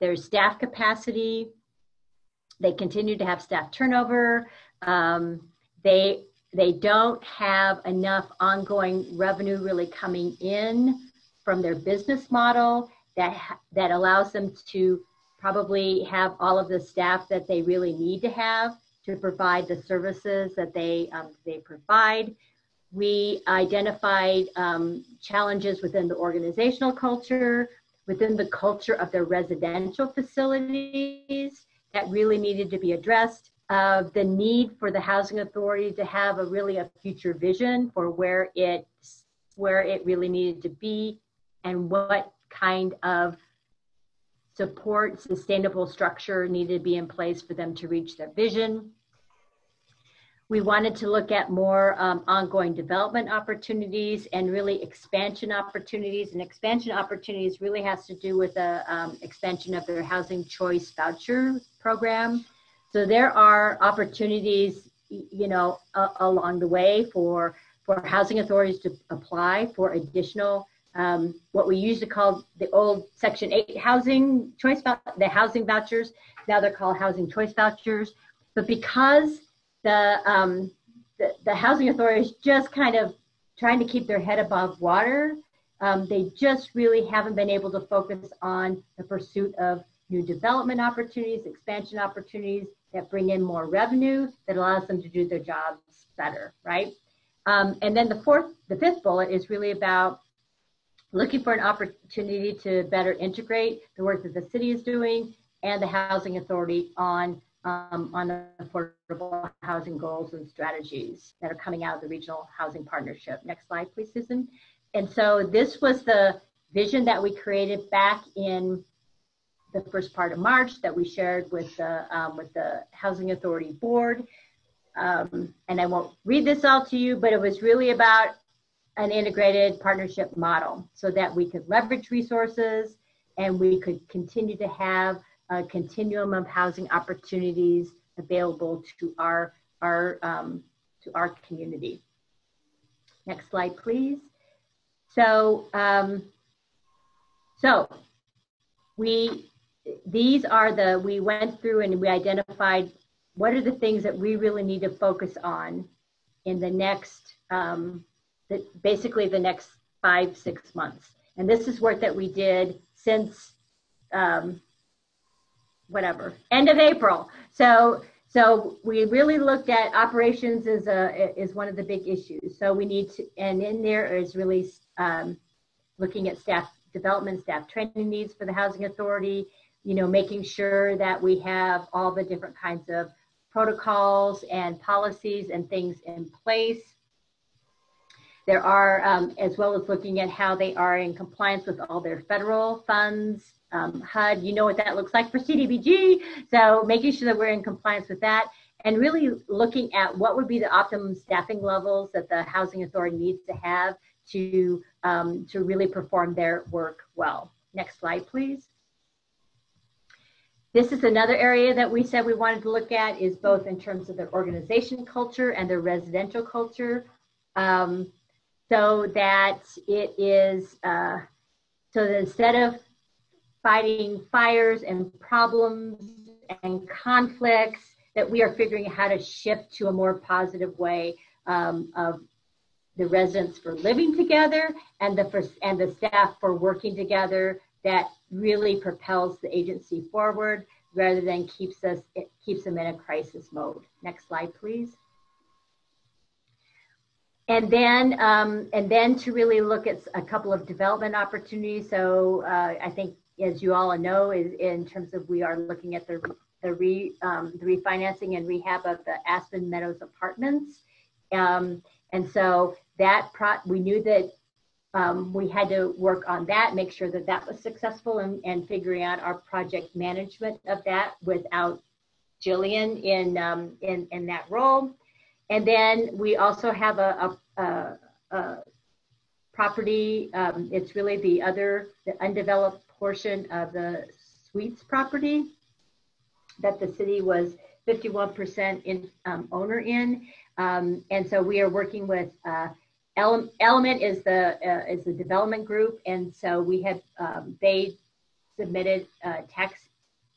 their staff capacity. They continue to have staff turnover. Um, they they don't have enough ongoing revenue really coming in from their business model that that allows them to probably have all of the staff that they really need to have to provide the services that they um, they provide. We identified um, challenges within the organizational culture, within the culture of their residential facilities that really needed to be addressed uh, the need for the housing authority to have a really a future vision for where it where it really needed to be and what kind of support sustainable structure needed to be in place for them to reach their vision we wanted to look at more um, ongoing development opportunities and really expansion opportunities and expansion opportunities really has to do with the um, expansion of their housing choice voucher program so there are opportunities, you know, uh, along the way for for housing authorities to apply for additional um, what we used to call the old Section 8 housing choice, the housing vouchers. Now they're called housing choice vouchers. But because the, um, the, the housing authorities just kind of trying to keep their head above water, um, they just really haven't been able to focus on the pursuit of new development opportunities, expansion opportunities, that bring in more revenue that allows them to do their jobs better, right? Um, and then the fourth, the fifth bullet is really about looking for an opportunity to better integrate the work that the city is doing and the housing authority on um, on affordable housing goals and strategies that are coming out of the regional housing partnership. Next slide, please, Susan. And so this was the vision that we created back in the first part of March that we shared with the, um, with the Housing Authority Board. Um, and I won't read this all to you, but it was really about an integrated partnership model so that we could leverage resources and we could continue to have a continuum of housing opportunities available to our, our, um, to our community. Next slide, please. So, um, so we these are the, we went through and we identified what are the things that we really need to focus on in the next, um, the, basically the next five, six months. And this is work that we did since um, whatever, end of April. So, so we really looked at operations as a is one of the big issues. So we need to, and in there is really um, looking at staff development, staff training needs for the housing authority, you know, making sure that we have all the different kinds of protocols and policies and things in place. There are, um, as well as looking at how they are in compliance with all their federal funds, um, HUD, you know what that looks like for CDBG. So making sure that we're in compliance with that and really looking at what would be the optimum staffing levels that the housing authority needs to have to, um, to really perform their work well. Next slide, please. This is another area that we said we wanted to look at is both in terms of their organization culture and their residential culture. Um, so that it is, uh, so that instead of fighting fires and problems and conflicts, that we are figuring how to shift to a more positive way um, of the residents for living together and the for, and the staff for working together that really propels the agency forward rather than keeps us it keeps them in a crisis mode. Next slide, please. and then um, and then to really look at a couple of development opportunities. So uh, I think, as you all know, is in terms of we are looking at the the, re, um, the refinancing and rehab of the Aspen Meadows apartments, um, and so that pro- we knew that um, we had to work on that, make sure that that was successful, and, and figuring out our project management of that without Jillian in um, in in that role. And then we also have a, a, a, a property. Um, it's really the other, the undeveloped portion of the Suites property that the city was 51% in um, owner in. Um, and so we are working with uh, Element is the uh, is the development group, and so we had um, they submitted a tax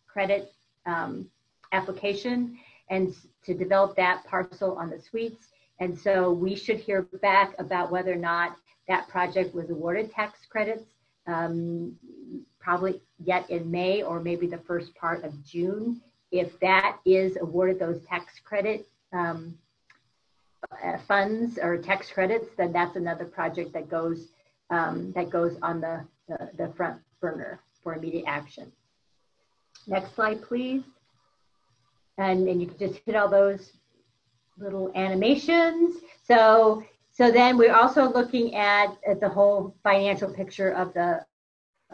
credit um, application, and to develop that parcel on the suites. And so we should hear back about whether or not that project was awarded tax credits, um, probably yet in May or maybe the first part of June. If that is awarded those tax credit um, uh, funds or tax credits, then that's another project that goes um, that goes on the, the, the front burner for immediate action. Next slide, please and, and you can just hit all those little animations. So, so then we're also looking at, at the whole financial picture of the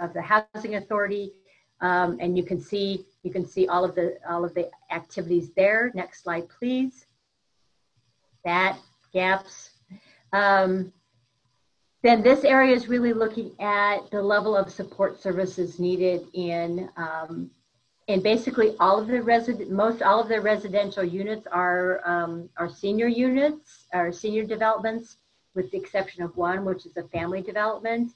of the housing authority, um, and you can see you can see all of the all of the activities there. Next slide, please. That gaps. Um, then this area is really looking at the level of support services needed in um, and basically all of the resident, most all of the residential units are um, are senior units, are senior developments, with the exception of one, which is a family development.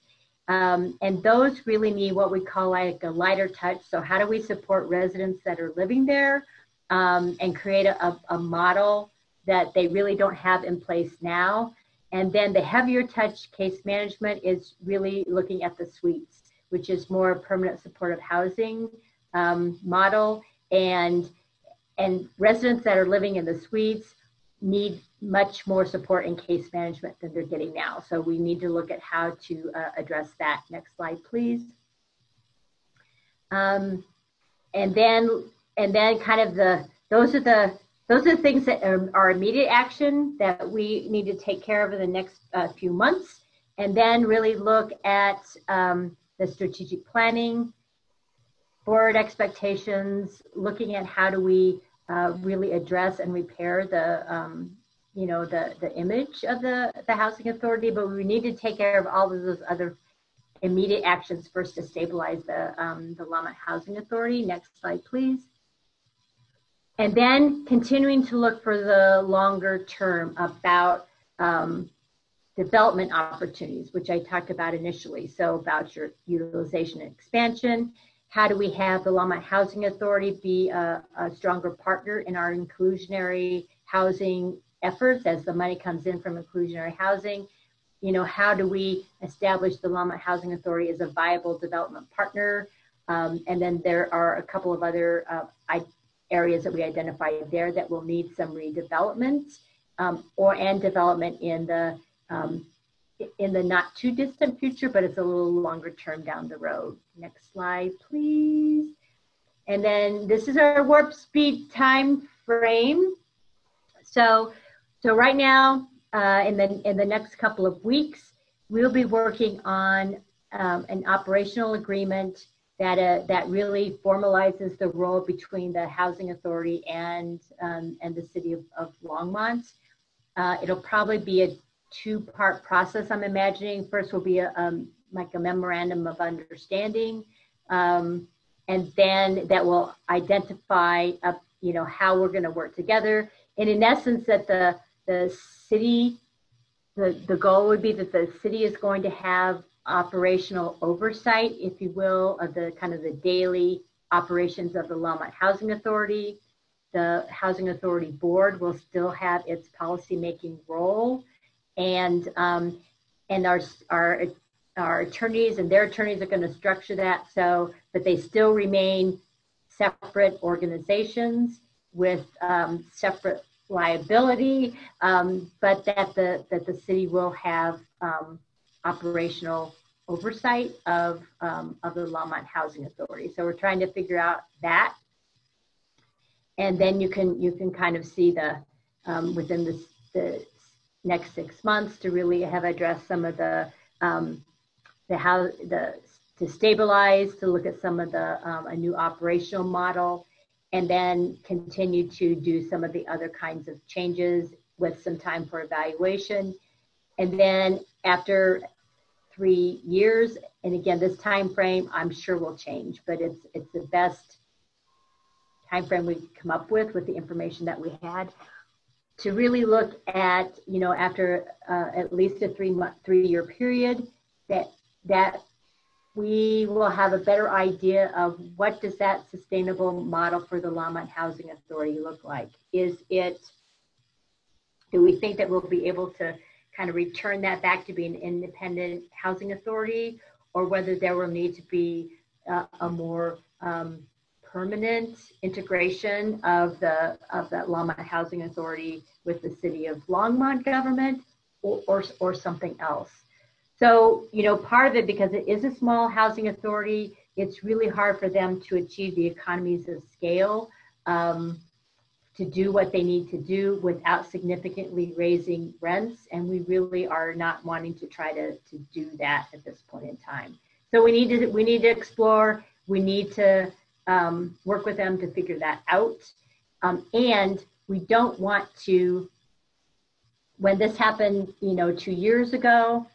Um, and those really need what we call like a lighter touch. So how do we support residents that are living there um, and create a, a model that they really don't have in place now? And then the heavier touch case management is really looking at the suites, which is more permanent supportive housing um, model and and residents that are living in the suites need much more support in case management than they're getting now. So we need to look at how to uh, address that. Next slide, please. Um, and then and then kind of the those are the those are the things that are, are immediate action that we need to take care of in the next uh, few months, and then really look at um, the strategic planning board expectations, looking at how do we uh, really address and repair the, um, you know, the, the image of the, the housing authority, but we need to take care of all of those other immediate actions first to stabilize the, um, the Longmont Housing Authority. Next slide, please. And then continuing to look for the longer term about um, development opportunities, which I talked about initially. So your utilization and expansion, how do we have the Longmont Housing Authority be a, a stronger partner in our inclusionary housing efforts as the money comes in from inclusionary housing? You know, how do we establish the Longmont Housing Authority as a viable development partner? Um, and then there are a couple of other uh, areas that we identified there that will need some redevelopment um, or and development in the um, in the not too distant future, but it's a little longer term down the road. Next slide, please. And then this is our warp speed time frame. So, so right now, uh, in the in the next couple of weeks, we'll be working on um, an operational agreement that uh, that really formalizes the role between the housing authority and um, and the city of, of Longmont. Uh, it'll probably be a two-part process. I'm imagining first will be a, um, like a memorandum of understanding, um, and then that will identify, you know, how we're going to work together. And in essence, that the the city, the the goal would be that the city is going to have operational oversight, if you will, of the kind of the daily operations of the Longmont Housing Authority. The Housing Authority Board will still have its policymaking role and um, and our our our attorneys and their attorneys are going to structure that so that they still remain separate organizations with um, separate liability, um, but that the that the city will have um, operational oversight of um, of the Longmont Housing Authority. So we're trying to figure out that, and then you can you can kind of see the um, within the the next six months to really have addressed some of the um, the how the to stabilize to look at some of the um, a new operational model and then continue to do some of the other kinds of changes with some time for evaluation. And then after three years and again this time frame i'm sure will change but it's it's the best time frame we come up with with the information that we had to really look at you know after uh, at least a three month three year period that that we will have a better idea of what does that sustainable model for the Longmont Housing Authority look like? Is it, do we think that we'll be able to kind of return that back to be an independent housing authority or whether there will need to be uh, a more um, permanent integration of the of that Longmont Housing Authority with the city of Longmont government or, or, or something else. So, you know, part of it, because it is a small housing authority, it's really hard for them to achieve the economies of scale um, to do what they need to do without significantly raising rents. And we really are not wanting to try to, to do that at this point in time. So we need to, we need to explore, we need to um, work with them to figure that out. Um, and we don't want to, when this happened, you know, two years ago,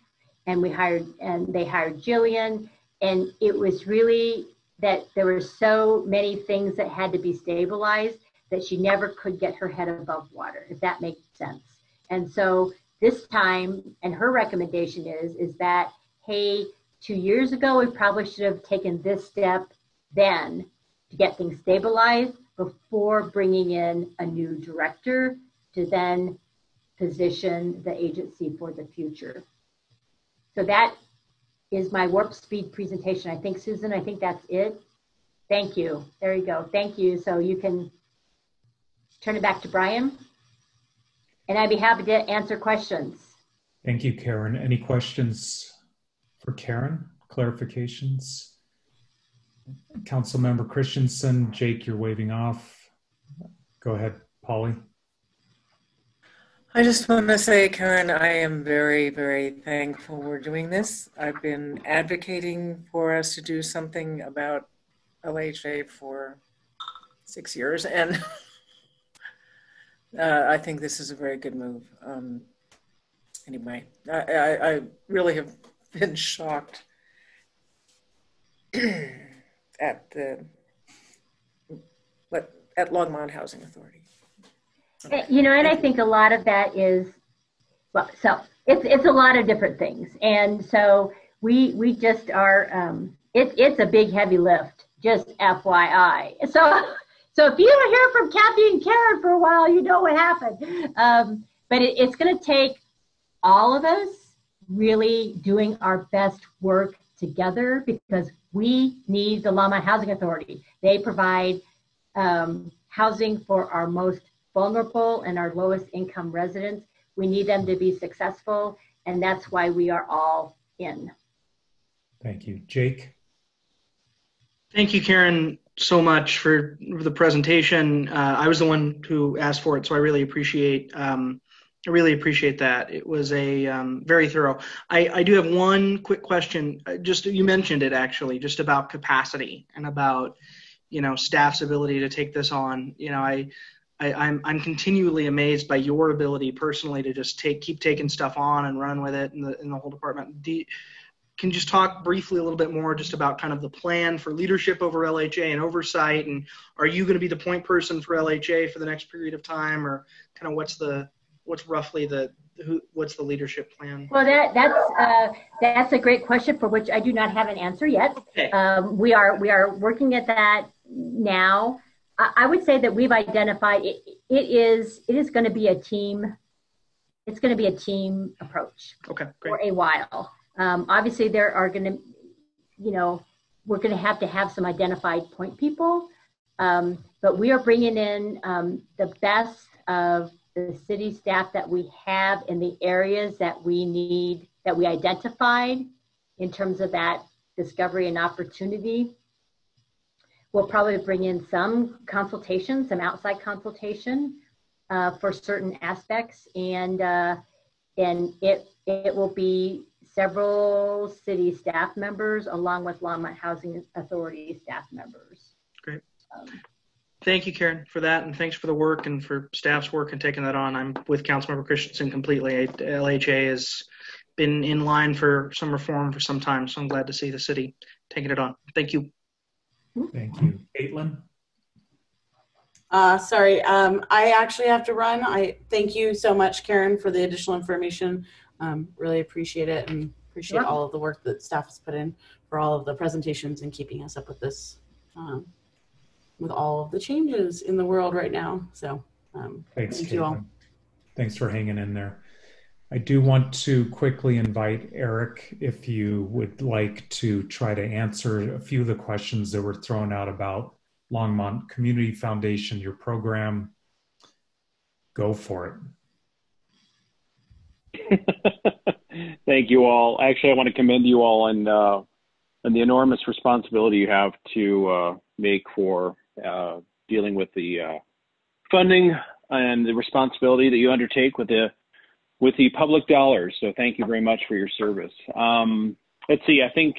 and we hired and they hired Jillian and it was really that there were so many things that had to be stabilized that she never could get her head above water if that makes sense and so this time and her recommendation is is that hey two years ago we probably should have taken this step then to get things stabilized before bringing in a new director to then position the agency for the future so that is my warp speed presentation. I think, Susan, I think that's it. Thank you. There you go. Thank you. So you can turn it back to Brian. And I'd be happy to answer questions. Thank you, Karen. Any questions for Karen? Clarifications? Councilmember Christensen, Jake, you're waving off. Go ahead, Polly. I just want to say, Karen, I am very, very thankful we're doing this. I've been advocating for us to do something about LHA for six years, and *laughs* uh, I think this is a very good move. Um, anyway, I, I, I really have been shocked *clears throat* at the what at Longmont Housing Authority. Eh, you know, and I think a lot of that is, well, so it's it's a lot of different things, and so we we just are. Um, it's it's a big heavy lift, just FYI. So so if you don't hear from Kathy and Karen for a while, you know what happened. Um, but it, it's going to take all of us really doing our best work together because we need the Longmont Housing Authority. They provide um, housing for our most vulnerable and our lowest income residents. We need them to be successful, and that's why we are all in. Thank you. Jake? Thank you, Karen, so much for the presentation. Uh, I was the one who asked for it, so I really appreciate um, I really appreciate that. It was a um, very thorough. I, I do have one quick question. Uh, just you mentioned it actually, just about capacity and about you know staff's ability to take this on. You know, I I, I'm, I'm continually amazed by your ability personally to just take keep taking stuff on and run with it in the in the whole department. Do can you just talk briefly a little bit more just about kind of the plan for leadership over LHA and oversight, and are you going to be the point person for LHA for the next period of time, or kind of what's the what's roughly the who, what's the leadership plan? Well, that that's uh, that's a great question for which I do not have an answer yet. Okay. Um, we are we are working at that now. I would say that we've identified it, it is it is going to be a team. It's going to be a team approach okay, great. for a while. Um, obviously, there are going to, you know, we're going to have to have some identified point people, um, but we are bringing in um, the best of the city staff that we have in the areas that we need, that we identified in terms of that discovery and opportunity. We'll probably bring in some consultation, some outside consultation uh, for certain aspects, and uh, and it it will be several city staff members along with Longmont Housing Authority staff members. Great. Um, Thank you, Karen, for that, and thanks for the work and for staff's work and taking that on. I'm with Councilmember Christensen completely. LHA has been in line for some reform for some time, so I'm glad to see the city taking it on. Thank you. Thank you. Caitlin? Uh, sorry, um, I actually have to run. I thank you so much, Karen, for the additional information. Um, really appreciate it and appreciate all of the work that staff has put in for all of the presentations and keeping us up with this, um, with all of the changes in the world right now. So um, Thanks, thank you all. Thanks for hanging in there. I do want to quickly invite Eric if you would like to try to answer a few of the questions that were thrown out about Longmont Community Foundation, your program. Go for it. *laughs* Thank you all. Actually, I want to commend you all on, uh, on the enormous responsibility you have to uh, make for dealing with the uh, funding and the responsibility that you undertake with the with the public dollars. So thank you very much for your service. Um, let's see. I think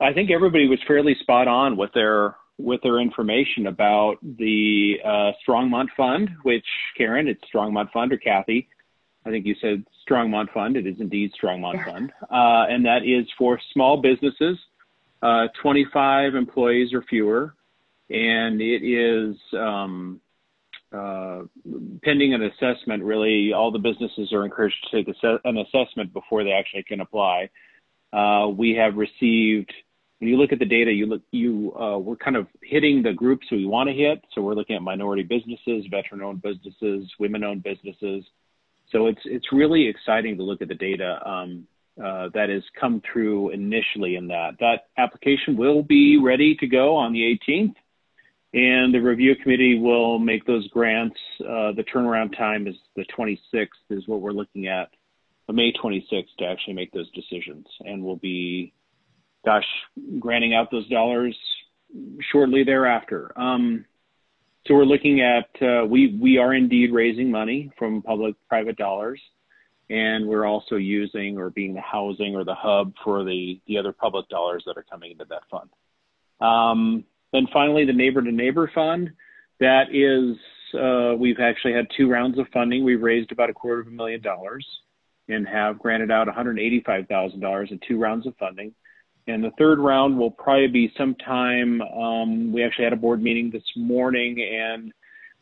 I think everybody was fairly spot on with their with their information about the uh, Strongmont Fund, which Karen, it's Strongmont Fund or Kathy. I think you said Strongmont Fund. It is indeed Strongmont Fund, uh, and that is for small businesses, uh, 25 employees or fewer, and it is um, uh, pending an assessment, really, all the businesses are encouraged to take an assessment before they actually can apply. Uh, we have received, when you look at the data, you look, you, uh, we're kind of hitting the groups we want to hit. So we're looking at minority businesses, veteran-owned businesses, women-owned businesses. So it's it's really exciting to look at the data um, uh, that has come through initially in that. That application will be ready to go on the 18th and the review committee will make those grants. Uh, the turnaround time is the 26th, is what we're looking at, May 26th to actually make those decisions. And we'll be, gosh, granting out those dollars shortly thereafter. Um, so we're looking at, uh, we, we are indeed raising money from public private dollars. And we're also using or being the housing or the hub for the, the other public dollars that are coming into that fund. Um, then finally, the Neighbor to Neighbor Fund. That is, uh, we've actually had two rounds of funding. We've raised about a quarter of a million dollars and have granted out $185,000 in two rounds of funding. And the third round will probably be sometime. Um, we actually had a board meeting this morning and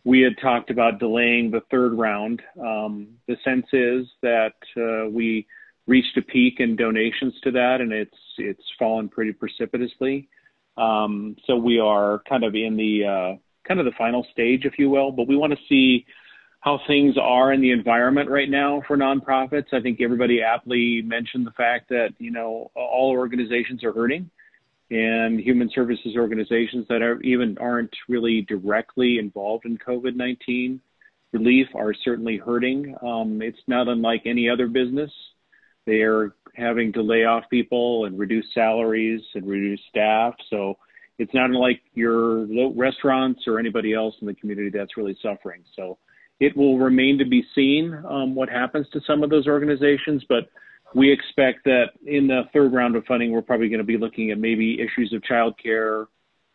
we had talked about delaying the third round. Um, the sense is that uh, we reached a peak in donations to that and it's it's fallen pretty precipitously. Um, so we are kind of in the uh, kind of the final stage, if you will. But we want to see how things are in the environment right now for nonprofits. I think everybody aptly mentioned the fact that you know all organizations are hurting, and human services organizations that are even aren't really directly involved in COVID-19 relief are certainly hurting. Um, it's not unlike any other business. They are having to lay off people and reduce salaries and reduce staff. So it's not like your restaurants or anybody else in the community that's really suffering. So it will remain to be seen um, what happens to some of those organizations, but we expect that in the third round of funding, we're probably going to be looking at maybe issues of childcare,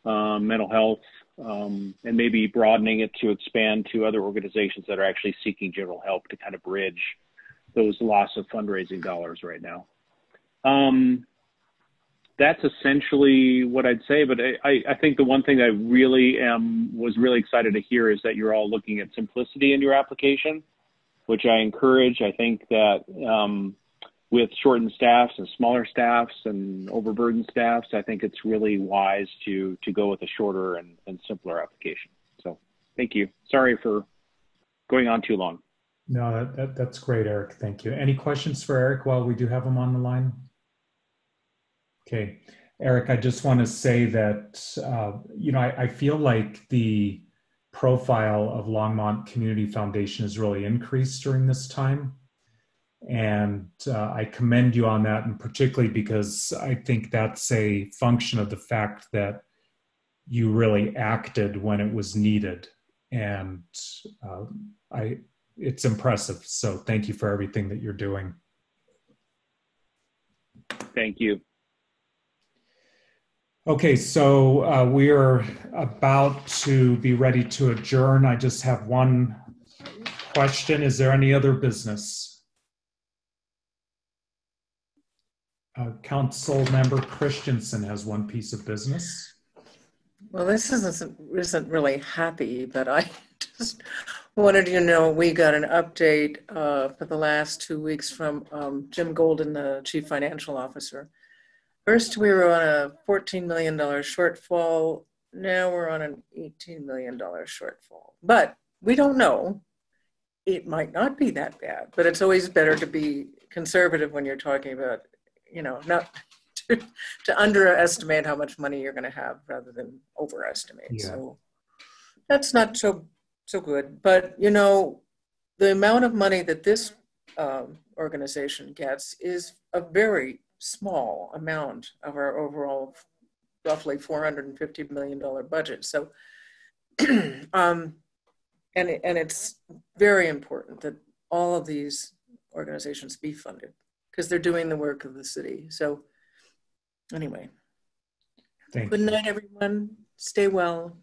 um, mental health, um, and maybe broadening it to expand to other organizations that are actually seeking general help to kind of bridge those loss of fundraising dollars right now. Um, that's essentially what I'd say. But I, I think the one thing I really am was really excited to hear is that you're all looking at simplicity in your application, which I encourage. I think that um, with shortened staffs and smaller staffs and overburdened staffs, I think it's really wise to to go with a shorter and, and simpler application. So thank you. Sorry for going on too long. No, that, that, that's great, Eric. Thank you. Any questions for Eric while we do have him on the line? Okay. Eric, I just want to say that, uh, you know, I, I, feel like the profile of Longmont Community Foundation has really increased during this time. And uh, I commend you on that, and particularly because I think that's a function of the fact that you really acted when it was needed. And uh, I, it's impressive. So thank you for everything that you're doing. Thank you. Okay, so uh, we are about to be ready to adjourn. I just have one question. Is there any other business? Uh, Council Member Christensen has one piece of business. Well, this isn't, isn't really happy, but I *laughs* just wanted you to know we got an update uh, for the last two weeks from um, Jim Golden, the Chief Financial Officer. First, we were on a $14 million shortfall. Now we're on an $18 million shortfall. But we don't know. It might not be that bad, but it's always better to be conservative when you're talking about, you know, not *laughs* to, to underestimate how much money you're going to have rather than overestimate. Yeah. So that's not so so good. But you know, the amount of money that this um, organization gets is a very small amount of our overall roughly 450 million dollar budget. So, *clears throat* um, and it, and it's very important that all of these organizations be funded because they're doing the work of the city. So, anyway, Thank good night, everyone. Stay well.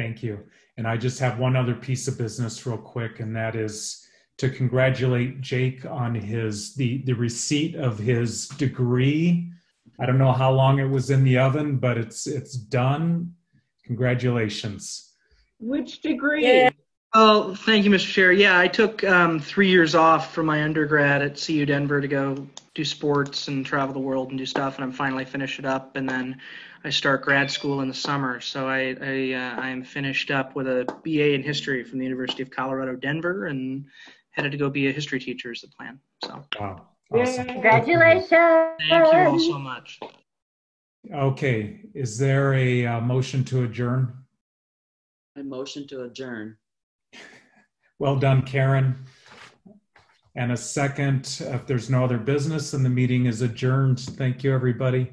Thank you. And I just have one other piece of business real quick, and that is to congratulate Jake on his the the receipt of his degree. I don't know how long it was in the oven, but it's it's done. Congratulations. Which degree? Oh, thank you, Mr. Chair. Yeah, I took um, three years off from my undergrad at CU Denver to go do sports and travel the world and do stuff, and I'm finally finished it up. And then I start grad school in the summer, so I I, uh, I am finished up with a BA in history from the University of Colorado Denver, and headed to go be a history teacher is the plan. So wow, awesome. Congratulations. Thank you all so much. Okay, is there a uh, motion to adjourn? A motion to adjourn. Well done, Karen. And a second, if there's no other business, and the meeting is adjourned. Thank you, everybody.